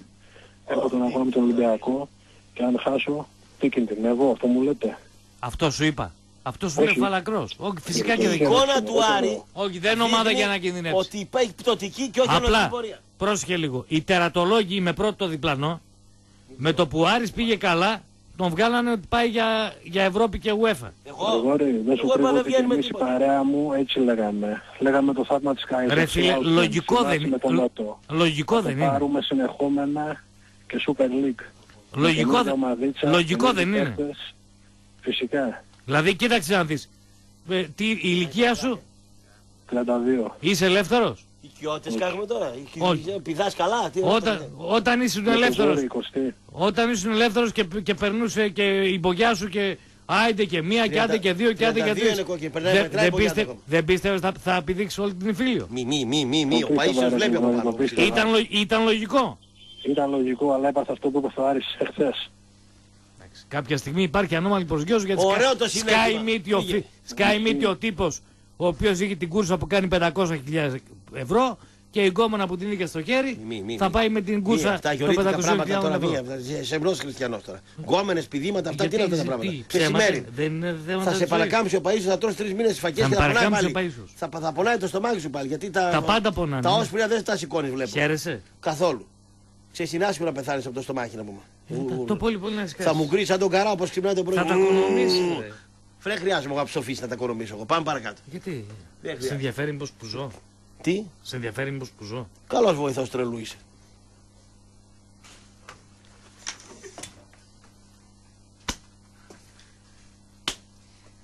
έχω τον αγώνα με τον Ολυμπιακό και αν χάσω, τι κινδυνεύω, αυτό μου λέτε. Αυτό σου είπα. Αυτό σου Όχι. είναι φαλακρό. Όχι, φυσικά και Η δεν εικόνα του Άρη Όχι, δεν είναι ομάδα δείχνει για να κινδυνεύσει. Ότι υπάρχει πτωτική και όχι ανωδική Απλά, πορεία. πρόσεχε λίγο. Οι τερατολόγοι με πρώτο διπλανό, με το που ο Άρης πήγε καλά, τον βγάλανε ότι πάει για, για Ευρώπη και UEFA. Γρηγόρη, δεν σου εγώ είπα, κρύβω δεν ότι και βγαίνουμε εμείς η τίποτα. παρέα μου έτσι λέγαμε. Λέγαμε το θαύμα της Κάιζερ. Ρε φίλε, λογικό δεν είναι. Με τον Λο- Νότο. Λογικό Θα δεν είναι. πάρουμε συνεχόμενα και Super League. Λογικό Με δεν- τον Μαδίτσα, λογικό με δεν τους είναι. παίκτες. Φυσικά. Δηλαδή, κοίταξε να δεις. Ε, τι, η ηλικία σου, 32. είσαι ελεύθερος; Οικειότητες κάνουμε τώρα. Όχι. Πηδάς καλά. Τι Όταν, όταν ήσουν Με το ελεύθερος, ζόρι, Κωστή. όταν ήσουν ελεύθερος και, και περνούσε και η μπογιά σου και άιντε και μία και άντε και δύο και άντε και 32 τρεις. είναι κόκκινη, περνάει, Δεν- μετράει δεν μπογιά πίστε- ακόμα. Δεν πίστευες θα, θα πηδήξει όλη την Ιφίλιο; Μη, μη, μη, μη, μη. Ο Το πίστευα, Παΐσιος ρε, βλέπει από Γρηγόρη, πάνω. το πίστευα. Ήταν, λο- ήταν λογικό. Ήταν λογικό, αλλά έπαθε αυτό που είπε στο Άρης εχθές. Κάποια στιγμή υπάρχει ανώμαλη προσγειώση γιατί Ωραίο σκα- το συνέστημα. Sky Meet ο, Πήγε. φι- Sky Meet ο τύπος ο οποίος είχε την κούρσα που κάνει 500.000 ευρώ και η γκόμενα που την είχε στο χέρι Μη, μη, θα μη. πάει με την Μη, κούρσα αυτά των γιορτικά πράγματα 500.000 τώρα ευρώ. βγει. Σεμνός χριστιανός τώρα. Γκόμενες, πηδήματα, αυτά τι Γιατί είναι αυτά τα τι, πράγματα. ψέματα, Μεσημέρι. δεν είναι θέματα Θα σε της ζωής. παρακάμψει ο Παΐσιος, θα τρως τρεις μήνες στις φακές Θα και με θα πονάει παρακάμψει πάλι. ο Παΐσιος. Θα, θα πονάει το στομάχι σου πάλι. Γιατί τα, Τα πάντα πονάνε, Τα ναι. όσπρια δεν τα σηκώνεις βλέπω. Χαίρεσαι. Καθόλου. Ξέρεις είναι άσχημο να πεθάνεις από το στομάχι να πούμε. Ου, Το πολύ πολύ να σκάσεις. Θα μου γκρίσει σαν τον καρά όπως ξυπνάει το πρωί. Θα τα οικονομήσεις, ρε. Φρέ χρειάζομαι εγώ ψοφής να τα οικονομήσω εγώ. Πάμε παρακάτω. Γιατί; Δεν Σε χρειάζεται. ενδιαφέρει μήπως που ζω; Τι; Σε ενδιαφέρει μήπως που ζω; Καλός βοηθός τρελού είσαι.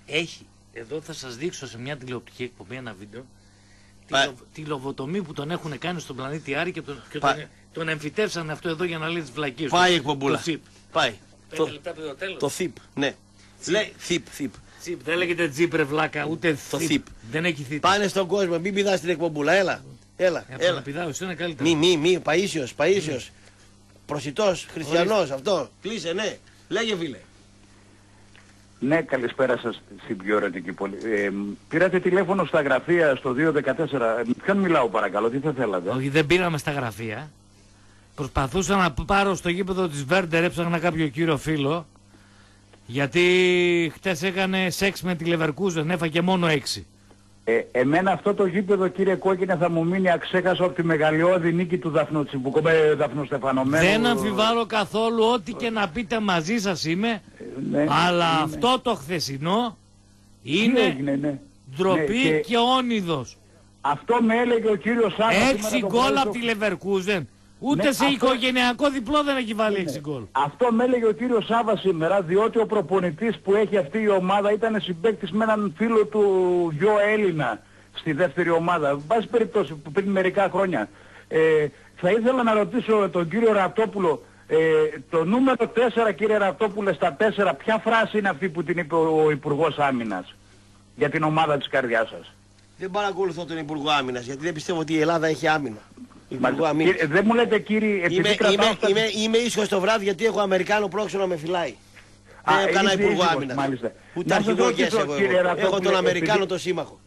Έχει. Εδώ θα σας δείξω σε μια τηλεοπτική εκπομπή ένα βίντεο τη, Πα- λο- τη λοβοτομή που τον έχουν κάνει στον πλανήτη Άρη και τον, και Πα- τον, τον εμφυτεύσαν αυτό εδώ για να λέει τις βλακίες του. Πάει η εκπομπούλα. Το ΣΥΠ. Πάει. Πέντε Το, λεπτά πριν το τέλος. το θυπ, ναι. Λέει θυπ, θυπ. Τσίπ, δεν λέγεται τζίπ ρε βλάκα, ούτε Το θυπ. θυπ. Δεν έχει θυπ. Πάνε στον κόσμο, μην πηδάς την εκπομπούλα, έλα. Έλα, Ε, από το να έλα. πηδάω, εσύ είναι καλύτερο. Μη, μη, μη, Παΐσιος, Παΐσιος. Προσιτός, χριστιανός, αυτό. Κλείσε, ναι. Λέγε φίλε. Ναι, καλησπέρα σας στην πιο ερωτική πόλη. Ε, πήρατε τηλέφωνο στα γραφεία στο 214. Με ποιον μιλάω παρακαλώ, τι θα θέλατε; Όχι, δεν πήραμε στα γραφεία. Προσπαθούσα να πάρω στο γήπεδο της Βέρντερ, έψαχνα κάποιο κύριο φίλο. Γιατί χτες έκανε σεξ με τη Λεβερκούζεν, έφαγε μόνο έξι. Ε, εμένα αυτό το γήπεδο κύριε Κόκκινε θα μου μείνει αξέχαστο από τη μεγαλειώδη νίκη του Δαφνοτσιμπουκού με Δαφνοστεφανωμένου. Δεν αμφιβάλλω καθόλου ό,τι και να πείτε μαζί σας είμαι, ναι, αλλά είναι. αυτό το χθεσινό Τι είναι έγινε, ναι. ντροπή Ναι, και και όνειδος. Αυτό με έλεγε ο κύριος Σάββας. Έξι σήμερα το γκολ πρωί από το- τη Λεβερκούζεν. Ούτε Ναι, σε αυτό- οικογενειακό διπλό δεν έχει βάλει έξι γκολ. Αυτό με έλεγε ο κύριος Σάβα σήμερα, διότι ο προπονητής που έχει αυτή η ομάδα ήταν συμπαίκτης με έναν φίλο του γιο Έλληνα στη δεύτερη ομάδα. Βάση περιπτώσει που πριν μερικά χρόνια. Ε, θα ήθελα να ρωτήσω τον κύριο Ρατόπουλο, Ε, το νούμερο 4 κύριε Ραπτόπουλε στα 4 ποια φράση είναι αυτή που την είπε ο Υπουργός Άμυνας για την ομάδα της καρδιάς σας; Δεν παρακολουθώ τον Υπουργό Άμυνας γιατί δεν πιστεύω ότι η Ελλάδα έχει άμυνα. Υπουργό Άμυνας. Κύριε, δεν μου λέτε κύριε, επειδή Είμαι, κρατάω είμαι, αυτά- είμαι, είμαι ήσυχος το βράδυ γιατί έχω Αμερικάνο πρόξενο να με φυλάει. Α, Δεν έχω κανένα είστε Υπουργό ήσυχος, Άμυνας. μάλιστα. Ούτε Να σας αρχηγός ρωτήσω, ΓΕΣ έχω κύριε εγώ. Ραπτόπουλε, Έχω τον Αμερικάνο επειδή- το σύμμαχο.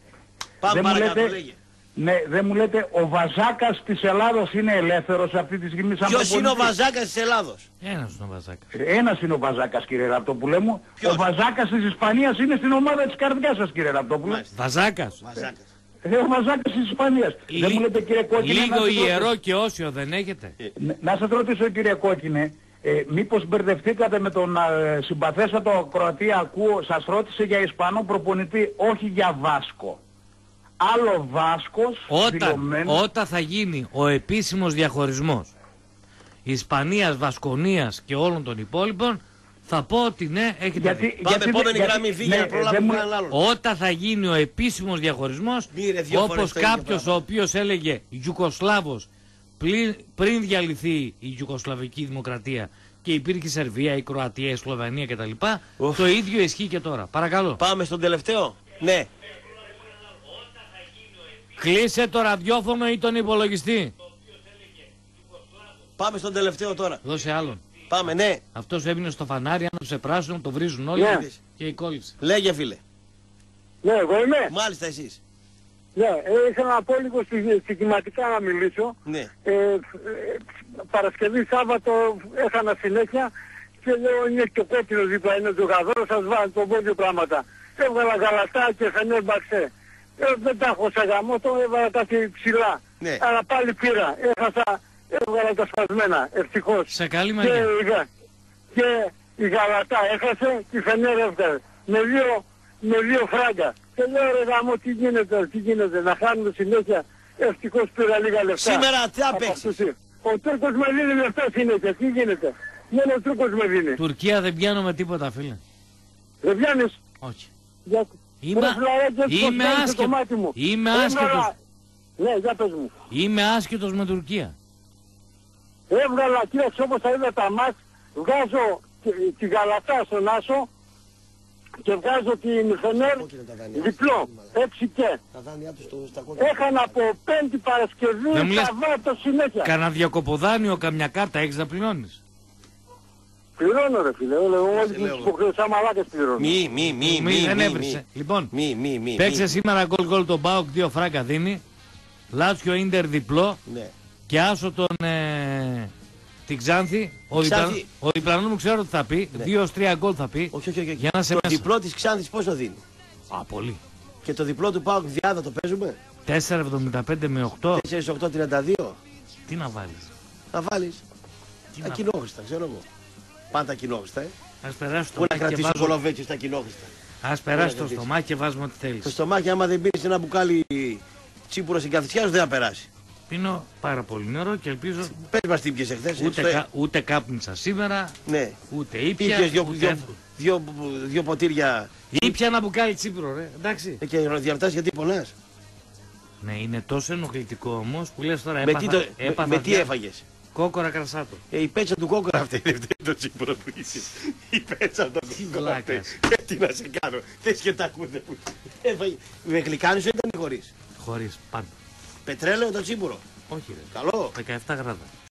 Πάμε δεν μου παρακάτω, λέτε, λέγε. ναι, δεν μου λέτε ο Βαζάκας της Ελλάδος είναι ελεύθερος αυτή τη στιγμή σαν Ποιος είναι ο προπονητής; Βαζάκας της Ελλάδος; Ένας είναι ο Βαζάκας. Ένας είναι ο Βαζάκας κύριε Ραπτόπουλε μου. Ο Βαζάκας της Ισπανίας είναι στην ομάδα της καρδιάς σας κύριε Ραπτόπουλε. Βαζάκας. Ε, ο Βαζάκας της Ισπανίας. Δεν μου λέτε κύριε Κόκκινε. να Λίγο σας ρωτήσω- ιερό και όσιο δεν έχετε; Ναι, Να σας ρωτήσω κύριε Κόκκινε, ε, μήπως μπερδευτήκατε με τον ε, συμπαθέστατο Κροατία ακούω, σας ρώτησε για Ισπανό προπονητή, όχι για Βάσκο. Άλλο Βάσκος, Όταν, δηλωμένος- όταν θα γίνει ο επίσημος διαχωρισμός Ισπανίας, Βασκονίας και όλων των υπόλοιπων θα πω ότι ναι, έχετε Γιατί- δίκιο. Πάμε επόμενη γραμμή, φύγε να προλάβουμε κανέναν άλλον. Όταν θα γίνει ο επίσημος διαχωρισμός Μοίρε δύο φορές όπως το ίδιο κάποιος ο οποίος έλεγε Ιουκοσλάβος πλην- πριν διαλυθεί η Ιουκοσλαβική Δημοκρατία και υπήρχε η Σερβία, η Κροατία, η Σλοβενία κτλ. Το ίδιο ισχύει και τώρα. Παρακαλώ. Πάμε στον τελευταίο. Ναι. Κλείσε το ραδιόφωνο ή τον υπολογιστή. Πάμε στον τελευταίο τώρα. Δώσε άλλον. Πάμε, ναι. Αυτός έμεινε στο φανάρι, άναψε πράσινο, το βρίζουν όλοι Ναι. και η κόλλησε. Λέγε φίλε. Ναι, εγώ είμαι. Μάλιστα εσείς. Ναι, ε, ήθελα να πω λίγο στη- συγκεκριματικά να μιλήσω. Ναι. Ε, ε, Παρασκευή, Σάββατο έχανα συνέχεια και λέω είναι και ο κόκκινος δίπλα, είναι ο τζογαδόρος, σας βάλω τον πω δύο πράγματα. Έβγαλα γαλατά και φανέρ μπαξέ. Ε, δεν τα έχω σε γαμό, το έβαλα κάτι ψηλά. Ναι. Αλλά πάλι πήρα, έχασα, έβγαλα τα σπασμένα, ευτυχώς. Σε καλή και, μαγεία. η Γα- και η γαλατά έχασε και η φανέρ έβγαλε. Με δύο, με δύο φράγκα. Και λέω ρε γάμο τι γίνεται, τι γίνεται, να χάνουμε συνέχεια. Ευτυχώς πήρα λίγα λεφτά. Σήμερα τι θα Από παίξεις; αυτούς. Ο Τούρκος με δίνει λεφτά συνέχεια, τι γίνεται. Μόνο ο Τούρκος με δίνει. Τουρκία δεν πιάνουμε τίποτα φίλε. Δεν πιάνεις; Όχι. Για... Είμαι- Ρε φλαράκι, έτσι είμαι πως κάνεις το άσχετο- μάτι μου. είμαι Έβγαλα- άσχετος. Ναι, για πες μου. Είμαι άσχετος με Τουρκία. Έβγαλα, κοίταξε όπως θα είδα τα μάτς, βγάζω τη- τη γαλατά στον Άσο και βγάζω την Φενέρ διπλό, έτσι και. Έχανα από πέμπτη Παρασκευή, Δεν μου λες- Σαββάτο συνέχεια. Κανένα διακοποδάνιο, καμιά κάρτα έχεις να πληρώνεις; Πληρώνω ρε φίλε, όλες όλες τις υποχρεώσεις σαν μαλάκες πληρώνω. Μη, μη, μη, μη, δεν μη, έβρισε. μη. Λοιπόν, Μη, μη, μη. παίξε μη. σήμερα γκολ γκολ τον Μπάουκ, δύο φράγκα δίνει. Λάτσιο Ίντερ διπλό Ναι. Και άσο τον ε, την Ξάνθη. Ο, Ξάνθη. διπλα... ο διπλανός μου ξέρω τι θα πει. Ναι. Δύο 3 γκολ θα πει. Όχι, όχι, όχι. Για να σε Το μέσα. διπλό της Ξάνθης πόσο δίνει; Α, πολύ. Και το διπλό του Πάουκ Διάδα το παίζουμε; 4,75 με 8. 4-8-32. Τι να βάλεις; Θα βάλεις. Τι Τα να- κοινόχρηστα, ξέρω εγώ. Πάντα κοινόχρηστα, ε. Ας περάσει το Πού να μάτι και κρατήσω βάζω... κολοβέτσι στα κοινόχρηστα. Ας Πού να περάσει το κρατήσω. στομάχι και βάζουμε ό,τι θέλεις. Το στομάχι άμα δεν πίνεις ένα μπουκάλι τσίπουρο στην καθησιά σου δεν θα περάσει. Πίνω πάρα πολύ νερό και ελπίζω Πες μας τι πιες εχθές. ούτε, στο- κα, ούτε κάπνισα σήμερα, Ναι. ούτε ήπια, Ήπιες δυο, ούτε δυο, έφ- δυο, δυο ποτήρια Ήπια ένα μπουκάλι τσίπρο, ρε. Εντάξει. ε, και διαρτάς γιατί πονάς. Ναι, είναι τόσο ενοχλητικό όμως που λες τώρα Με έπαθα, τι, το, με, έπαθα με τι δια- έφαγες; Κόκορα κρασάτο. Ε, η πέτσα του κόκορα αυτή είναι το τσίπουρο που είσαι. Η πέτσα του κόκορα αυτή. βλάκας. Ε, Τι να σε κάνω. Θες και τα ακούτε που... Έφαγε. Με γλυκάνισο ήταν ή χωρίς; Χωρίς πάντα. Πετρέλαιο το τσίπουρο; Όχι ρε. Καλό. 17 γράδα.